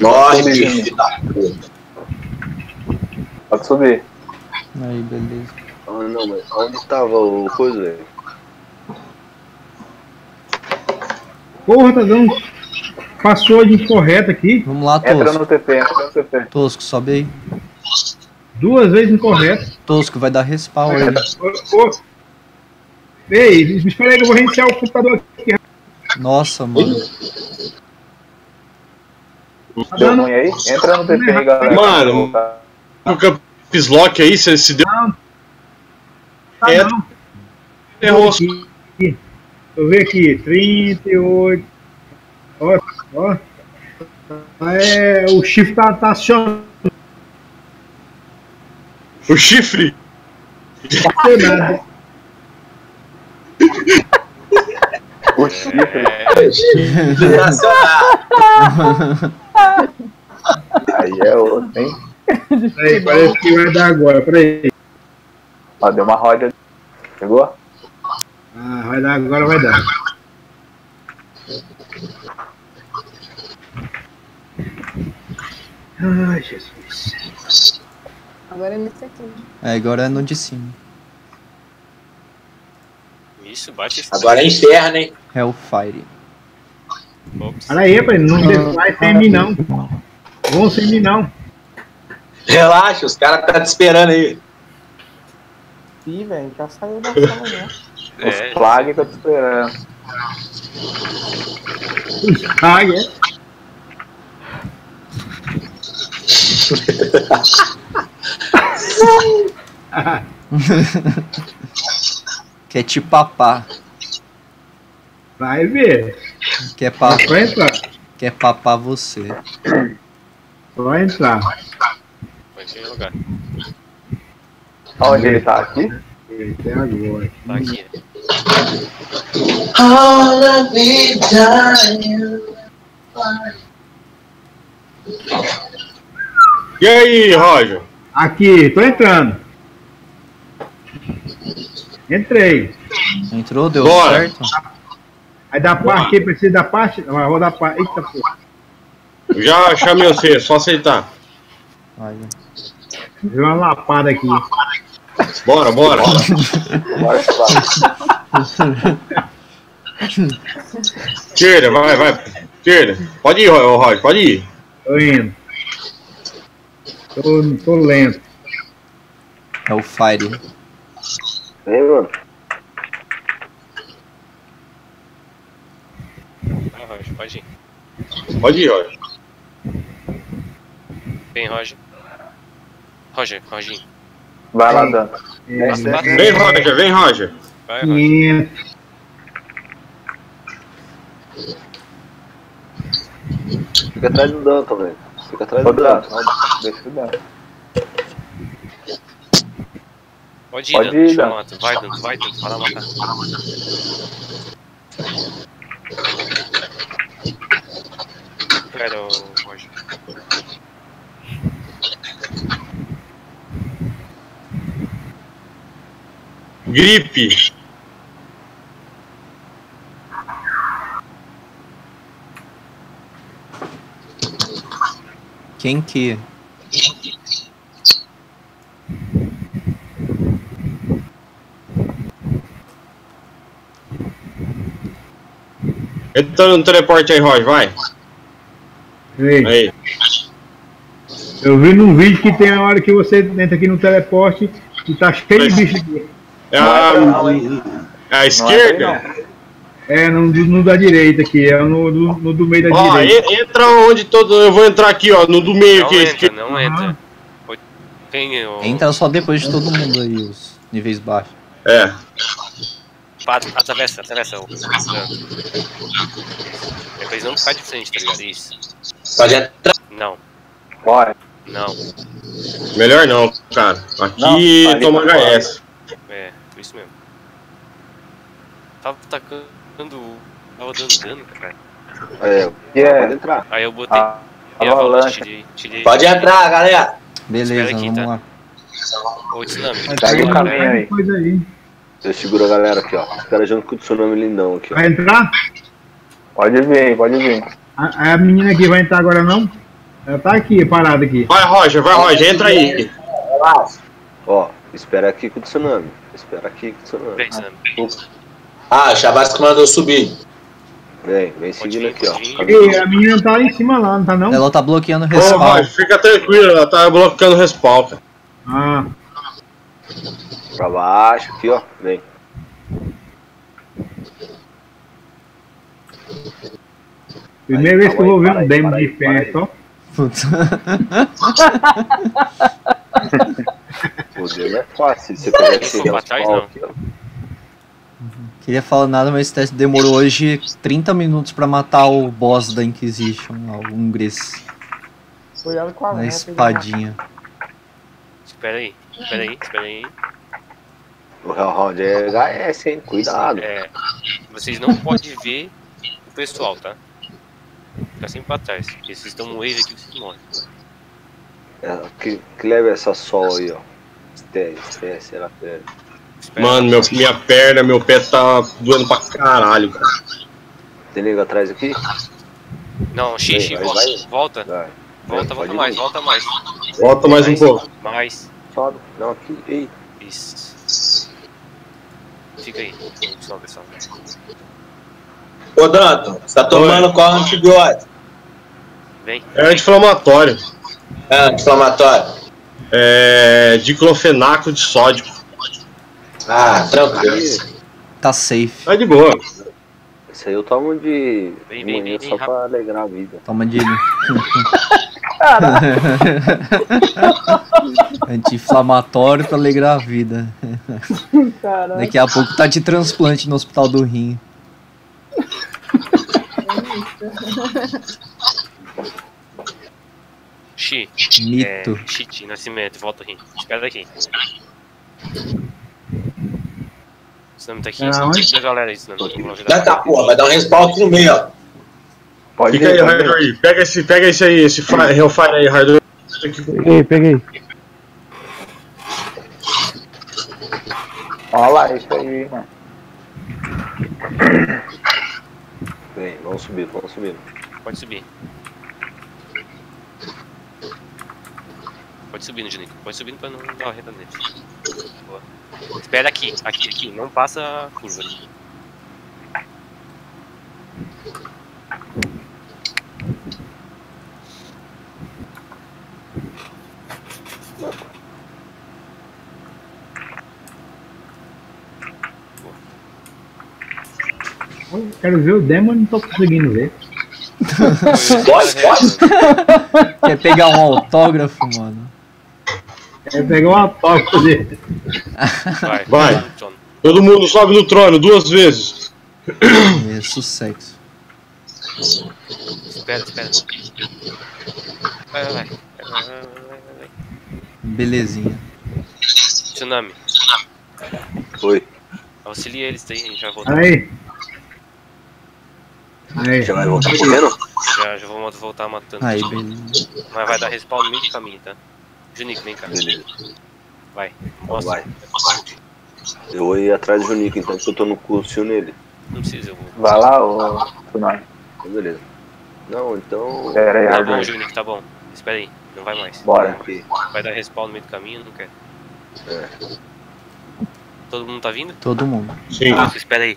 Morre, filho da puta. Pode subir. Aí, beleza. Ah, não, mas onde tava o coisa, velho? Porra, tá dando. Passou de incorreto aqui. Vamos lá, Entra Tosco. no TP, entra no TP. Tosco, sobe aí. Duas vezes incorreto. Tosco, vai dar respawn aí. Ei, espera aí que eu vou reiniciar o computador aqui. Nossa, mano. Tá Deu ruim aí? Entra no TP aí, galera. Mano, o Campus Lock aí, se, se deu. Tá É, não. errou. Aqui. Deixa eu ver aqui. 38. Ó, ó. É, o shift tá, tá acionado. O chifre. acionado. O chifre. Aí é outro, hein? Peraí, parece que vai dar agora. Peraí. Ó, deu uma roda. Pegou? Ah, vai dar agora, vai dar. Ai, Jesus. Agora é nesse aqui. É, agora é no de cima. Isso, bate esse. Agora é inferno, hein? Hellfire. Ops. Para aí, pai, não vai sem mim não. Vão sem mim não. Relaxa, os caras tá te esperando aí. Ih, velho, já saiu da sala já. É, Os flag tá te esperando. Ai, é. Quer te papar. Vai ver. Quer. Só entrar. Quer papar você. Só entrar. pode ir no lugar. Onde ele tá? Aqui? Até agora. Tá aqui. E aí, Roger? Aqui, tô entrando. Entrei. Entrou, deu Bora. certo? Aí da parte aí, precisa da parte. Ah, vou dar parte. Eita porra. Já chamei você, só aceitar. Aí. Deu uma lapada aqui. Bora, bora. Bora que Tira, vai, vai. Tira. Pode ir, Ro- Roger, pode ir. Tô indo. Tô, tô lento. Hellfire. Ei, mano. Vai, Roger, pode ir. Pode ir, Roger. Vem, Roger. Roger, Roginho. Vai lá, Dan. Vem, Roger, vem, Roger. Vai, Roger. 500. Fica atrás do Danton, velho. Fica atrás Ô, do Dan, deixa o Dan. Pode ir, Pode Dan. ir, Deixa eu Dan. Vai, Dan, vai, Dan. Vai lá matar. Pera, ô, Roger. Gripe. Quem que? Entra no teleporte aí, Roger, vai. Ei, Aí. eu vi num vídeo que tem a hora que você entra aqui no teleporte e tá cheio de bicho aqui. É a, é a esquerda? É, no, no da direita aqui, é no, no, no do meio da Ó, direita. e- entra onde todo. Eu vou entrar aqui, ó, no do meio Não aqui. entra, esquerda. não entra. Pode- Vem, ô. Entra só depois de todo mundo aí, os níveis baixos. É. Atravessa, atravessa o. É pra eles não ficar de frente, tá ligado? Isso. Pode entrar. Não, Bora. não. Melhor não, cara. Aqui Não, ali toma tá. HS. É, foi isso mesmo. Tava tacando. Tava dando dano, cara. É, Yeah. pode entrar. Aí eu botei. Ah, a avalanche. tirei, tirei. Pode entrar, galera. Beleza, aqui, vamos tá? lá. Ô, Tsunami. Segue o caminho aí. Eu seguro a galera aqui, ó. Os caras junto com o tsunami lindão aqui, ó. Vai entrar? Pode vir, pode vir. A, a menina aqui vai entrar agora não? Ela tá aqui, parada aqui. Vai, Roger, vai, Roger, entra aí. Ó, espera aqui com o tsunami. Espera aqui com o tsunami. Vem. Ah, o Chavasco mandou subir. Vem, vem seguindo aqui, ó. Ei, a menina tá lá em cima lá, não tá não? Ela tá bloqueando o Ô, respawn. Roger, fica tranquilo, ela tá bloqueando o respawn, cara. Ah, Pra baixo, aqui, ó. Vem. primeira vez que eu vou ver um demo de pé só. Putz. O dele é fácil. Você pegar esse trás, respawn não. aqui, ó. Queria falar nada, mas esse teste demorou hoje 30 minutos pra matar o boss da Inquisition, o Ungres, Foi ela com a na espadinha. Espera aí, espera aí, espera aí. O Hellhound é HS, hein? Cuidado. É, vocês não podem ver o pessoal, tá? Fica sempre pra trás. Porque vocês estão no wave aqui, vocês morrem. É, que, que leva essa sol aí, ó. Esté, esté, será que é? Mano, meu, minha perna, meu pé tá doendo pra caralho, cara. Tem nego atrás aqui? Não, xixi, Vai, volta, vai. volta, Vai. volta, Vai, volta pode mais, volta mais. Volta mais um pouco. Mais. Sobe. Não, aqui. Ei. Isso. Fica aí. Sobe, sobe. Ô, Danton, você tá tomando qual antibiótico? Vem. É anti-inflamatório. É, anti-inflamatório. É. diclofenaco de sódio. Ah, tranquilo. Tá safe. Tá de boa. Esse aí eu tomo de Vem, vem, só pra alegrar a vida. Toma de. Anti-inflamatório pra alegrar a vida. Caralho. Daqui a pouco tá de transplante no hospital do rim. Xi. Mito. É, Xiti, Nascimento, volta aqui. Espera aqui. Tsunami tá aqui. Ah, onde? Deixa a galera aí, Tsunami. Vamos jogar. Eita porra, vai dar um respawn aqui no meio, ó. Pode Fica aí, vir. aí. Pega esse, pega esse aí, esse fi- Hellfire aí, Hardor. Peguei, peguei. Olha lá, isso aí, mano. Vem, vamos subir, vamos subir. Pode subir. Pode subir no Junico. Pode subir pra não dar uma reta nele. Boa. Espera aqui, aqui, aqui. Não passa a curva ali. Eu quero ver o demo e não tô conseguindo ver. Pode, pode. Quer pegar um autógrafo, mano? Quero pegar uma toca dele. Vai. Vai. Todo mundo sobe no trono duas vezes. É sucesso. Espera, espera. Vai, vai, vai. Vai, vai, vai, vai, vai. Belezinha. Tsunami. Oi. Auxilia eles daí, a gente vai voltar. Aí. Aí. Já vai voltar correndo? Já, já vou voltar matando. Aí, beleza. Mas vai dar respawn no meio do caminho, tá? Junico, vem cá. Beleza. Vai. Então Mostra. vai. Eu vou ir atrás do Nico, então, porque eu tô no curso nele. Não precisa, eu vou. Vai lá, ô Tsunami. Então, beleza. Não, então. Pera aí, Tá bom, Junico, tá bom. Espera aí, não vai mais. Bora. Vai dar respawn no meio do caminho, não quer. É. Todo mundo tá vindo? Todo mundo. Sim. Ah, espera aí.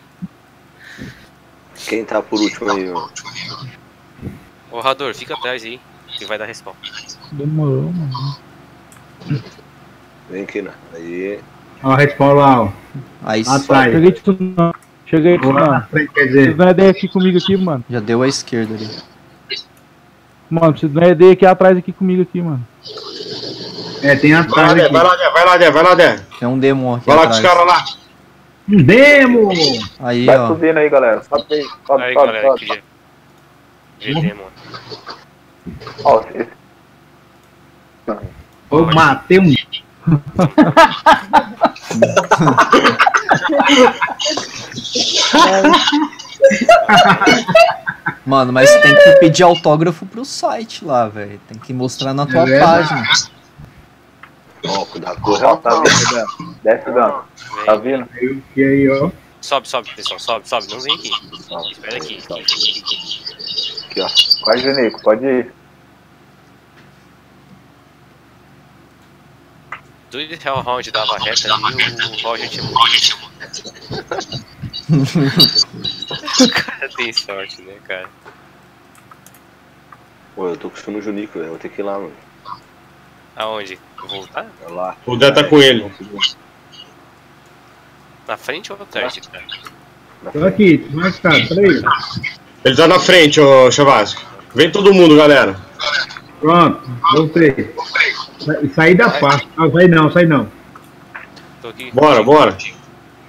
Quem tá por último aí, ó? Ô, Rador, fica atrás aí, que vai dar respawn. Demorou, mano. Vem aqui, né? Aí. Ó, respawn lá, ó. Aí Atrás. Cheguei de tsunami. Cheguei de tsunami. frente, quer Vocês dizer. dão ideia aqui comigo aqui, mano. já deu a esquerda ali. Mano, vocês dão ideia aqui atrás aqui comigo aqui, mano. É, tem Vai lá, atrás Dé, aqui. vai lá, Dé, vai lá, Dé, vai lá, Dé. Tem um demon aqui Vai lá com os atrás. caras lá. Um demo! Aí, Vai ó. subindo aí, galera. Sobe aí. Sobe, Aí, sobe, galera, sobe. que mano. Ó, esse- Eu matei um. Mano, mas tem que pedir autógrafo pro site lá, velho. Tem que mostrar na tua É verdade. página. Ó, cuidado com Ó, o tá vindo, Dan. Desce, Dan. Tá vindo? E aí, ó. Sobe, sobe, pessoal, sobe, sobe, não vem aqui. Espera aqui. aqui, ó. Vai, Junico, pode ir. Do it Hellhound dava reta ali, o Roger tinha morrido. o cara tem sorte, né, cara? Pô, eu tô custando o Junico, velho. Vou ter que ir lá, mano. Aonde? Voltar? Lá. O Dé tá com ele. Na frente ou atrás? Tô aqui, que tá? Peraí. Ele tá na frente, ô Chavasco. Vem todo mundo, galera. Pronto, voltei. Sa- Saí da pasta. Não, saí não, saí não. Tô aqui. Bora, bora.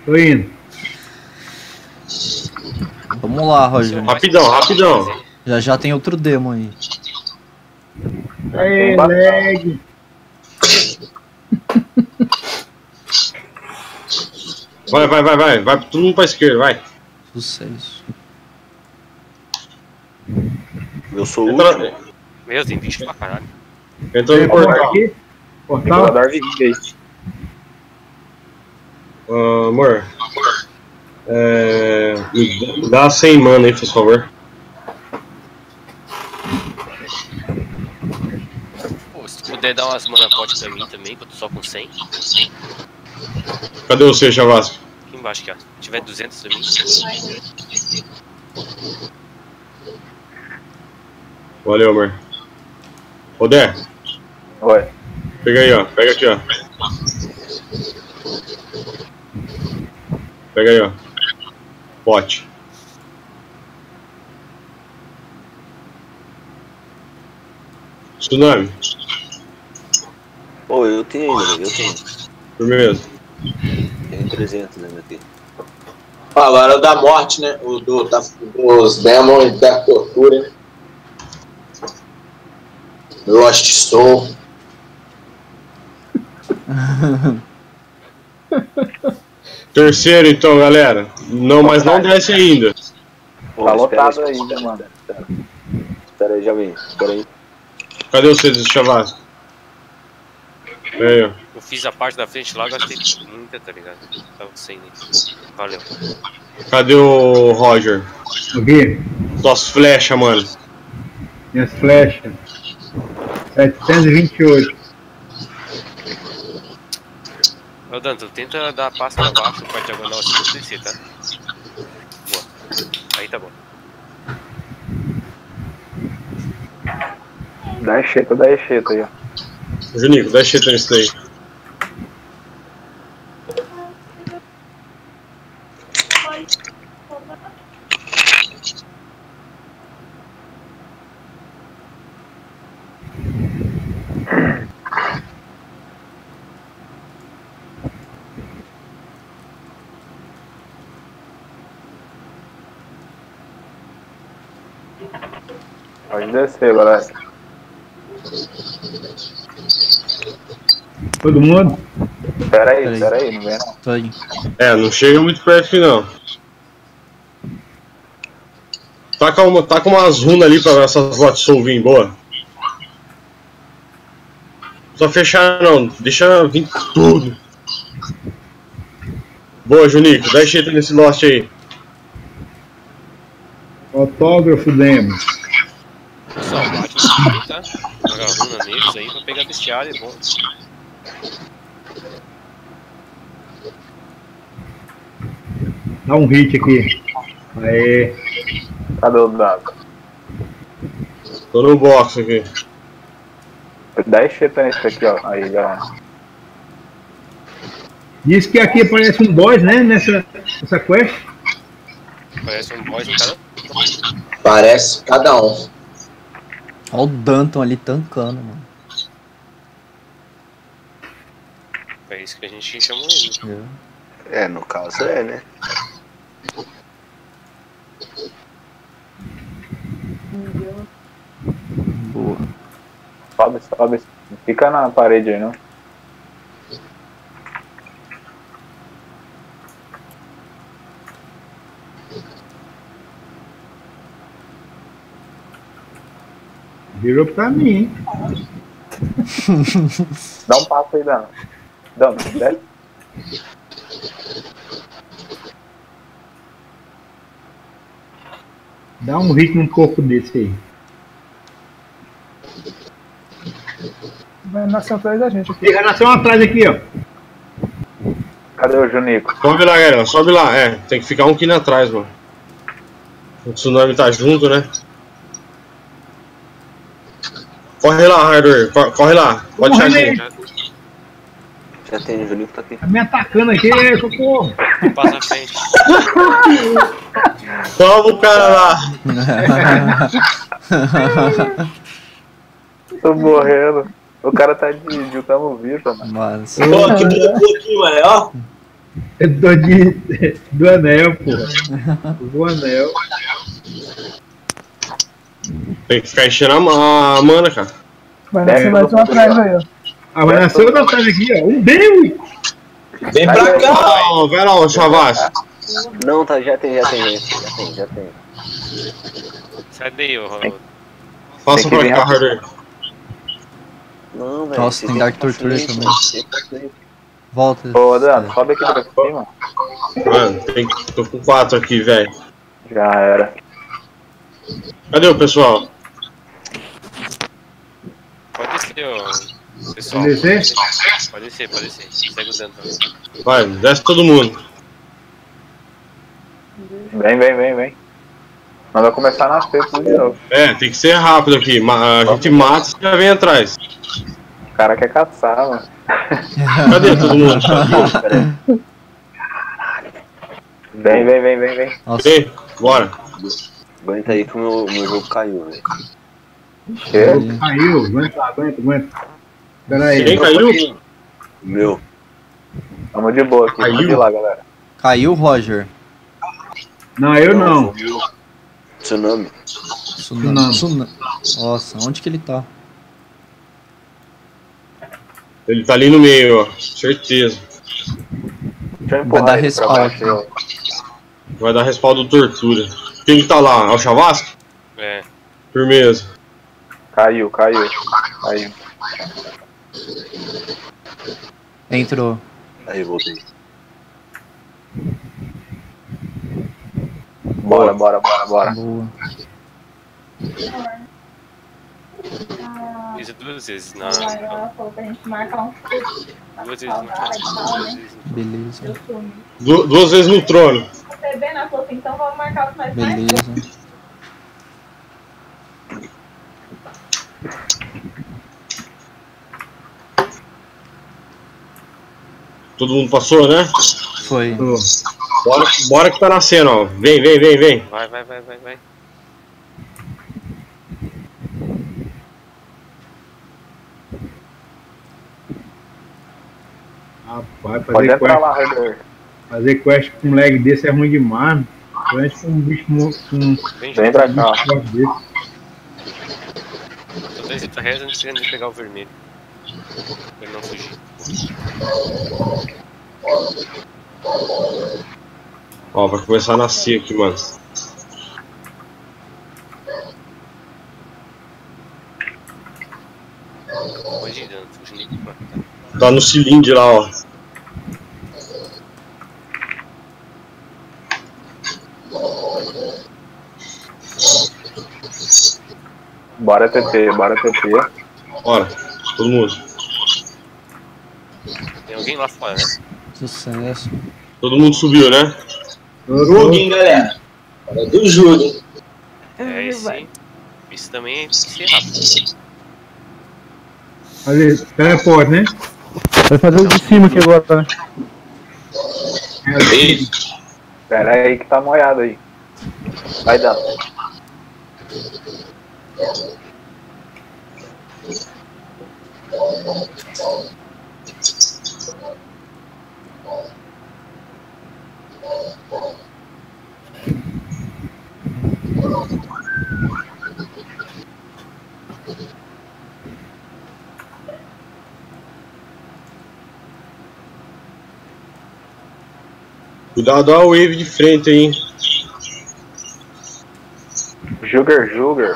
Tô indo. Vamos lá, Roger. Rapidão, rapidão. Já já tem outro demo aí. Aê, leg. Vai, vai, vai, vai. Vai todo mundo pra esquerda, vai. Sucesso. Eu sou o Entra, último. Meu, tem bicho pra caralho. entra no Tem portal. aqui? Portal? Ah, amor. É, me dá 100 mana aí, por favor. Pô, se tu puder dar umas mana pot pra mim também, que eu tô só com 100. Aqui Cadê você, Chavasco? embaixo aqui, ó. Se tiver 200 pra mim. Valeu, amor. Ô, Dé, Oi. pega aí, ó. Pega aqui, ó. Pega aí, ó. Pote. Tsunami, Pô, eu tenho. Eu tenho. firmeza. Tenho 300 ainda aqui. Agora o da morte, né? O do, da, dos demons da tortura, né? Lost Soul. Terceiro, então, galera. Não, mas não desce ainda. Tá lotado ainda, mano. Espera. Espera aí, já vem. Espera aí. Cadê vocês, Chavasco? Ó. Eu fiz a parte da frente lá, gastei muita, tá ligado? Tava sem nem. Valeu. Cadê o Roger? Aqui, Tuas flechas, mano. minhas flechas. 728. Ô Danto, tenta dar a pasta pra baixo pra diagonal assim pra descer, tá? Boa. Aí tá bom. Dá enxeta, dá enxeta aí, ó. Junico, dá shit nisso daí. Pode descer, galera. Todo mundo? Pera aí, pera aí, não vem não. Aí. É, não chega muito perto aqui não. Taca, uma, taca umas runas ali pra essas lotes soul vir boa. Só fechar não, deixa vir tudo. Boa, Junico, dá jeito nesse lote aí. Autógrafo demo. Pessoal, bate pouquinho, tá? Joga runa neles aí pra pegar bestiário, é bom. Dá um hit aqui. Aê. Cadê o dado? Tô no box aqui. Dá enxeta nesse aqui, ó. Aí, galera. Diz que aqui aparece um boss, né? Nessa, nessa quest. Parece um boss em cada. Parece, cada um. Olha o Danton ali tancando, mano. É isso que a gente chamou ele. É. É, no caso é, né? Boa. Sobe, sobe. Fica na parede aí, não. Virou pra mim, hein? Dá um passo aí, Dan. Dan, desce. Dá um ritmo um pouco desse aí. Vai nascer atrás da gente aqui. Relação atrás aqui, ó. Cadê o Junico? Sobe lá, galera. Sobe lá. É, tem que ficar um aqui atrás, mano. O tsunami tá junto, né? Corre lá, Hardware. Cor- Corre lá. Pode charging. Já tem, o Juninho tá aqui. Tá me atacando aqui, socorro. Passa a frente. Toma o cara lá. Tô morrendo. O cara tá de, de tamo vivo, mano. Mas. Ó, que bugou aqui, mano, ó. É do, de, do anel, porra. Do anel. Tem que ficar enchendo a, ma- a mana, cara. Vai nascer mais um atrás aí, ó. Ah, vai nascer atrás aqui, ó. Um bem. Vem pra cá. Ó, vai lá, ô Chavassi. Não, tá, já tem, já tem, já tem, já tem. Sai daí, ô Ronaldo. Passa pra cá. Hardware. Não, velho. Nossa, tem que Dark Torture também. Volta. Ô, Dan, sobe aqui pra cima. Mano, tem, tô com quatro aqui, velho. Já era. Cadê o pessoal? Pode descer, ô. Pessoal. Pode descer? Pode descer, pode descer. Segue o Danton. Vai, desce todo mundo. Vem, vem, vem, vem. Nós vamos começar a nascer tudo de novo. É, tem que ser rápido aqui. A gente mata e já vem atrás. O cara quer caçar, mano. Cadê todo mundo? Vem, vem, vem, vem, vem. Nossa, Vem, bora. Aguenta aí que o meu, meu jogo caiu, velho. Caiu, aguenta, aguenta, aguenta. Pera aí. Quem caiu? Meu. Tamo de boa aqui. Caiu? de lá, galera. caiu, Roger. Não, eu não. Tsunami. Tsunami. Tsunami. Nossa, onde que ele tá? Ele tá ali no meio, ó. Certeza. Vai dar ó. Vai dar respaldo tortura. Quem que tá lá? É o Chavasco? É. Firmeza. Caiu, caiu. Caiu. Entrou. Aí, voltei. Bora, bora, bora, bora. Boa. Isso duas vezes na. Ela falou pra gente marcar um Duas vezes no Vai, Duas vezes no Beleza. Du- duas vezes no trono. Você vê, né? Falou assim, então vamos marcar os mais Beleza. Todo mundo passou, né? Foi. Bora, bora que tá nascendo, ó. Vem, vem, vem, vem. Vai, vai, vai, vai, vai. Rapaz, Pode fazer entrar quest, lá, fazer quest com um lag desse é ruim demais. mano. Quest com um bicho com um Vem, Vem pra cá. bicho forte desse. Tô dois pra reza antes de pegar o vermelho. Pra ele não fugir. Ó, vai começar a nascer aqui, mano. Cá. Tá no cilindro lá, ó. Bora TT, bora TT. Bora, todo mundo. Tem alguém lá fora, né? Sucesso. Todo mundo subiu, né? Jogo, hein, galera. Hora do jogo. É, esse. Esse também é ser rápido. Fazer teleporte, né? Vai fazer o de cima aqui agora, né? Pera aí que tá molhado aí. Vai dar. Cuidado, ó, a wave de frente aí, hein? Jugger, Jugger.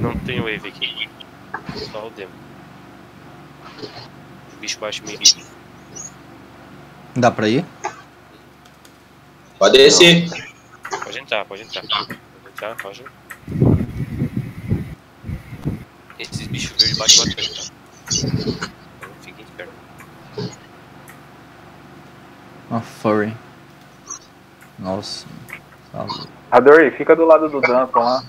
Não tem wave aqui. Só o demo. O bicho baixa meio. Dá pra ir? Pode descer. Pode entrar, pode entrar. Pode entrar, pode. Esses bichos verdes batem bastante, tá? Fiquem esperto. Uma furry. Nossa. Tá. Adorei, fica do lado do Duncan lá.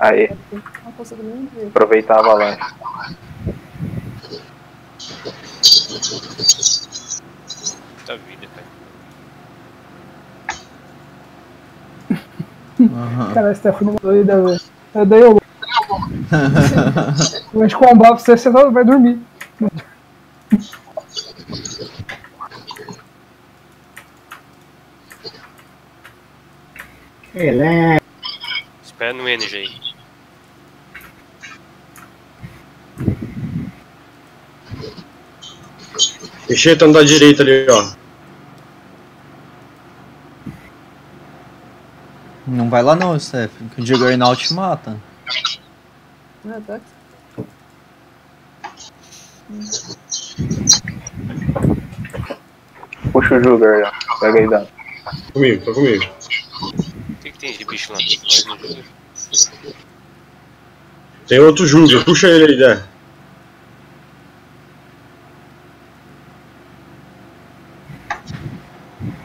Aí, Não consigo nem ver. aproveitar a avalanche. Puta vida, cara. Aham. Cara, a Stephanie é doida, velho. É daí eu. Mas combar você, você vai dormir. Ele Espera no Energy aí. Enxeta no da direita ali, ó. Não vai lá não, Steph, que o Juggernaut te mata. Ah, tá aqui. Puxa o Jugger aí, ó. Pega aí, Duncan. Comigo, tá comigo. O que, que tem de bicho lá? Tem outro Júlio, puxa ele aí, Dé.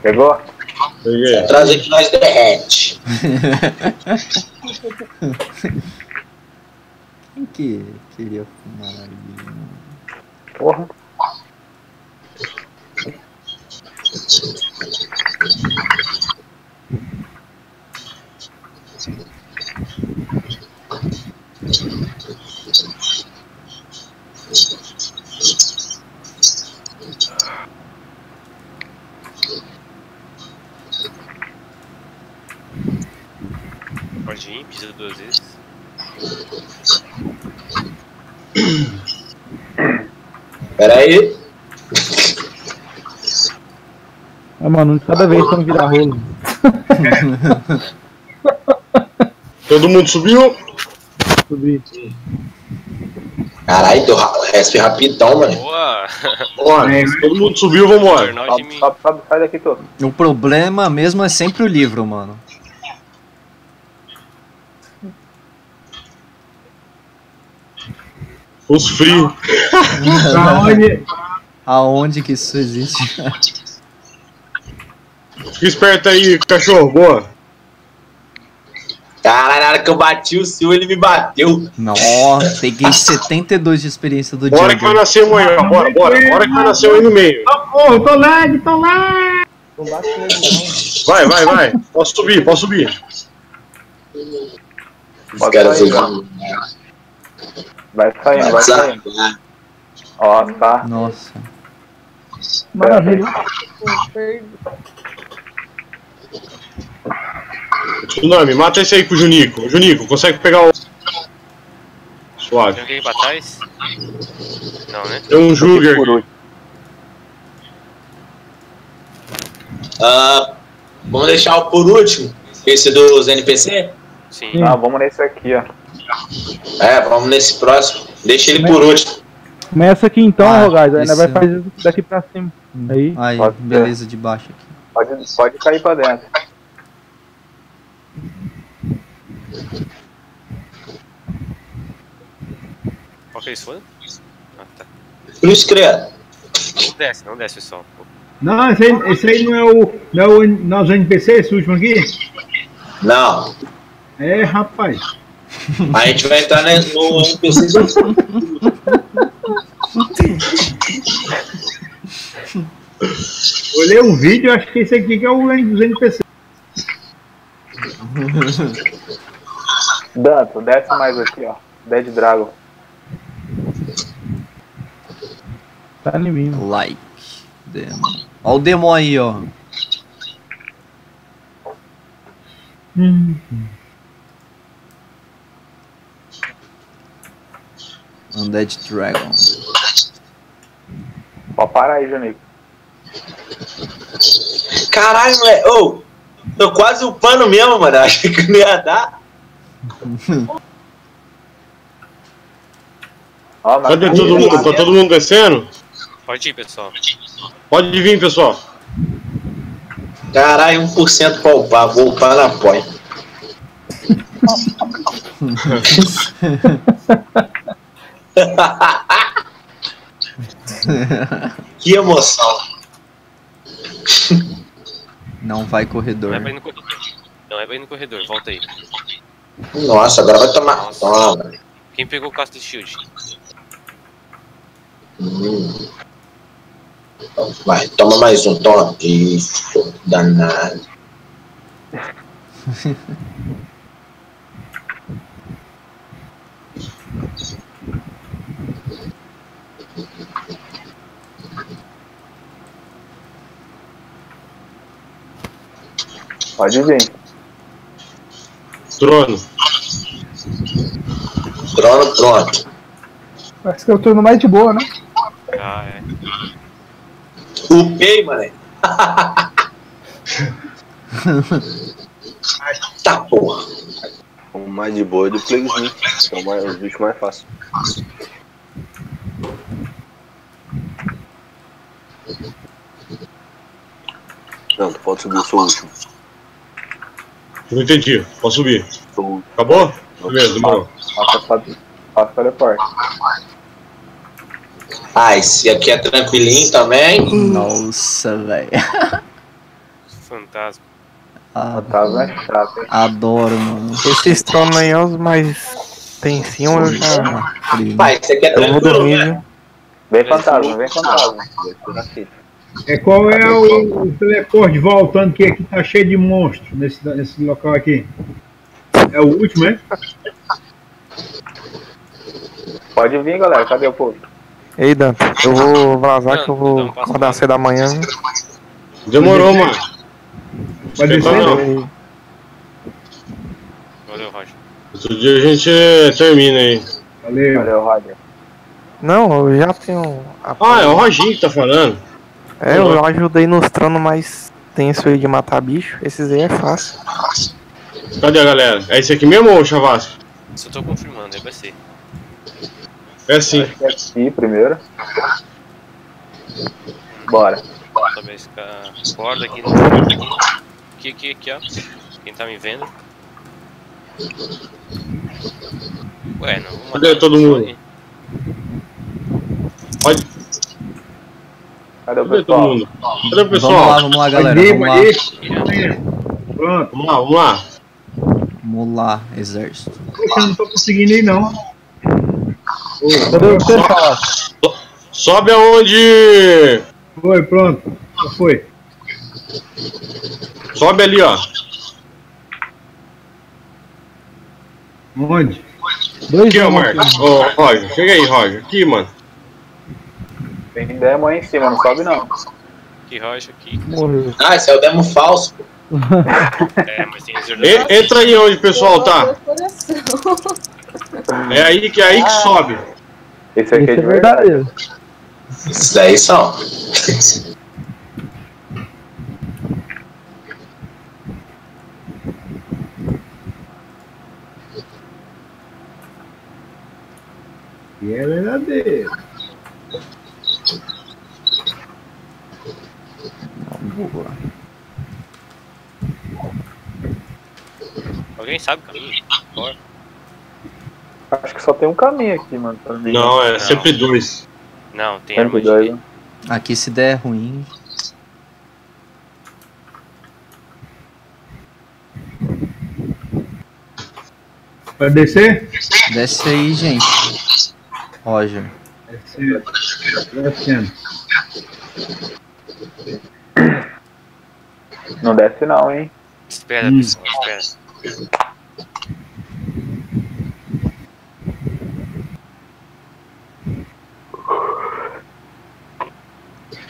Pegou? Peguei. Trazer que nós derrete. Quem que queria fumar ali? Porra. Pode ir, pisa duas vezes. Pera aí. Ah, mano, cada vez que eu virar rolo. Todo mundo subiu? Subi. Caralho, deu resp rapidão, mano. Boa! Todo mundo subiu, vambora. Sobe, sobe, sobe, sai daqui todo. O problema mesmo é sempre o livro, mano. Os frios. Pra onde? Aonde que isso existe? Fica esperto aí, cachorro, boa. Caralho, na hora que eu bati o seu, ele me bateu. Nossa, peguei 72 de experiência do Bora que vai nascer aí, ó. Bora, bora. Bora que vai nascer aí no meio. Ô, porra, tô lag, tô lag! Vai, vai, vai. Posso subir, posso subir. Os caras Vai saindo, vai saindo. Ó, tá. Nossa. Maravilha. Tsunami, mata esse aí com o Junico. Junico, consegue pegar o. Suave. Tem alguém pra trás? Não, né? Tem um Jugger. Ah, vamos deixar o por último. Esse dos NPC? Sim. Ah, vamos nesse aqui, ó. É, vamos nesse próximo. Deixa ele por último. Começa aqui então, Ah, Rogás. Ainda vai é- fazer daqui pra cima. Aí. Aí, Pode beleza de baixo aqui. Pode, pode cair pra dentro. Qual que eles foram? Ah, tá. Cruz credo. Não desce, não desce, pessoal. Não, esse aí, esse aí não é o. Não é o nosso NPC, esse último aqui? Não. É, rapaz. A gente vai entrar né, no NPC do Olhei o vídeo, acho que esse aqui que é o dos NPC. Danto, desce mais aqui, ó. Dead Dragon. Tá em mim. Like. Demo. Ó o demo aí, ó. Undead Dragon. Pode parar aí, Janico. Caralho, moleque. Ô, tô quase upando mesmo, mano. Achei que não ia dar. Cadê todo mundo? Tá todo mundo descendo? Pode ir, pessoal. Pode vir, pessoal. Caralho, 1% pra upar. Vou upar na point. que emoção. Não vai corredor. Não é pra ir no corredor. Não é pra ir no corredor, volta aí. Nossa, agora vai tomar. Toma. Quem pegou o Castle Shield? Hum. Vai, toma mais um, toma. Isso, danado. Pode vir. Trono. Trono pronto. Parece que é o turno mais de boa, né? Ah, é. Upei, mané. tá porra. O mais de boa é do Plague Smith, é o mais, bichos mais fácil. Não, tu pode subir, eu sou o último. Não entendi. Posso subir. Sou. Acabou? Beleza, demorou. Passa para porta. Ah, esse aqui é tranquilinho também. Nossa, velho. Fantasma. Fantasma é chato, hein? Adoro, mano. Esses tronos aí, os mais tensinhos, eu já. Pai, isso aqui é Eu vou tranquilo, dormir, né? Vem fantasma, vem fantasma. É qual é o, o teleporte voltando que aqui tá cheio de monstros nesse, nesse local aqui? É o último, é? Pode vir, galera. Cadê o povo? Ei, Dante, eu vou vazar que eu vou acordar cedo amanhã. Demorou, mano. Pode descer? não. Valeu, Roger. Outro dia a gente termina aí. Valeu. Valeu, Roger. Não, eu já tenho. a- Ah, é o Roginho que tá falando. É, eu ajudei nos tronos mais tensos aí de matar bicho. Esses aí é fácil. Cadê a galera? É esse aqui mesmo ou Chavasco? Só tô confirmando, aí vai ser. É sim. É aqui primeiro. Bora. Sobe a esca- corda aqui. no- Aqui, aqui, aqui, ó. Quem tá me vendo? Ué, não. Cadê todo mundo? Sony. Pode. Cadê o pessoal? todo mundo? Cadê o pessoal? Vamos lá, vamos lá, galera. Vamos lá. Pronto. Vamos lá, vamos lá. Vamos lá, exército. Poxa, eu não tô conseguindo ir, não. Cadê o pessoal? Sobe aonde? Foi, pronto. Já foi. Sobe ali, ó. Onde? Dois Aqui, ó, Marcos. Ô, Roger. Chega aí, Roger. Aqui, mano. Tem demo aí em cima, não sobe não. Aqui, Roger, aqui. Morreu. Ah, esse é o demo falso. pô. É, mas tem reserva. E- entra aí o pessoal tá. É aí que, é aí que sobe. Esse aqui Esse é é de verdade. verdadeiro. Esses daí são. E é verdadeiro. Boa. Alguém sabe o caminho? Bora. Acho que só tem um caminho aqui, mano. Não, é Não. sempre dois. Não, tem Sempre dois, né? Aqui se der ruim. Pode descer? Desce aí, gente. Roger. Descer. Descendo. Não desce não, hein? Espera, Hum. pessoal, espera.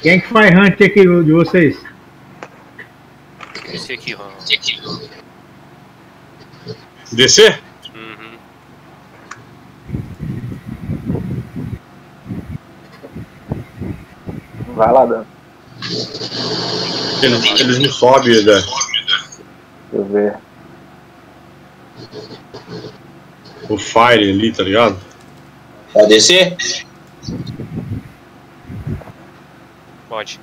Quem que faz hunt aqui de vocês? Esse aqui, ó. Descer? Uhum. Vai lá, Dan. Eles, eles não sobem, né? Deixa eu ver. O Fire ali, tá ligado? Pode descer? Pode.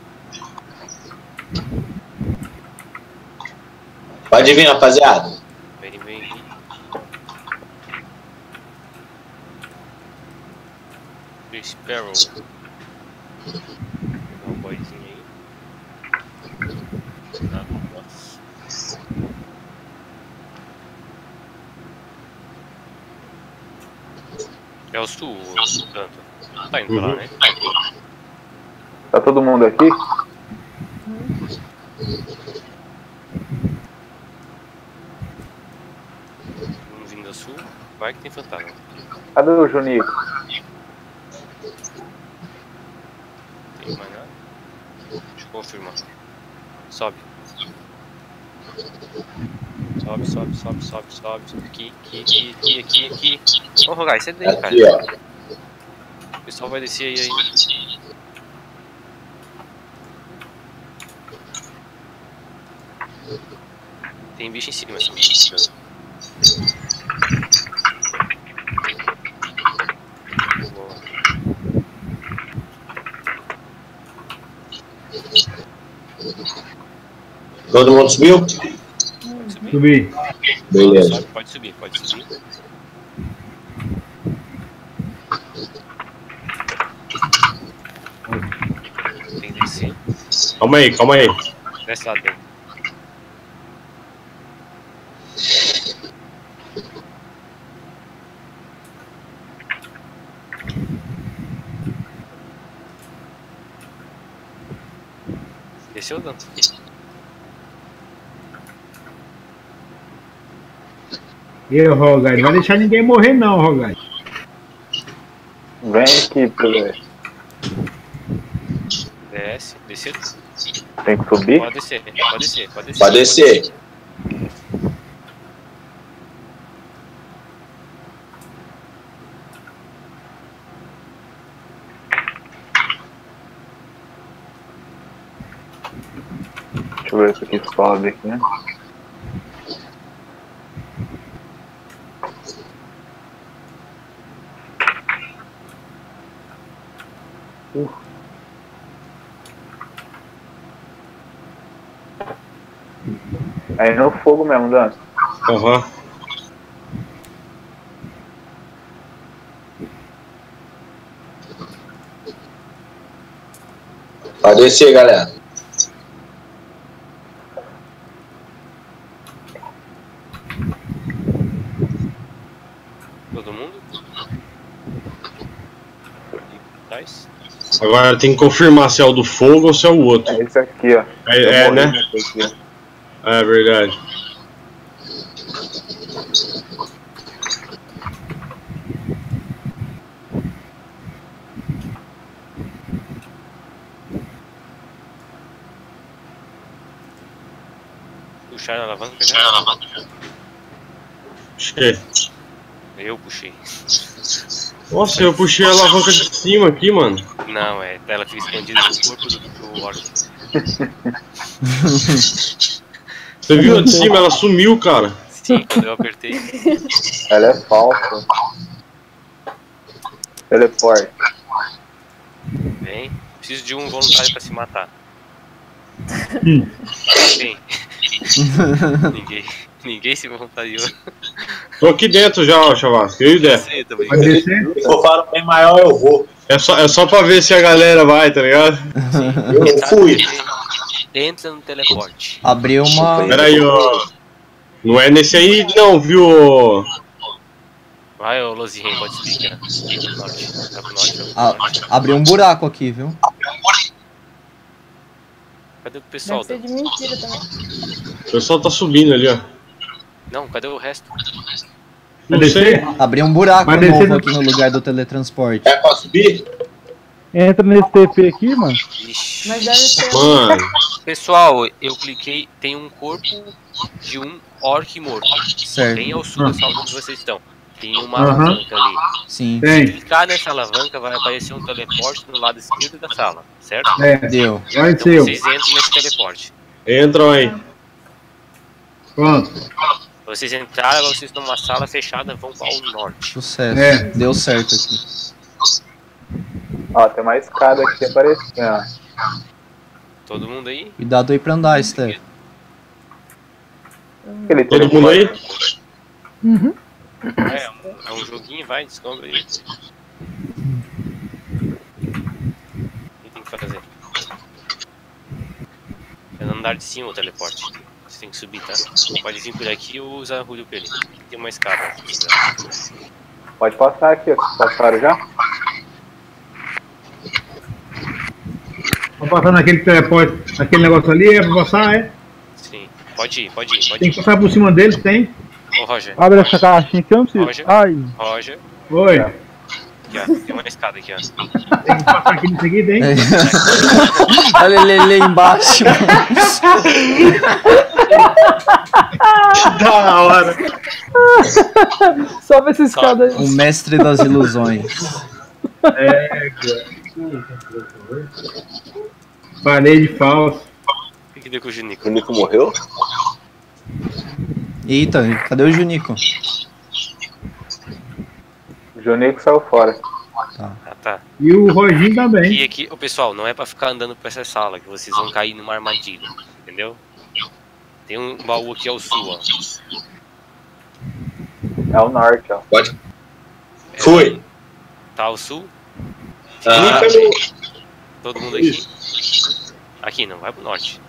Pode vir, rapaziada. Vem, vem Sparrow. Vou pegar um boyzinho aí. Ah, nossa. É o sul, o canto. Tá indo pra lá, Uhum. né? Tá todo mundo aqui? Um vindo a sul. Vai que tem fantasma. Cadê o Junico? Tem mais nada? Deixa eu confirmar. Sobe. Sobe, sobe, sobe, sobe, sobe. Aqui, aqui, aqui, aqui, aqui, aqui. Rogar, isso é daí, cara. O pessoal vai descer aí ainda. Tem bicho em cima, assim. Boa. Todo mundo subiu? Subi. Beleza. Sobe, pode subir, pode subir. Tem que descer. Calma aí, calma aí. Desce lá dentro. Desceu, Dan? E aí, Rogai, não vai deixar ninguém morrer não, Rogai. Vem aqui, Privé. Desce, descer. Tem que subir? Pode descer, pode descer, pode descer. Pode descer. Deixa eu ver se aqui sobe aqui. né? Uh. Aí no fogo mesmo, Dan. Aham. Pode descer, galera. Todo mundo? Agora tem que confirmar se é o do fogo ou se é o outro. É esse aqui, ó. É, é, morri né? É verdade. Puxar a alavanca já? Puxar a alavanca Puxei. Eu puxei. Nossa, eu puxei a alavanca de cima aqui, mano. Não, é, ela fica escondida no corpo do, do orc. Você viu a de cima? Ela sumiu, cara. Sim, quando eu apertei. Ela é falsa. Teleporte. Vem. Preciso de um voluntário pra se matar. Vem. Ninguém. Ninguém se voluntariou. Tô aqui dentro já, ó, Chavasco. Eu e o Dé. Sei, tô brincando. Se for para o bem maior, eu vou. É só, é só pra ver se a galera vai, tá ligado? Eu fui. Entra no teleporte. Abriu uma. Pera aí, ó. Não é nesse aí, não, viu? Vai, ô Lozirren, pode subir, cara. Norte. Vai pro norte, vai pro a- norte. abriu um buraco aqui, viu? Cadê o pessoal? Deve ser de mentira também. O pessoal tá subindo ali, ó. Não, cadê o resto? Não. Abriu um buraco Vai descer novo no- aqui no lugar do teletransporte. É pra subir? Entra nesse TP aqui, mano. Mas deve ser. Pessoal, eu cliquei. Tem um corpo de um orc morto. Certo. Bem ao sul da sala onde vocês estão. Tem uma alavanca ali. Sim. Se clicar nessa alavanca, vai aparecer um teleporte no lado esquerdo da sala, certo? É. Deu. Vai Então ser eu. vocês entram nesse teleporte. Entram aí. Pronto. Vocês entraram, vocês numa sala fechada, vão ao norte. Sucesso. É. Deu certo aqui. Ó, tem uma escada aqui aparecendo. Todo mundo aí? Cuidado aí pra andar, Steph. Aquele Todo mundo aí? Uhum. É, é um- é um joguinho, vai, descobre aí. O que tem que fazer? É no andar de cima o teleporte. Você tem que subir, tá? Pode vir por aqui ou usar a Julio Peli. Tem uma escada. quiser. Pode passar aqui, ó. Passaram já? Vou passar naquele teleporte, aquele negócio ali, é pra passar, é? Sim, pode ir, pode ir, pode Tem que passar por cima deles, tem? Ô Roger. Abre essa caixinha aqui, eu não preciso. Roger. Ai. Roger. Oi. Aqui, ó. Tem uma escada aqui, ó. Tem que passar aqui nisso aqui, tem? Olha ele ali embaixo. da hora. Sobe essa escada aí. O mestre das ilusões. É, cara. Parede falsa. O que, que deu com o Junico? O Nico morreu? Eita, cadê o Junico? O Jonico saiu fora. Ah, tá. E o Roginho também. E aqui, ô pessoal, não é pra ficar andando pra essa sala, que vocês vão cair numa armadilha, entendeu? Tem um baú aqui ao sul, ó. É o norte, ó. Pode. Fui. Tá ao sul? Ah. Clica no- Todo mundo aqui. Aqui, não, vai pro norte.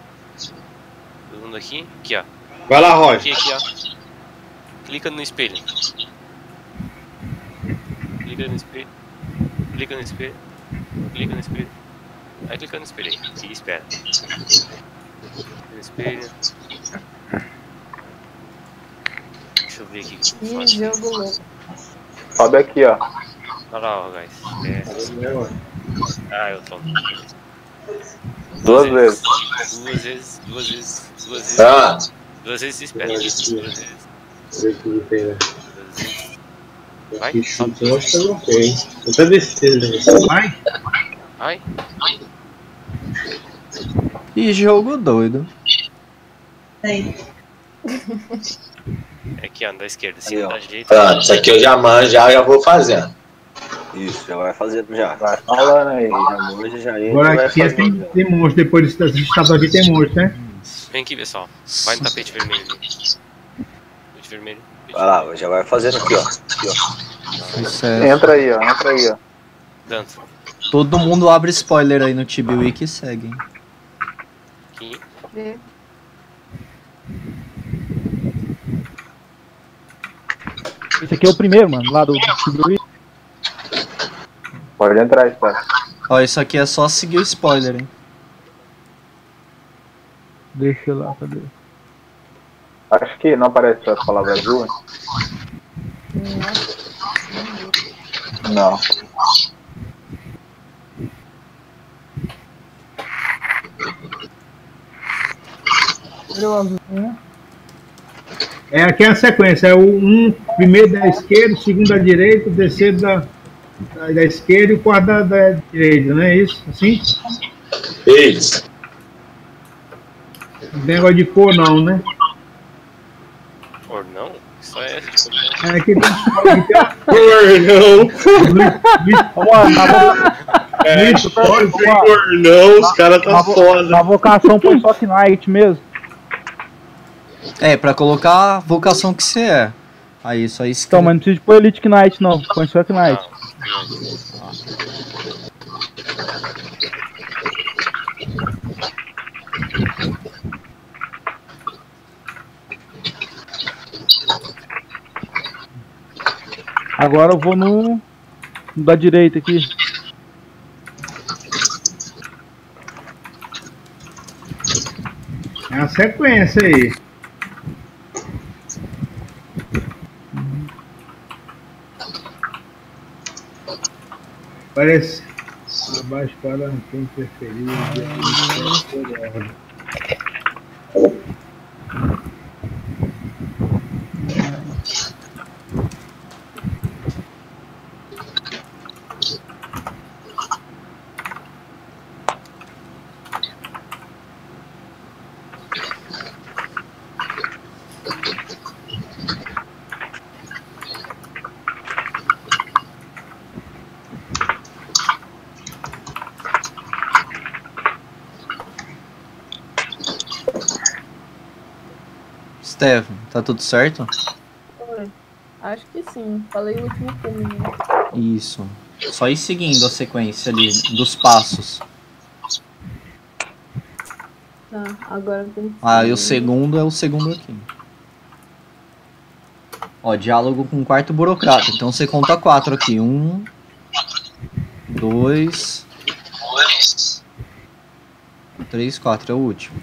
Todo mundo aqui, aqui, ó. Vai lá, Roger. Aqui, aqui, ó. Clica no espelho. Clica no espelho. Clica no espelho. Clica no espelho. Aí clica no espelho aí. E espera. Clica no espelho. Deixa eu ver aqui que jogo louco. Sobe aqui, ó. Olha lá, ó, guys. É. Ah, eu tô. Duas vezes. Duas vezes, duas vezes, duas vezes. Ah. Duas vezes espera. Duas vezes. Vai, Que chute, eu acho que eu não tenho. Eu tô descendo. Vai. Vai. Que jogo doido. É aqui, ó, da esquerda. Ó. dá jeito. Pronto, isso aqui eu já manjo, já, já vou fazendo. Isso, já vai fazendo já. Vai falando aí. Já manja, já entra, Agora vai aqui é tem, tem monstro, depois desse estado aqui tem monstro, né? Vem aqui, pessoal. Vai no tapete vermelho. Tapete vermelho. Vai lá, já vai fazendo aqui, ó. Aqui, ó. Sucesso. Entra aí, ó. Entra aí, ó. Tanto. Todo mundo abre spoiler aí no TBWiki e segue. hein? Aqui. Vê. Esse aqui é o primeiro, mano, lá do Tiburi. Pode entrar, está. Ó, isso aqui é só seguir o spoiler, hein? Deixa lá, cadê? Acho que não aparece as palavras azul. Não. É aqui é a sequência, é o um primeiro da esquerda, o segundo da direita, terceiro da, da, da esquerda e o quarto da, da direita, não é isso? Assim? Isso. Não tem negócio de cor não, né? Cor não? Só é essa. É aqui tem Cor não. É, os caras tá foda. Na vocação põe só Knight mesmo. É, pra colocar a vocação que você é. Aí, só isso. Então, mas não precisa de pôr Elite Knight não, põe só Knight. Agora eu vou no, da direita aqui. É a sequência aí. Parece. Abaixo para quem preferir. Stefan, tá tudo certo? Acho que sim. Falei o último filme. Né? Isso. Só ir seguindo a sequência ali dos passos. Tá, agora tem que. Ah, e o segundo é o segundo aqui. Ó, diálogo com o quarto burocrata. Então você conta quatro aqui. Um, dois, três, quatro. É o último.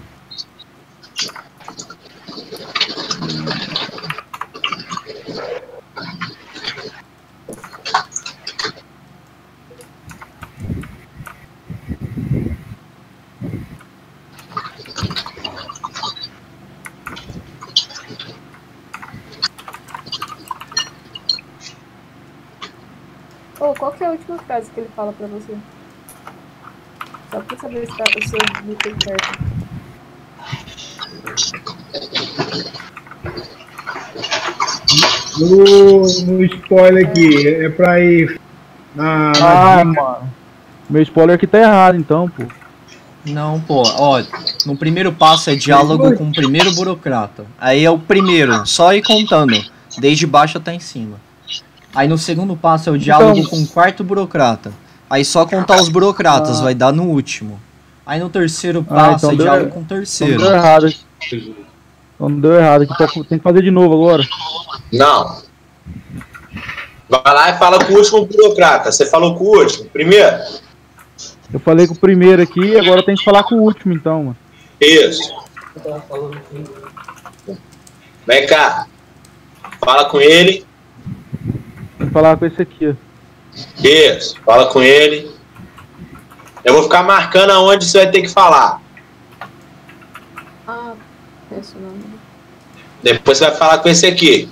Frase que ele fala pra você? Só pra saber se tá o seu nível certo. No, no spoiler aqui, é pra ir na. Ah, na mano. Meu spoiler aqui tá errado, então, pô. Não, pô, ó, no primeiro passo é diálogo com o primeiro burocrata. Aí é o primeiro, só ir contando, desde baixo até em cima. Aí no segundo passo é o diálogo Então- com o quarto burocrata. Aí só contar os burocratas, Ah. vai dar no último. Aí no terceiro Ah, passo então é deu- diálogo com o Então terceiro. deu errado aqui. Então deu errado Tem que fazer de novo agora. Não. Vai lá e fala com o último burocrata. Você falou com o último, primeiro? Eu falei com o primeiro aqui, agora tem que falar com o último, então, mano. Isso. Vem cá. Fala com ele. Que falar com esse aqui, ó. Isso. Fala com ele. Eu vou ficar marcando aonde você vai ter que falar. Ah, esse nome. Depois você vai falar com esse aqui.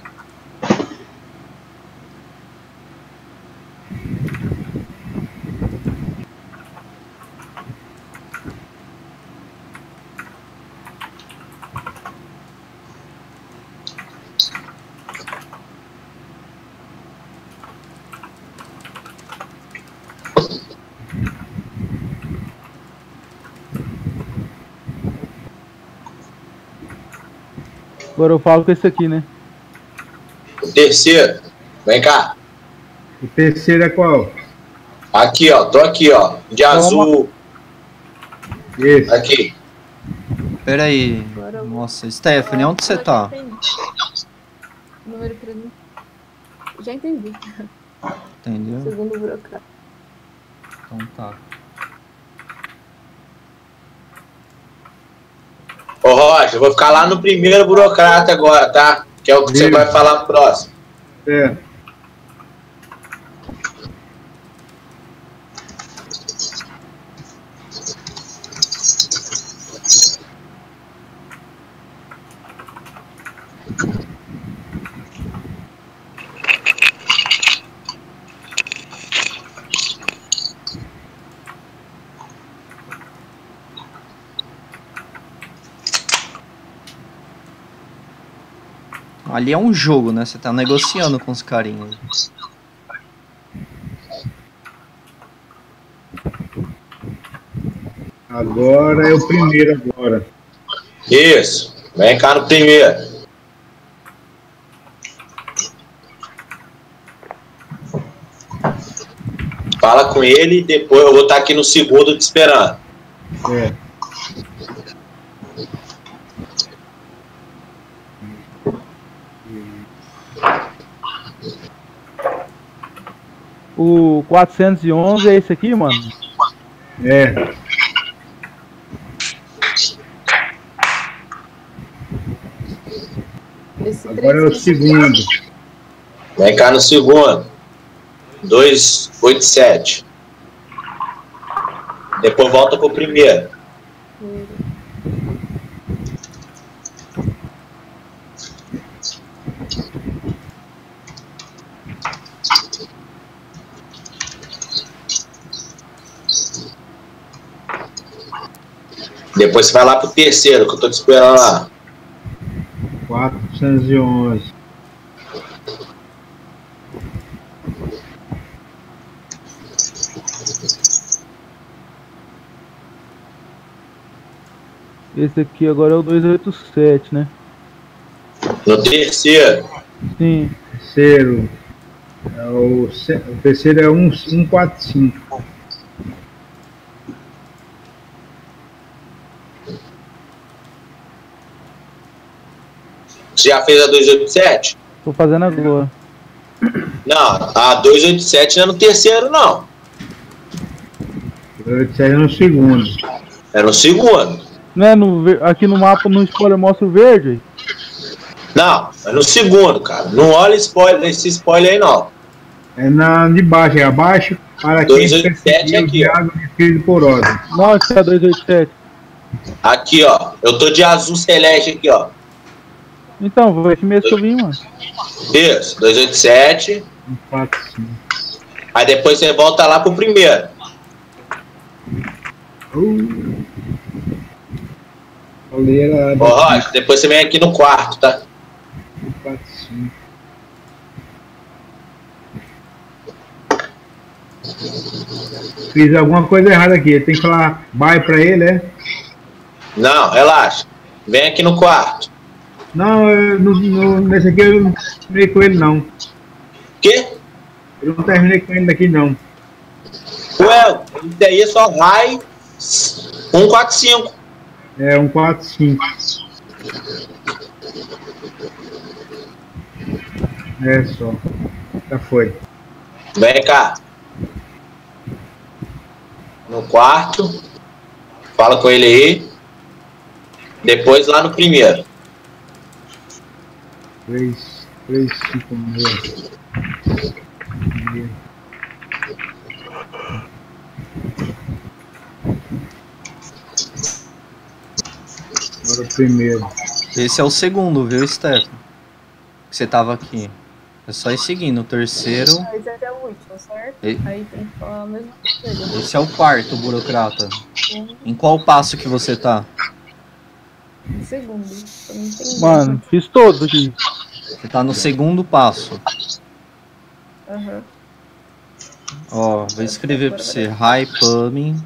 Agora eu falo com esse aqui, né? O terceiro. Vem cá. O terceiro é qual? Aqui, ó. Tô aqui, ó. De azul. Esse. Aqui. Pera aí. Nossa, Stephanie, onde você tá? Número pra mim. Já entendi. Entendeu? Segundo burocrata. Então tá. Ô, Roger, vou ficar lá no primeiro burocrata agora, tá? Que é o que você vai falar próximo. É. Ali é um jogo, né? Você tá negociando com os carinhas. Agora é o primeiro agora. Isso. Vem cá no primeiro. Fala com ele, depois eu vou estar aqui no segundo te esperando. É. O 411 é esse aqui, mano? É. Esse Agora é o segundo. Vem cá no segundo. 287. Depois volta pro primeiro. Depois você vai lá pro terceiro, que eu tô te esperando lá. 411. Esse aqui agora é o 287, né? No terceiro. Sim. Terceiro. É o, o terceiro é um, 145. Você já fez a 287? Tô fazendo agora. Não, a 287 não é no terceiro, não. 287 é no segundo. É no segundo. Não é no, aqui no mapa, no spoiler, mostra o verde? Não, é no segundo, cara. Não olha spoiler, esse spoiler aí, não. É na de baixo, é abaixo. Para quem 287 perseguiu aqui, água de frio porosa. Não, esse é 287. Aqui, ó. Eu tô de azul celeste aqui, ó. Então, foi esse mesmo que eu vi, mano. Isso, 287. 145. Aí depois você volta lá pro primeiro. Uh. Coleira Ô, Rocha, depois você vem aqui no quarto, tá? 145. Fiz alguma coisa errada aqui. Tem que falar bye pra ele, é? Não, relaxa. Vem aqui no quarto. Não, eu, no, no- nesse aqui eu não terminei com ele, não. Quê? Eu não terminei com ele daqui, não. Ué, isso daí é só RAI 145. É 145. É só. Já foi. Vem cá. No quarto. Fala com ele aí. Depois lá no primeiro. 3, 3, 5, 6. Agora o primeiro. Esse é o segundo, viu, Stefano? Que você tava aqui. É só ir seguindo. O terceiro. Esse é o último, certo? E- Aí tem que falar a mesma coisa. Esse é o quarto, burocrata. Em qual passo que você tá? Segundo. Eu não entendi. Mano, fiz todos aqui. Você tá no segundo passo. Aham. Ó, vou escrever pra você. Hi, Plumbing.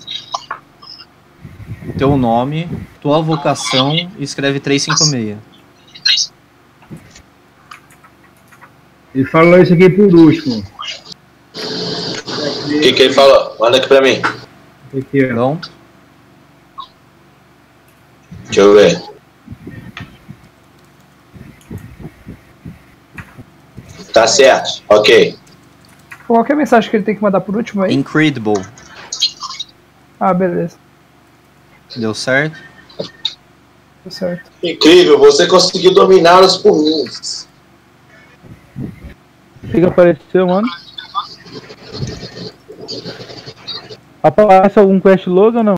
Teu nome, tua vocação e escreve 356. Ele falou isso aqui por último. O que, que ele falou? Manda aqui pra mim. Aqui, ó. Pronto. Deixa eu ver. Tá certo. Ok. Qual que é a mensagem que ele tem que mandar por último aí? Incredible. Ah, beleza. Deu certo? Tá certo. Incrível, você conseguiu dominá-los por mim. O que, que apareceu, mano? Aparece algum quest log ou não?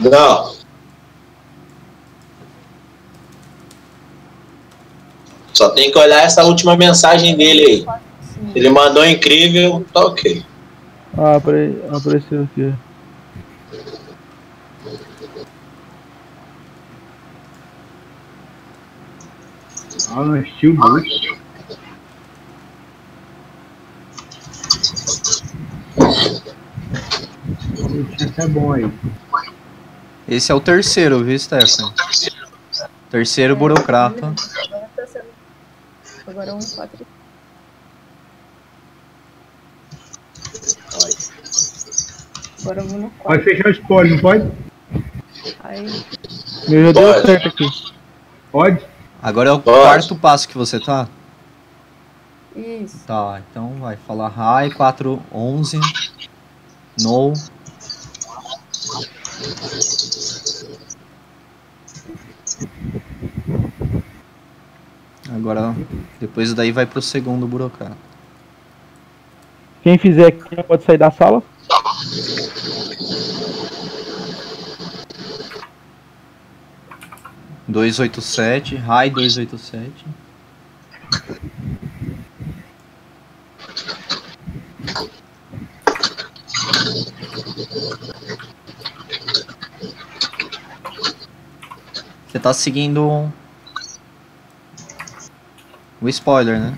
Não. Só tem que olhar essa última mensagem dele aí. Ele mandou incrível, tá ok. Ah, apare... apareceu aqui. Ah, no Steelbook. Isso é bom aí. Esse é o terceiro, viu, Stefano? Terceiro burocrata. Agora um 4. Agora eu vou no 4. Pode fechar o spoiler, não pode? Aí. Meu já deu Pode. certo aqui. Pode? Agora é o Pode. quarto passo que você tá? Isso. Tá, então vai falar hi 411 no Agora depois daí vai pro segundo burocrata. Quem fizer aqui pode sair da sala. Dois oito sete, High dois oito sete. Você tá seguindo o spoiler, né?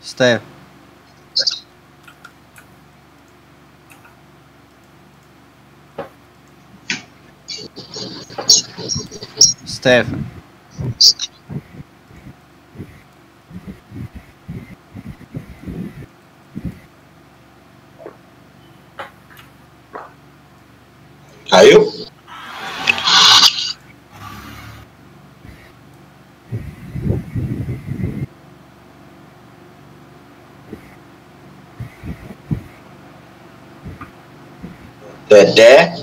Steph. Stefan. Caiu? Dedé.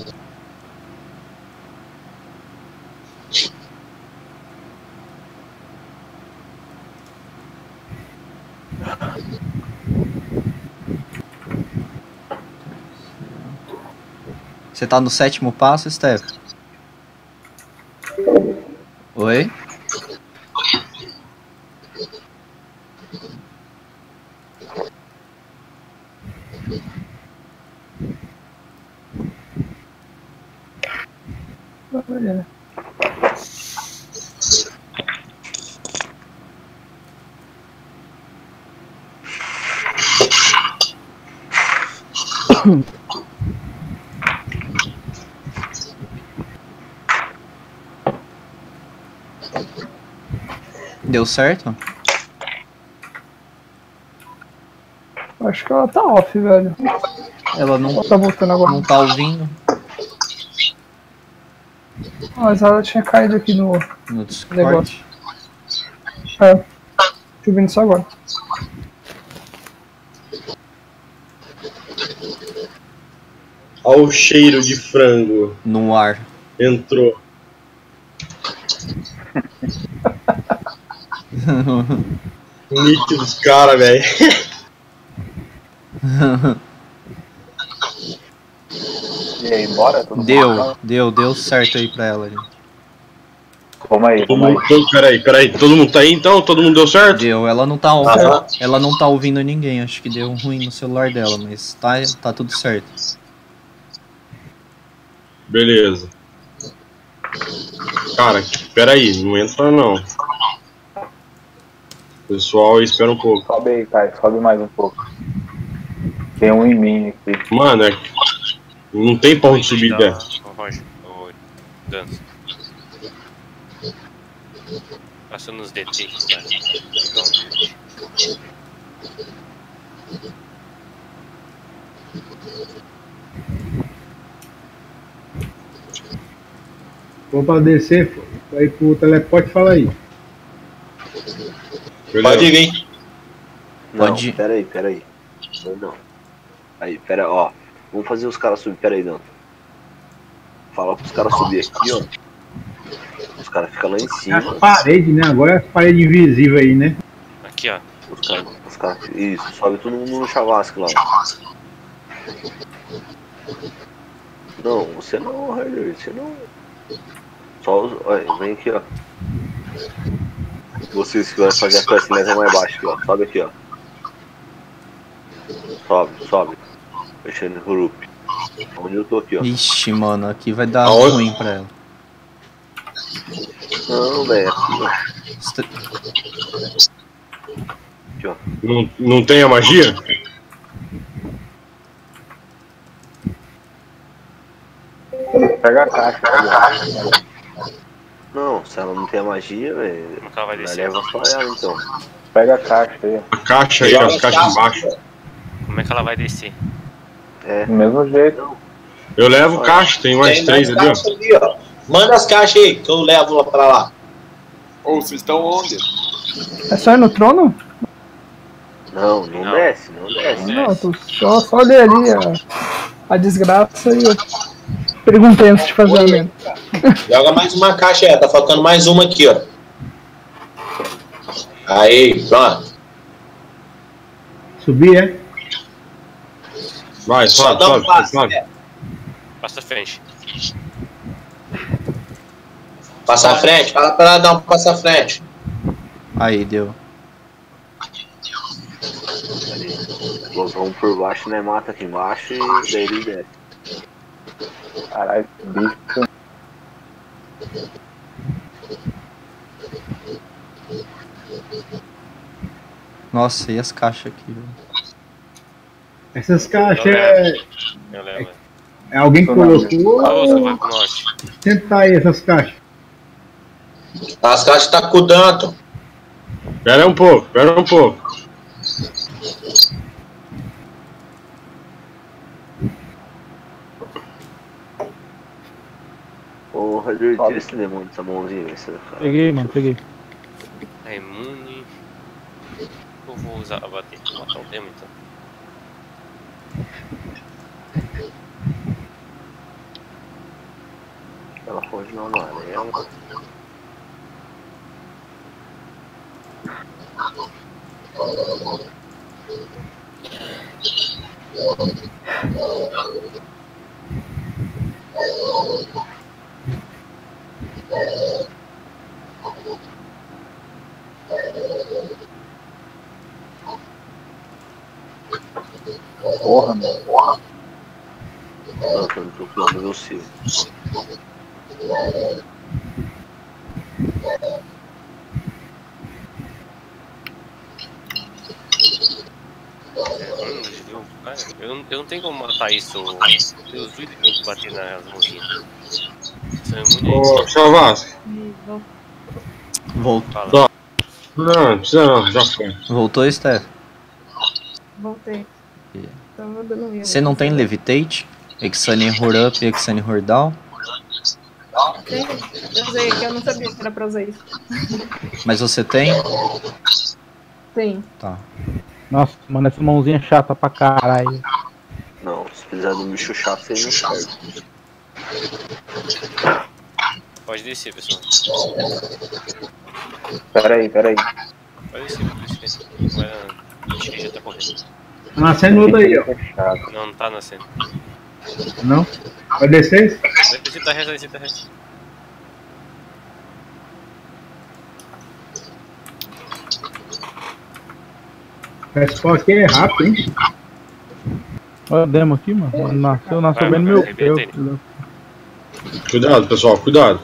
Você tá no sétimo passo, Steph? Oi? Olha. Deu certo? Acho que ela tá off, velho. Ela não, Ela tá voltando agora. não tá ouvindo Ah, Mas ela tinha caído aqui no no Discord. negócio. É. Tô ouvindo isso agora. Olha o cheiro de frango. No ar. Entrou. Nick dos caras, velho. E aí, bora? Mundo deu, deu, deu certo aí pra ela. gente. Vamos aí, Todo vamos aí. todo- peraí, peraí. Todo mundo tá aí então? Todo mundo deu certo? Deu, ela não tá Aham. ela não tá ouvindo ninguém, acho que deu ruim no celular dela, mas tá, tá tudo certo. Beleza. Cara, peraí, não entra não. Pessoal, espera um pouco. Sobe aí, Caio, sobe mais um pouco. Tem um em mim aqui. Mano, é... não tem pra onde subir, né? Ô, Roger, ô, Dança. Passa nos DT, cara. Então, Vou pra descer, aí pro teleporte, fala aí. Pode vir. Não, Pode ir. peraí, peraí. Não, não. Aí, pera, ó. Vamos fazer os caras subir. Peraí, não. Fala pros caras subir aqui, ó. Os caras ficam lá em É cima. as paredes, né? Agora é as paredes invisíveis aí, né? aqui, ó. Os caras, os caras, isso, sobe todo mundo no chavasco lá. Não, você não, Harder, você não. Só os. Olha, vem aqui, ó. Vocês que vão fazer a quest leva mais baixo aqui, ó. Sobe aqui, ó. Sobe, sobe. Mexendo no grupo. Onde eu tô aqui, ó. Ixi, mano, aqui vai dar Aonde? ruim pra ela. Não, velho, aqui, ó. Não, não tem a magia? Pega a caixa. Pega Não, se ela não tem a magia, velho. Como que ela vai? Leva só ela então. Pega a caixa aí. A caixa aí, ó, as caixas embaixo. Como é que ela vai descer? É. Do mesmo jeito. Eu levo caixa, tem mais Tem três ali, ó. ali, ó. Manda as caixas aí, que eu levo lá pra lá. Ô, vocês estão onde? É só ir no trono? Não, não, Não. desce, não desce. Não, tô só, só ali a, a desgraça e eu perguntei antes de fazer a merda. Joga mais uma caixa aí, tá faltando mais uma aqui, ó. Aí, pronto. Subir, é? Vai, Só sobe, dá um sobe, passo, sobe. né? Passa frente. Passa à frente, fala pra ela dar um passo à frente. Aí, deu. Vão por baixo, né? Mata aqui embaixo e daí ele desce. Caralho, bicho. Nossa, e as caixas aqui, velho? Essas caixas Eu é, levo. é alguém que colocou. Norte. Tentar aí essas caixas. As caixas tá com o Danton. Pera um pouco, pera um pouco. Porra, tira esse demônio dessa mãozinha. Você- Peguei, mano, peguei. É imune. Eu vou usar a bater. Vou matar o demo então. Ela foge no amarelo. Porra, mano. Porra. Não, tô procurando você. Hum, eu, eu, não, eu não tenho como matar isso. Eu tem que bater nas mãozinhas. É. Ô, Chavasco. Voltou. Não, não precisa não, já foi. Voltou, Steph? Voltei. Tava dando erro. Você não tem Levitate? Exane Hur Up e Exane Hur Down? Tem, eu usei aqui, eu não sabia que era pra usar isso. Mas você tem? Tem. Tá. Nossa, mano, essa mãozinha chata pra caralho. Não, se precisar um bicho chato, você não serve. Pode descer, pessoal. Pera aí, pera aí. Pode descer, pode descer. Vai na- Acho que já tá correndo. Tá nascendo outro aí, ó. Não, não tá nascendo. Não? Vai descer? Desce tá reto, desce tá reto. Esse pau aqui é rápido, hein? Olha o demo aqui, mano. Nasceu, nasceu bem no meu pé. Cuidado, pessoal, cuidado.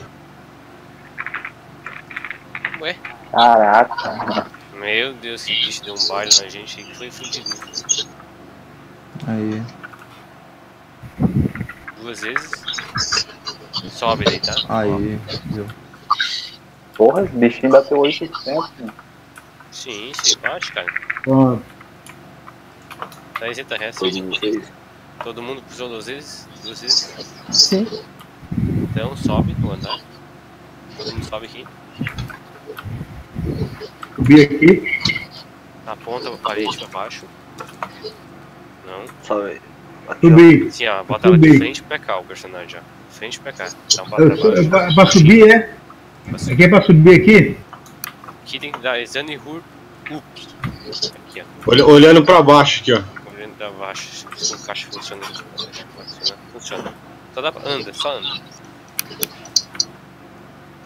Ué? Caraca. Meu Deus, que bicho deu um baile na gente aí que foi fudido. Aí. Duas vezes. Sobe daí, tá? Aí. Viu? Porra, esse bichinho bateu 800, mano. Sim, sim, bate, cara. Pronto. Tá reta resta. Todo mundo fez. Todo mundo cruzou duas vezes? Duas vezes? Sim. Então sobe no andar. Todo mundo sobe aqui. Subir aqui. Aponta a parede pra baixo. Não. Sobe. Subir. Sim, ó, bota ela de frente pra cá o personagem, ó. Frente pra cá. Dá um Eu, pra eu, baixo. pra, pra subir, é? Aqui é pra subir aqui? Aqui tem que dar Exane Hur Up. Aqui, ó. Olha- olhando pra baixo aqui, ó. Olhando pra baixo. Se o caixa funciona. Funciona. Funciona. Só dá pra. Anda, só anda.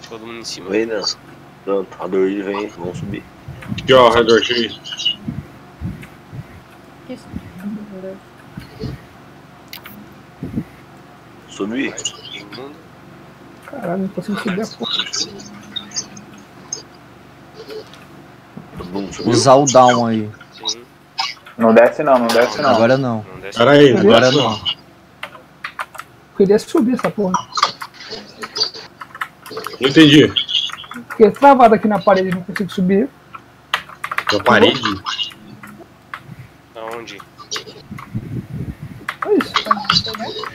Todo mundo em cima. Vem, não. Pronto, a dor vem, vamos subir. Aqui, ó, aí. Isso. Subir. Caralho, não consigo subir a porra. Usar o down aí. Não desce não, não desce não. Agora não. Não. Pera aí, Agora não. Queria subir essa porra. Não entendi. Fiquei travado aqui na parede, não consigo subir. Na parede? Aonde? É isso.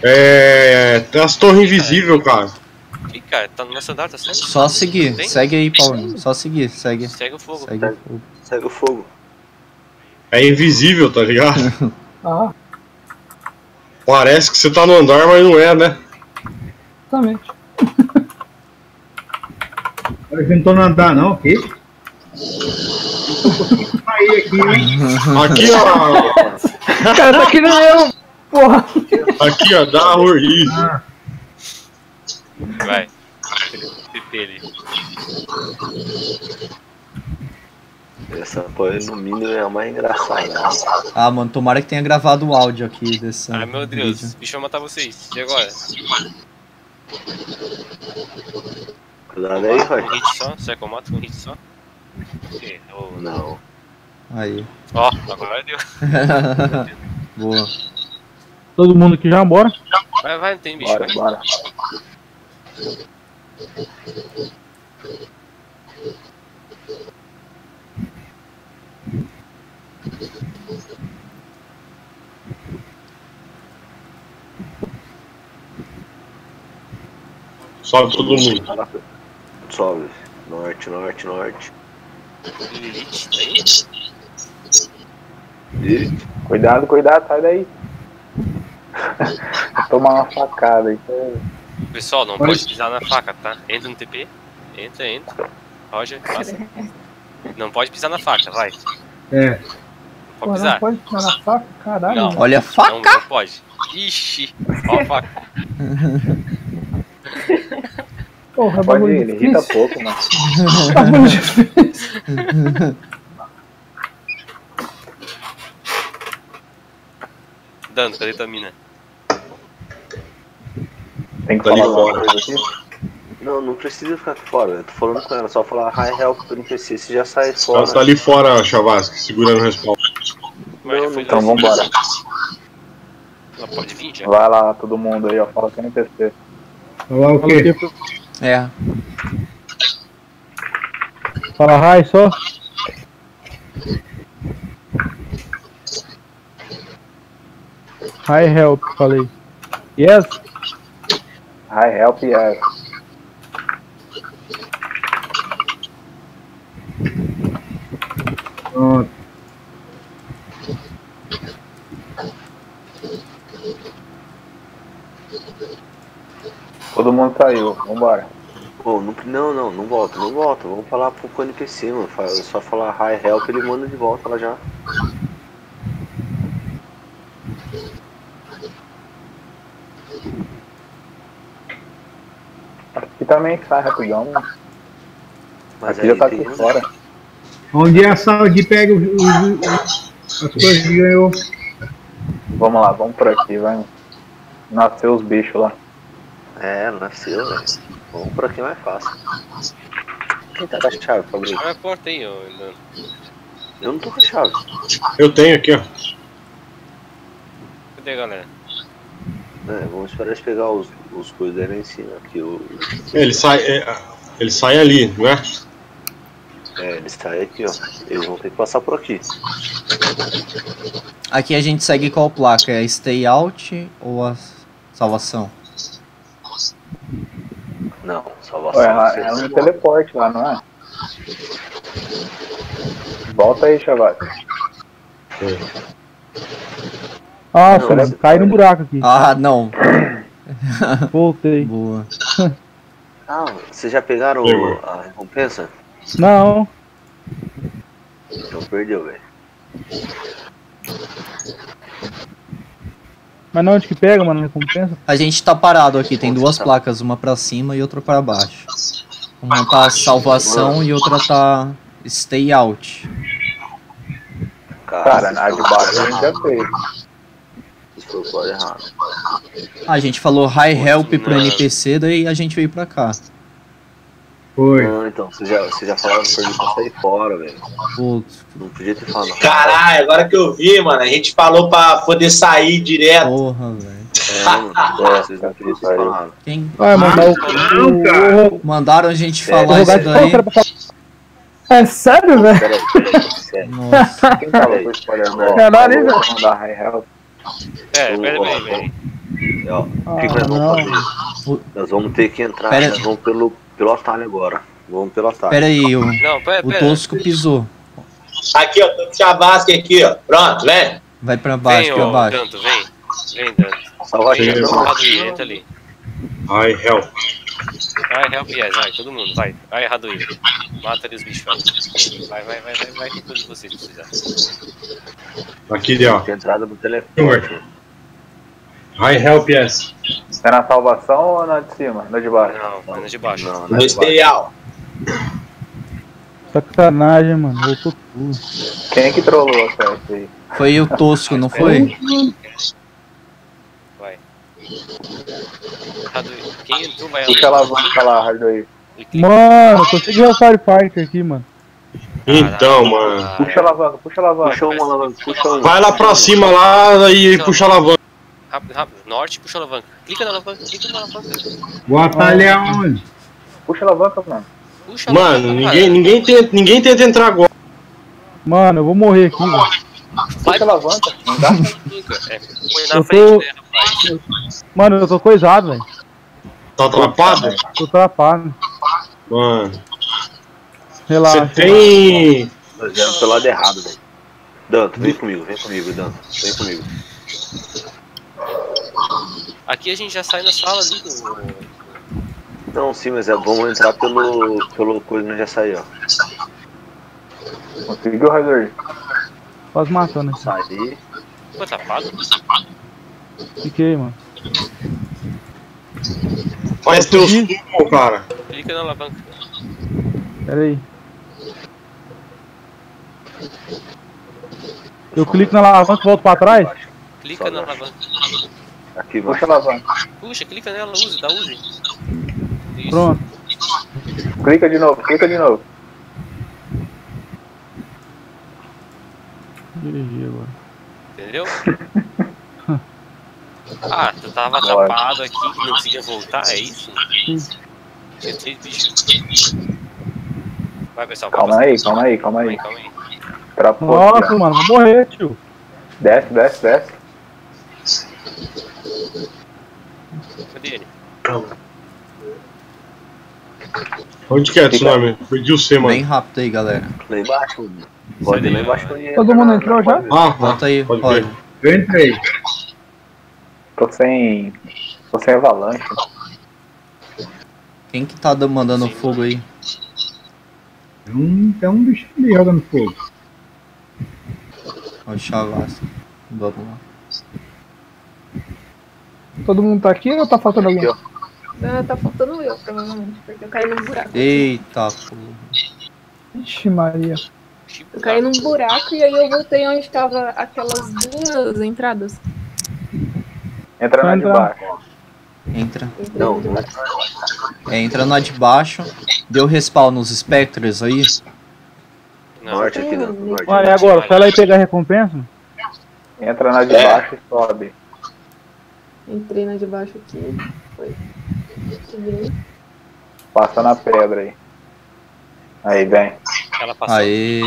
É. Tem as torres invisíveis, cara. Ih, cara, tá no nosso andar, tá certo? Só seguir. Tem? Segue aí, Paulinho. Só seguir, segue. Segue o fogo. Segue o fogo. Segue o fogo. É invisível, tá ligado? Ah, Parece que você tá no andar, mas não é, né? exatamente. Parece que não tô no andar, não, aqui. sair aqui, hein? Aqui, ó. O cara tá aqui no meu. Porra. Aqui, ó, dá horrível. Ah, Vai. PP ali. Essa foi no mínimo é a mais engraçada. Ah, mano, tomara que tenha gravado o áudio aqui desse. Ai meu Deus, vídeo. bicho vai matar vocês. E agora? Cuidado aí, vai. um hit só? Será que eu mato com um hit só? Não. Aí. Ó, agora deu. Boa. Todo mundo aqui já, bora? Vai, vai, não tem bicho. Bora, vai. bora. Sobe todo mundo. Sobe. Norte, norte, norte. Lilith, Cuidado, cuidado, sai daí. Vou tomar uma facada aí. Pessoal, não pode pisar na faca, tá? Entra no TP. Entra, entra. Roger, passa. Não pode pisar na faca, vai. é. Não pode não pisar. pode pisar na faca? Caralho. Não. Olha a Não, faca! não pode. Ixi, ó a faca. Porra, Pode bagulho ir, ele irrita pouco, mano. Bagulho difícil. Dano, cadê tua mina? Tem que Tá ali falar alguma fora. coisa aqui? Não, não precisa ficar aqui fora. Eu tô falando com ela, só falar hi help pro NPC, você já sai fora. Ela tá ali fora, Chavasque, segurando o respawn. Então assim. vambora. Ela pode vir já. Vai lá, todo mundo aí, ó. Fala com o NPC. Falar o quê? É. Fala hi só. Hi help, falei. Yes? Hi, help, yes. Pronto. Todo mundo saiu, vambora. Pô, não, não, não, não volta, não volta. Vamos falar pro, NPC, mano. Fa- Só falar hi help, ele manda de volta lá já. Aqui também sai rapidão, mano. Mas Aqui já tá aqui fora. Onde é a sala que pega os, os- as coisas que ganhou? Vamos lá, vamos por aqui, vai. Nasceu os bichos lá. É, nasceu, velho. Vamos por aqui é mais fácil. Quem tá com a chave, Fabrício? Abre a porta aí, ô. Dano. Eu não tô com a chave. Eu tenho aqui, ó. Cadê galera? É, vamos esperar eles pegar os, os coisas dele lá em cima. Aqui, o, Ele sai, é, ele sai ali, não é? é, eles saem aqui, ó. Eles vão ter que passar por aqui. Aqui a gente segue qual placa? É stay out ou a salvação? Não, salvação. Ué, ela, você- ela no teleporte lá, não é? Volta aí, chaval. Nossa, Não, cai no buraco aqui. Ah, não. Voltei. Boa. Ah, vocês já pegaram a recompensa? Não. Então perdeu, velho. Mas não, onde que pega, mano, a recompensa? A gente tá parado aqui, tem duas placas, uma pra cima e outra pra baixo. Uma tá salvação e outra tá stay out. Cara, na de baixo a gente já fez. A gente falou hi help pro NPC, daí a gente veio pra cá. Foi. Não, então, vocês já, vocês já falaram pra ele pra sair fora, velho. Putz, Não podia ter falado. Caralho, agora que eu vi, mano, a gente falou pra poder sair direto. porra, velho. É, mano, é, vocês não podiam ter falado. Quem Vai mandar o. não, cara. o, mandaram a gente É, falar isso daí? É sério, velho? Pera aí, sério. Nossa. Quem falou com o spoiler ball? Caralho, mandar high help. É, Ô, pera, ó, pera, pera. Ó, o que, nós Ah, vamos não. fazer? Nós vamos ter que entrar, nós vamos pelo, pelo atalho agora. Vamos pelo atalho. Pera aí, o, Não, pera, o pera. Tosco pisou. Aqui, ó, tô com Chavasque aqui, ó. Pronto, vem. Vai pra baixo, Vem, pra baixo. Danto, vem. Vem, Danto. Salva a Vem, gente, do não. lado ali, entra ali. Hi, help. Vai, help yes, vai, todo mundo, vai. Vai, Raduí. Mata ali os bichos, vai. Vai, vai, vai, vai, vai com todos vocês se precisar. Aqui, ó. Entrada do telefone. Hi, help yes. É na salvação ou na de cima? Na de baixo? Não, vai na de baixo. Não, Ministerial. Sacanagem, mano. Voltou tudo. Quem é que trollou a festa aí? Foi o Tosco, não foi? Vai. Quem entrou vai Puxa a alavanca lá, Hardo aí. Mano, de Hellfire Fighter aqui, mano. Então, mano. Puxa a alavanca, puxa a alavanca. Puxa uma alavanca, puxa uma. Vai lá pra cima lá e puxa a alavanca. Rápido, rápido. Norte, puxa a alavanca. Clica na alavanca, clica na alavanca. O atalho é onde? Puxa a alavanca, mano. Puxa a Mano, alavanca, ninguém, ninguém, tenta, ninguém tenta entrar agora. Mano, eu vou morrer aqui, velho. Puxa a alavanca. Não dá? É, põe na Eu frente, tô. né, rapaz? Mano, eu tô coisado, velho. Tá atrapado? Tô trapado. Mano. Relaxa. Você tem. Nós viemos pelo lado errado, velho. Danto, vem comigo, vem comigo, Danto. Vem comigo. Aqui a gente já sai na sala ali do. Não, sim, mas é, vamos entrar pelo, pelo coisa onde já saiu, ó. Conseguiu, aí? Quase matando aqui. Saí. Ficou tapado? Fiquei, mano. Faz teu sumo, cara. Clica na alavanca. Pera aí. Eu clico na alavanca e volto pra trás? Clica na alavanca. Aqui, vai. Puxa a alavanca. Puxa, clica nela, use, dá use. Isso. Pronto. Clica de novo, clica de novo. GG agora. Entendeu? Ah, tu tava Lógico. atrapado aqui e não conseguia voltar, é isso? Bichos. Vai, pessoal, Calma aí, calma aí, calma aí. Calma aí. Trapou. Nossa, aqui, ó. mano, vou morrer, tio. Desce, desce, desce. Cadê ele? Onde que é, Tsunami? Perdi o C, Bem mano. rápido aí, galera. Lá embaixo. Pode ir lá embaixo. Todo mundo entrou já? Ah, Volta aí, pode pode. Eu entrei. Tô sem. Tô sem avalanche. Quem que tá dando- mandando fogo aí? Tem um, tem um bicho ali jogando fogo. Ó, o. Vamos lá. Todo mundo tá aqui ou tá faltando alguém? Ah, tá faltando eu, provavelmente, porque eu caí num buraco. Eita, porra. Ixi, Maria. Eu caí num buraco e aí eu voltei onde tava aquelas duas entradas. Entra na de Entra. baixo. Entra. Não, não é. Entra na de baixo. Deu respawn nos Spectres aí. Não, Norte aqui, não. Olha, agora? Vai lá e pegar a recompensa? Entra na de É. baixo e sobe. Entrei na de baixo aqui. Foi. Passa na pedra aí. Aí, vem. ela passou. Aê.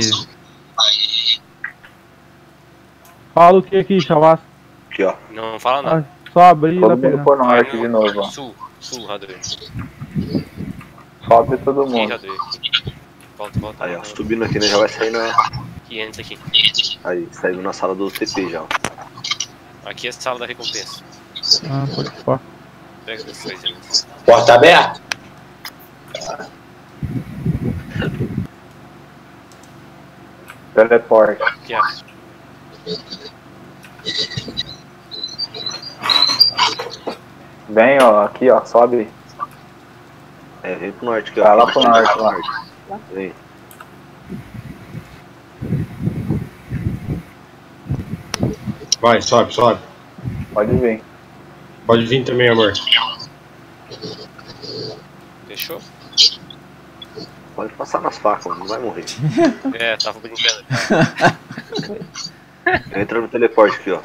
Fala o que aqui, Chavasca? Aqui, ó. Não fala nada. Ah, só abrir Todo mundo por norte de novo, ó. Sul, sul, Radui. Sobe todo Aqui, mundo. Radui. Volta, volta. Aí, ó. Subindo aqui, né? Já vai sair na. Aqui, entra aqui. Aí, saiu na sala do TP já, ó. Aqui é a sala da recompensa. Ah, pode pôr. Porta aberta? Teleporte. Aqui, ó. Vem, ó. Aqui, ó. Sobe. É, vem pro norte aqui, ó. Vai lá pro norte, lá. Vem. Vai, sobe, sobe. Pode vir. Pode vir também, amor. Fechou? Pode passar nas facas, mano. Não vai morrer. É, tava brincando. Entra no teleporte aqui, ó.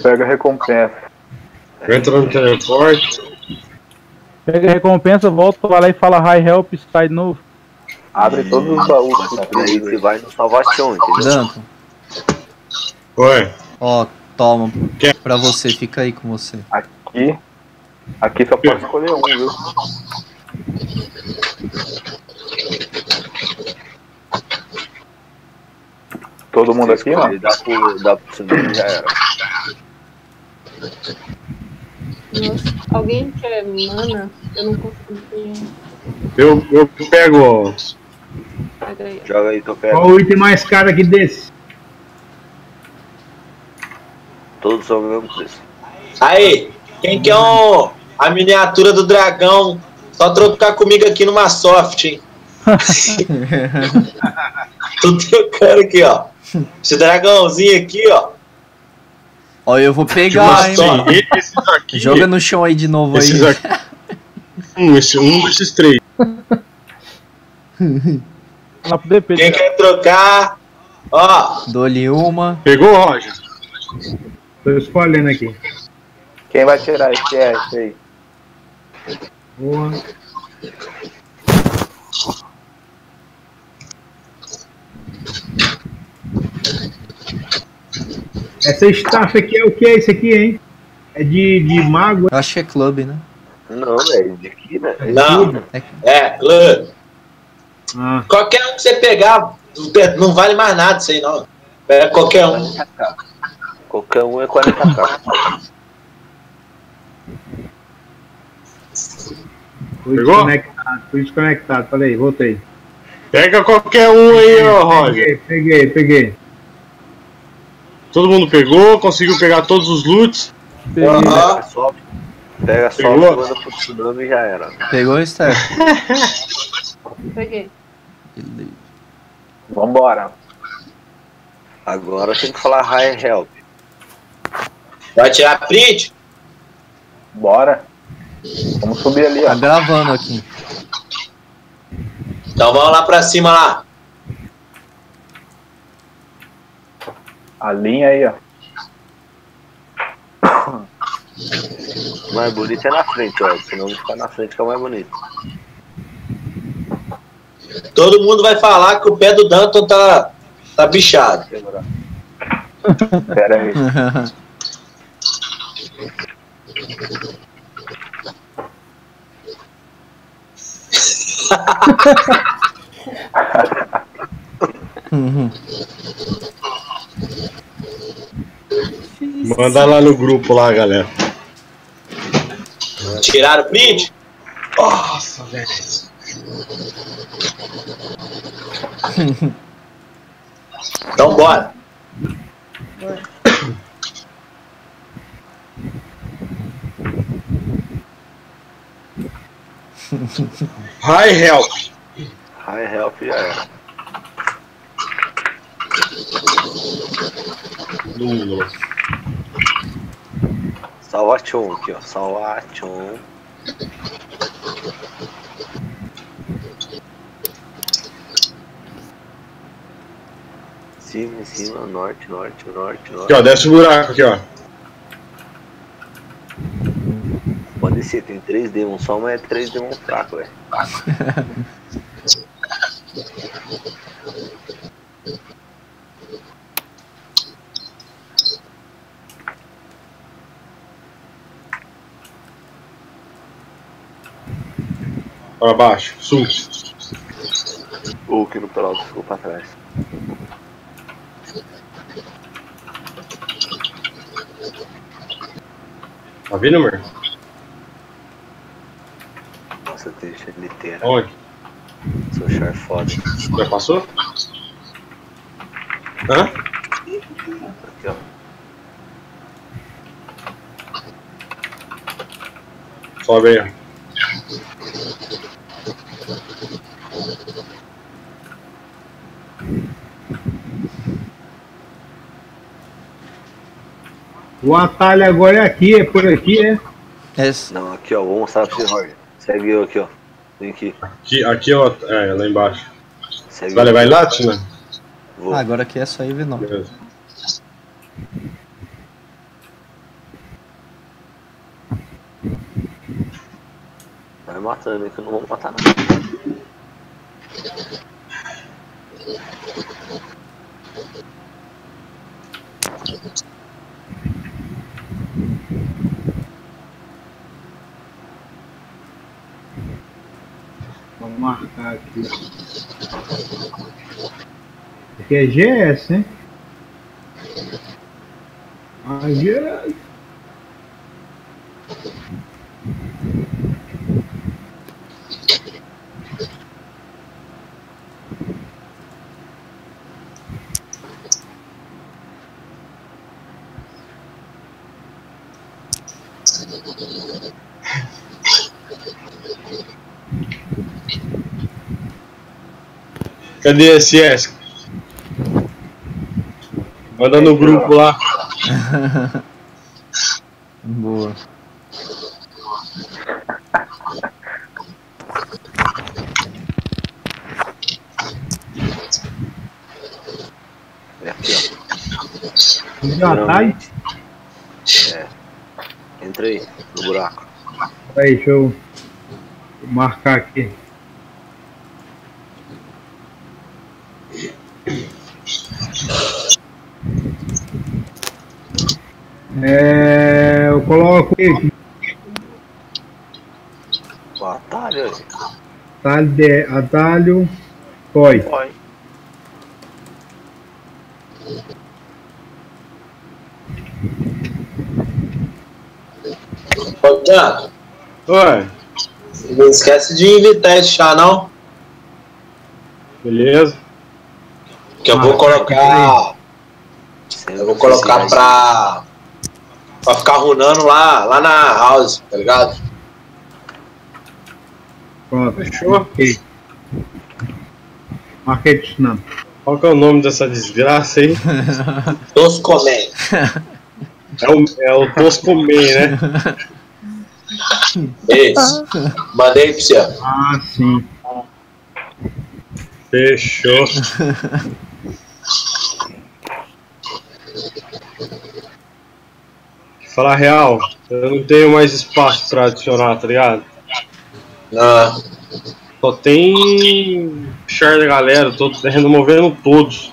Pega a recompensa. Entra no teleporte. Pega a recompensa, volta, vai lá e fala hi help, sai de novo. Abre todos os baús E aí você vai no salvação, entendeu? Danto, Oi. ó, toma. Pra você, fica aí com você. aqui. Aqui só pode escolher um, viu? Todo mundo aqui, mano? Dá pro, dá pro já era. Nossa. Alguém quer mana? Eu não consigo. Eu, eu pego. Joga aí eu pego. Qual o item mais caro aqui desse? Todos são o mesmo preço. Aí, quem quer um, a miniatura do dragão? Só trocar comigo aqui numa soft, hein? Tô trocando aqui, ó. Esse dragãozinho aqui, ó. Ó, eu vou pegar, hein, mano. aqui. Joga no chão aí de novo Esses aí. aqui. Um, esse, um desses três. Quem quer trocar? Ó, Dou-lhe uma. Pegou, Roger? Tô escolhendo aqui. Quem vai tirar esse é esse aí? Boa. Essa staff aqui é o que é esse aqui, hein? É de, de mago? Eu acho que é clube, né? Não, velho, de aqui, né? não. É, É, clube. Ah, Qualquer um que você pegar, não vale mais nada isso aí, não. Pega qualquer um. Qualquer um é 40k. fui Pegou? desconectado, fui desconectado. Falei, voltei. Pega qualquer um aí, ó, Roger. Peguei, peguei, peguei. Todo mundo pegou, conseguiu pegar todos os loots. Aham. Pega só, pega só, Pegou? manda pro tsunami e já era. Pegou, Esther? Peguei. Beleza. Vambora. Agora tem que falar high help. Vai tirar print? Bora. Vamos subir ali, Tá ó. gravando aqui. Então vamos lá pra cima lá. A linha aí, ó. O mais bonito é na frente, ó. Senão ficar na frente que é o mais bonito. Todo mundo vai falar que o pé do Danton tá, tá bichado. Pera aí. Uhum. Manda lá no grupo lá, galera. Tiraram o print? Nossa, velho. Então bora. High help. High help já era. Nulo. Salvation aqui, ó. Salvation. Cima, em cima, norte, norte, norte, norte. Aqui, ó, desce o buraco aqui, ó. Pode ser, tem três demons só, mas é três demons fracos, velho. Pra baixo, sul. O que no pelado ficou pra trás. Tá vindo, amor? Nossa, deixa ele ter. Onde? Sou char foda. Já passou? Hã? Aqui, ó. Sobe aí, ó. O atalho agora é aqui, é por aqui, é? Não, aqui, ó. Vou mostrar pra você, Roger. Segue eu aqui, ó. Vem aqui. Aqui, aqui ó, é, lá embaixo. Segue Você vai levar ele lá, Tina? Vou. Ah, agora aqui é só ir ver não. Beleza. Vai matando, hein, que eu não vou matar não. Vamos marcar aqui. Aqui é GS, hein? Ah, GS. Thank Cadê esse S? Manda no grupo lá. Boa. É aqui, ó. Já tá aí? É. Entra aí, no buraco. Aí, deixa eu marcar aqui. É, eu coloco aqui, O atalho atalho, de, atalho, foi. Foi. Ô, Oi. não esquece de invitar esse chá, não. Beleza. Que eu vou colocar. Eu vou colocar pra. pra ficar runando lá, lá na house, tá ligado? Pronto. Fechou. Ok. Marquei não. Qual que é o nome dessa desgraça aí? Toscomé. É o, é o Toscoman, né? Esse. Mandei pra você. Ah, sim. Fechou. Falar real, eu não tenho mais espaço pra adicionar, tá ligado? Ah. Só tem char da galera, tô removendo todos.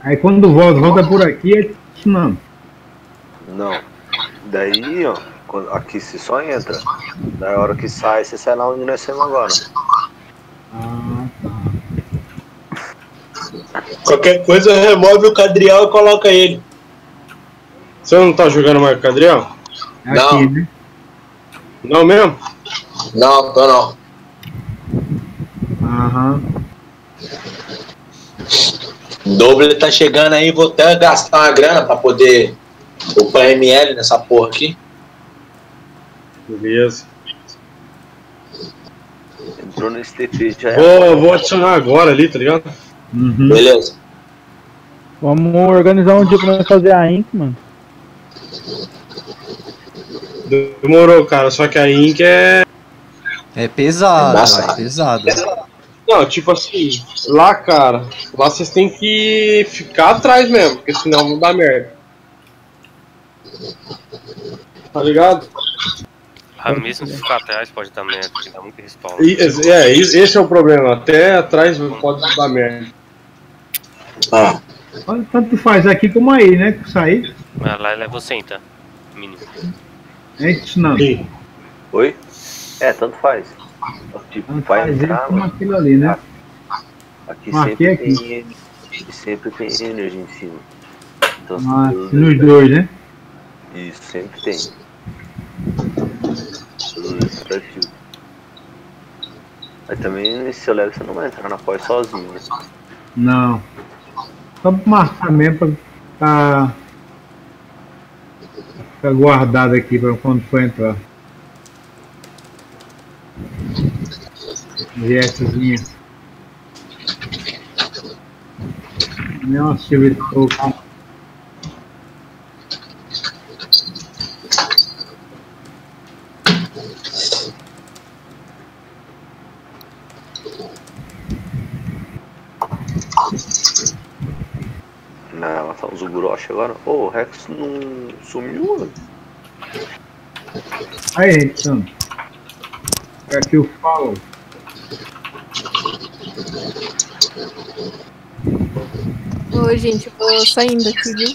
Aí quando volta, volta por aqui, é não. Não. Daí, ó, quando- aqui você só entra. Da hora que sai, você sai lá onde nós estamos agora. Qualquer coisa, remove o Cadriel e coloca ele. Você não tá jogando mais com o Cadriel? Não. aqui, né? Não mesmo? Não, tô não. Aham. Doble tá chegando aí, vou até gastar uma grana pra poder upar ML nessa porra aqui. Beleza. Entrou nesse TP já é. Vou, vou adicionar agora ali, tá ligado? Uhum. Beleza. Vamos organizar um dia pra nós fazer a Inc, mano. Demorou, cara. Só que a Inc é. É pesado, Nossa. é pesado. Não, tipo assim, lá, cara, lá vocês têm que ficar atrás mesmo, porque senão não dá merda. Tá ligado? Ah, mesmo se ficar atrás pode dar merda, porque dá muito respawn. E- é, esse esse é o problema. Até atrás pode dar merda. Ah. Tanto faz aqui como aí, né? Sair. Mas lá leva 100, tá? Mínimo. É isso não. Oi? É, tanto faz. Tipo, Tanto vai faz ele entrar, como mano. aquilo ali, né? Aqui Marquei sempre aqui. tem aqui sempre tem energia em cima. Então, Ah, tudo- nos dois, né? Isso, sempre tem. Aí também nesse seu level você não vai entrar na pós sozinho, né? Não. Só pra marcar mesmo pra ficar, ficar guardado aqui pra quando for entrar. Linhas. Não, Silvio, de toco. Não, ela agora. Ô, o Rex não sumiu, mano. Aí, então. Aqui o follow. Ô, gente, eu vou saindo aqui, viu?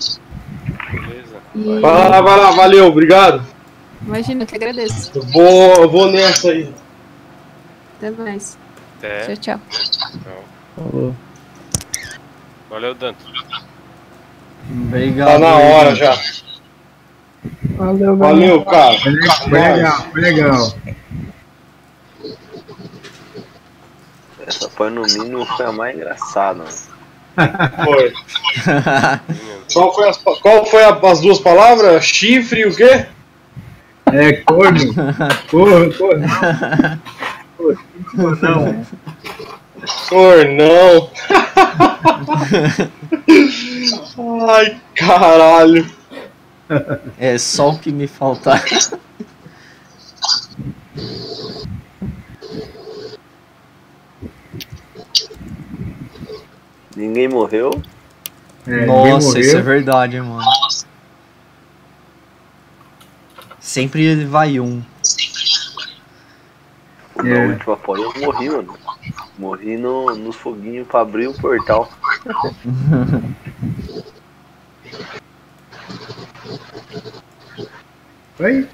Beleza. E... Vai lá, vai lá, valeu, obrigado. Imagina, eu que agradeço. Eu vou, eu vou nessa aí. Até mais. Até. Tchau, tchau. Tchau. Valeu, Danto. Obrigado. Tá na hora já. Valeu, Valeu, cara. Foi legal, foi legal. Essa pós no mínimo foi a mais engraçada. Foi. Qual foi, as, qual foi a- as duas palavras? Chifre e o quê? É, corno. Corno, corno. Corno, Cornão. Ai, caralho. É só o que me falta. Ninguém morreu. Nossa, isso é verdade, mano. Sempre vai um. Na última folha eu morri, mano. Morri no, nos foguinhos pra abrir o portal. Oi?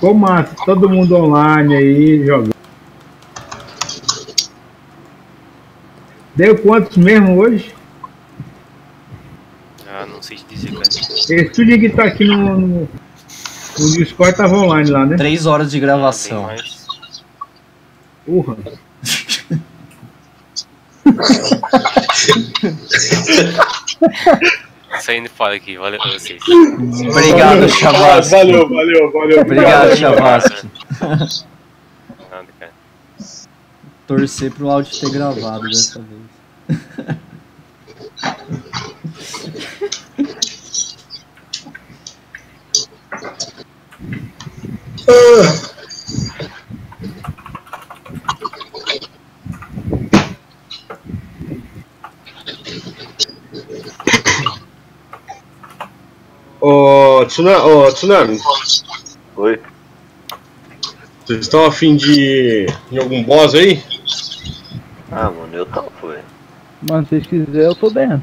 Ficou massa, todo mundo online aí jogando. Deu quantos mesmo hoje? Ah, não sei te dizer, cara. Esse tudo que tá aqui no, no, no Discord tava online lá, né? Três horas de gravação. Porra. Saindo fora aqui, valeu pra vocês. Obrigado, Chavassi. Valeu, valeu, valeu. Obrigado, Chavassi. Nada, cara. Torcer pro áudio ter gravado dessa vez. Ô, Tsunami, ô, Tsunami, Oi. vocês estão afim de em algum boss aí? Ah, mano, eu topo, velho. Mano, se vocês quiserem, eu tô dentro.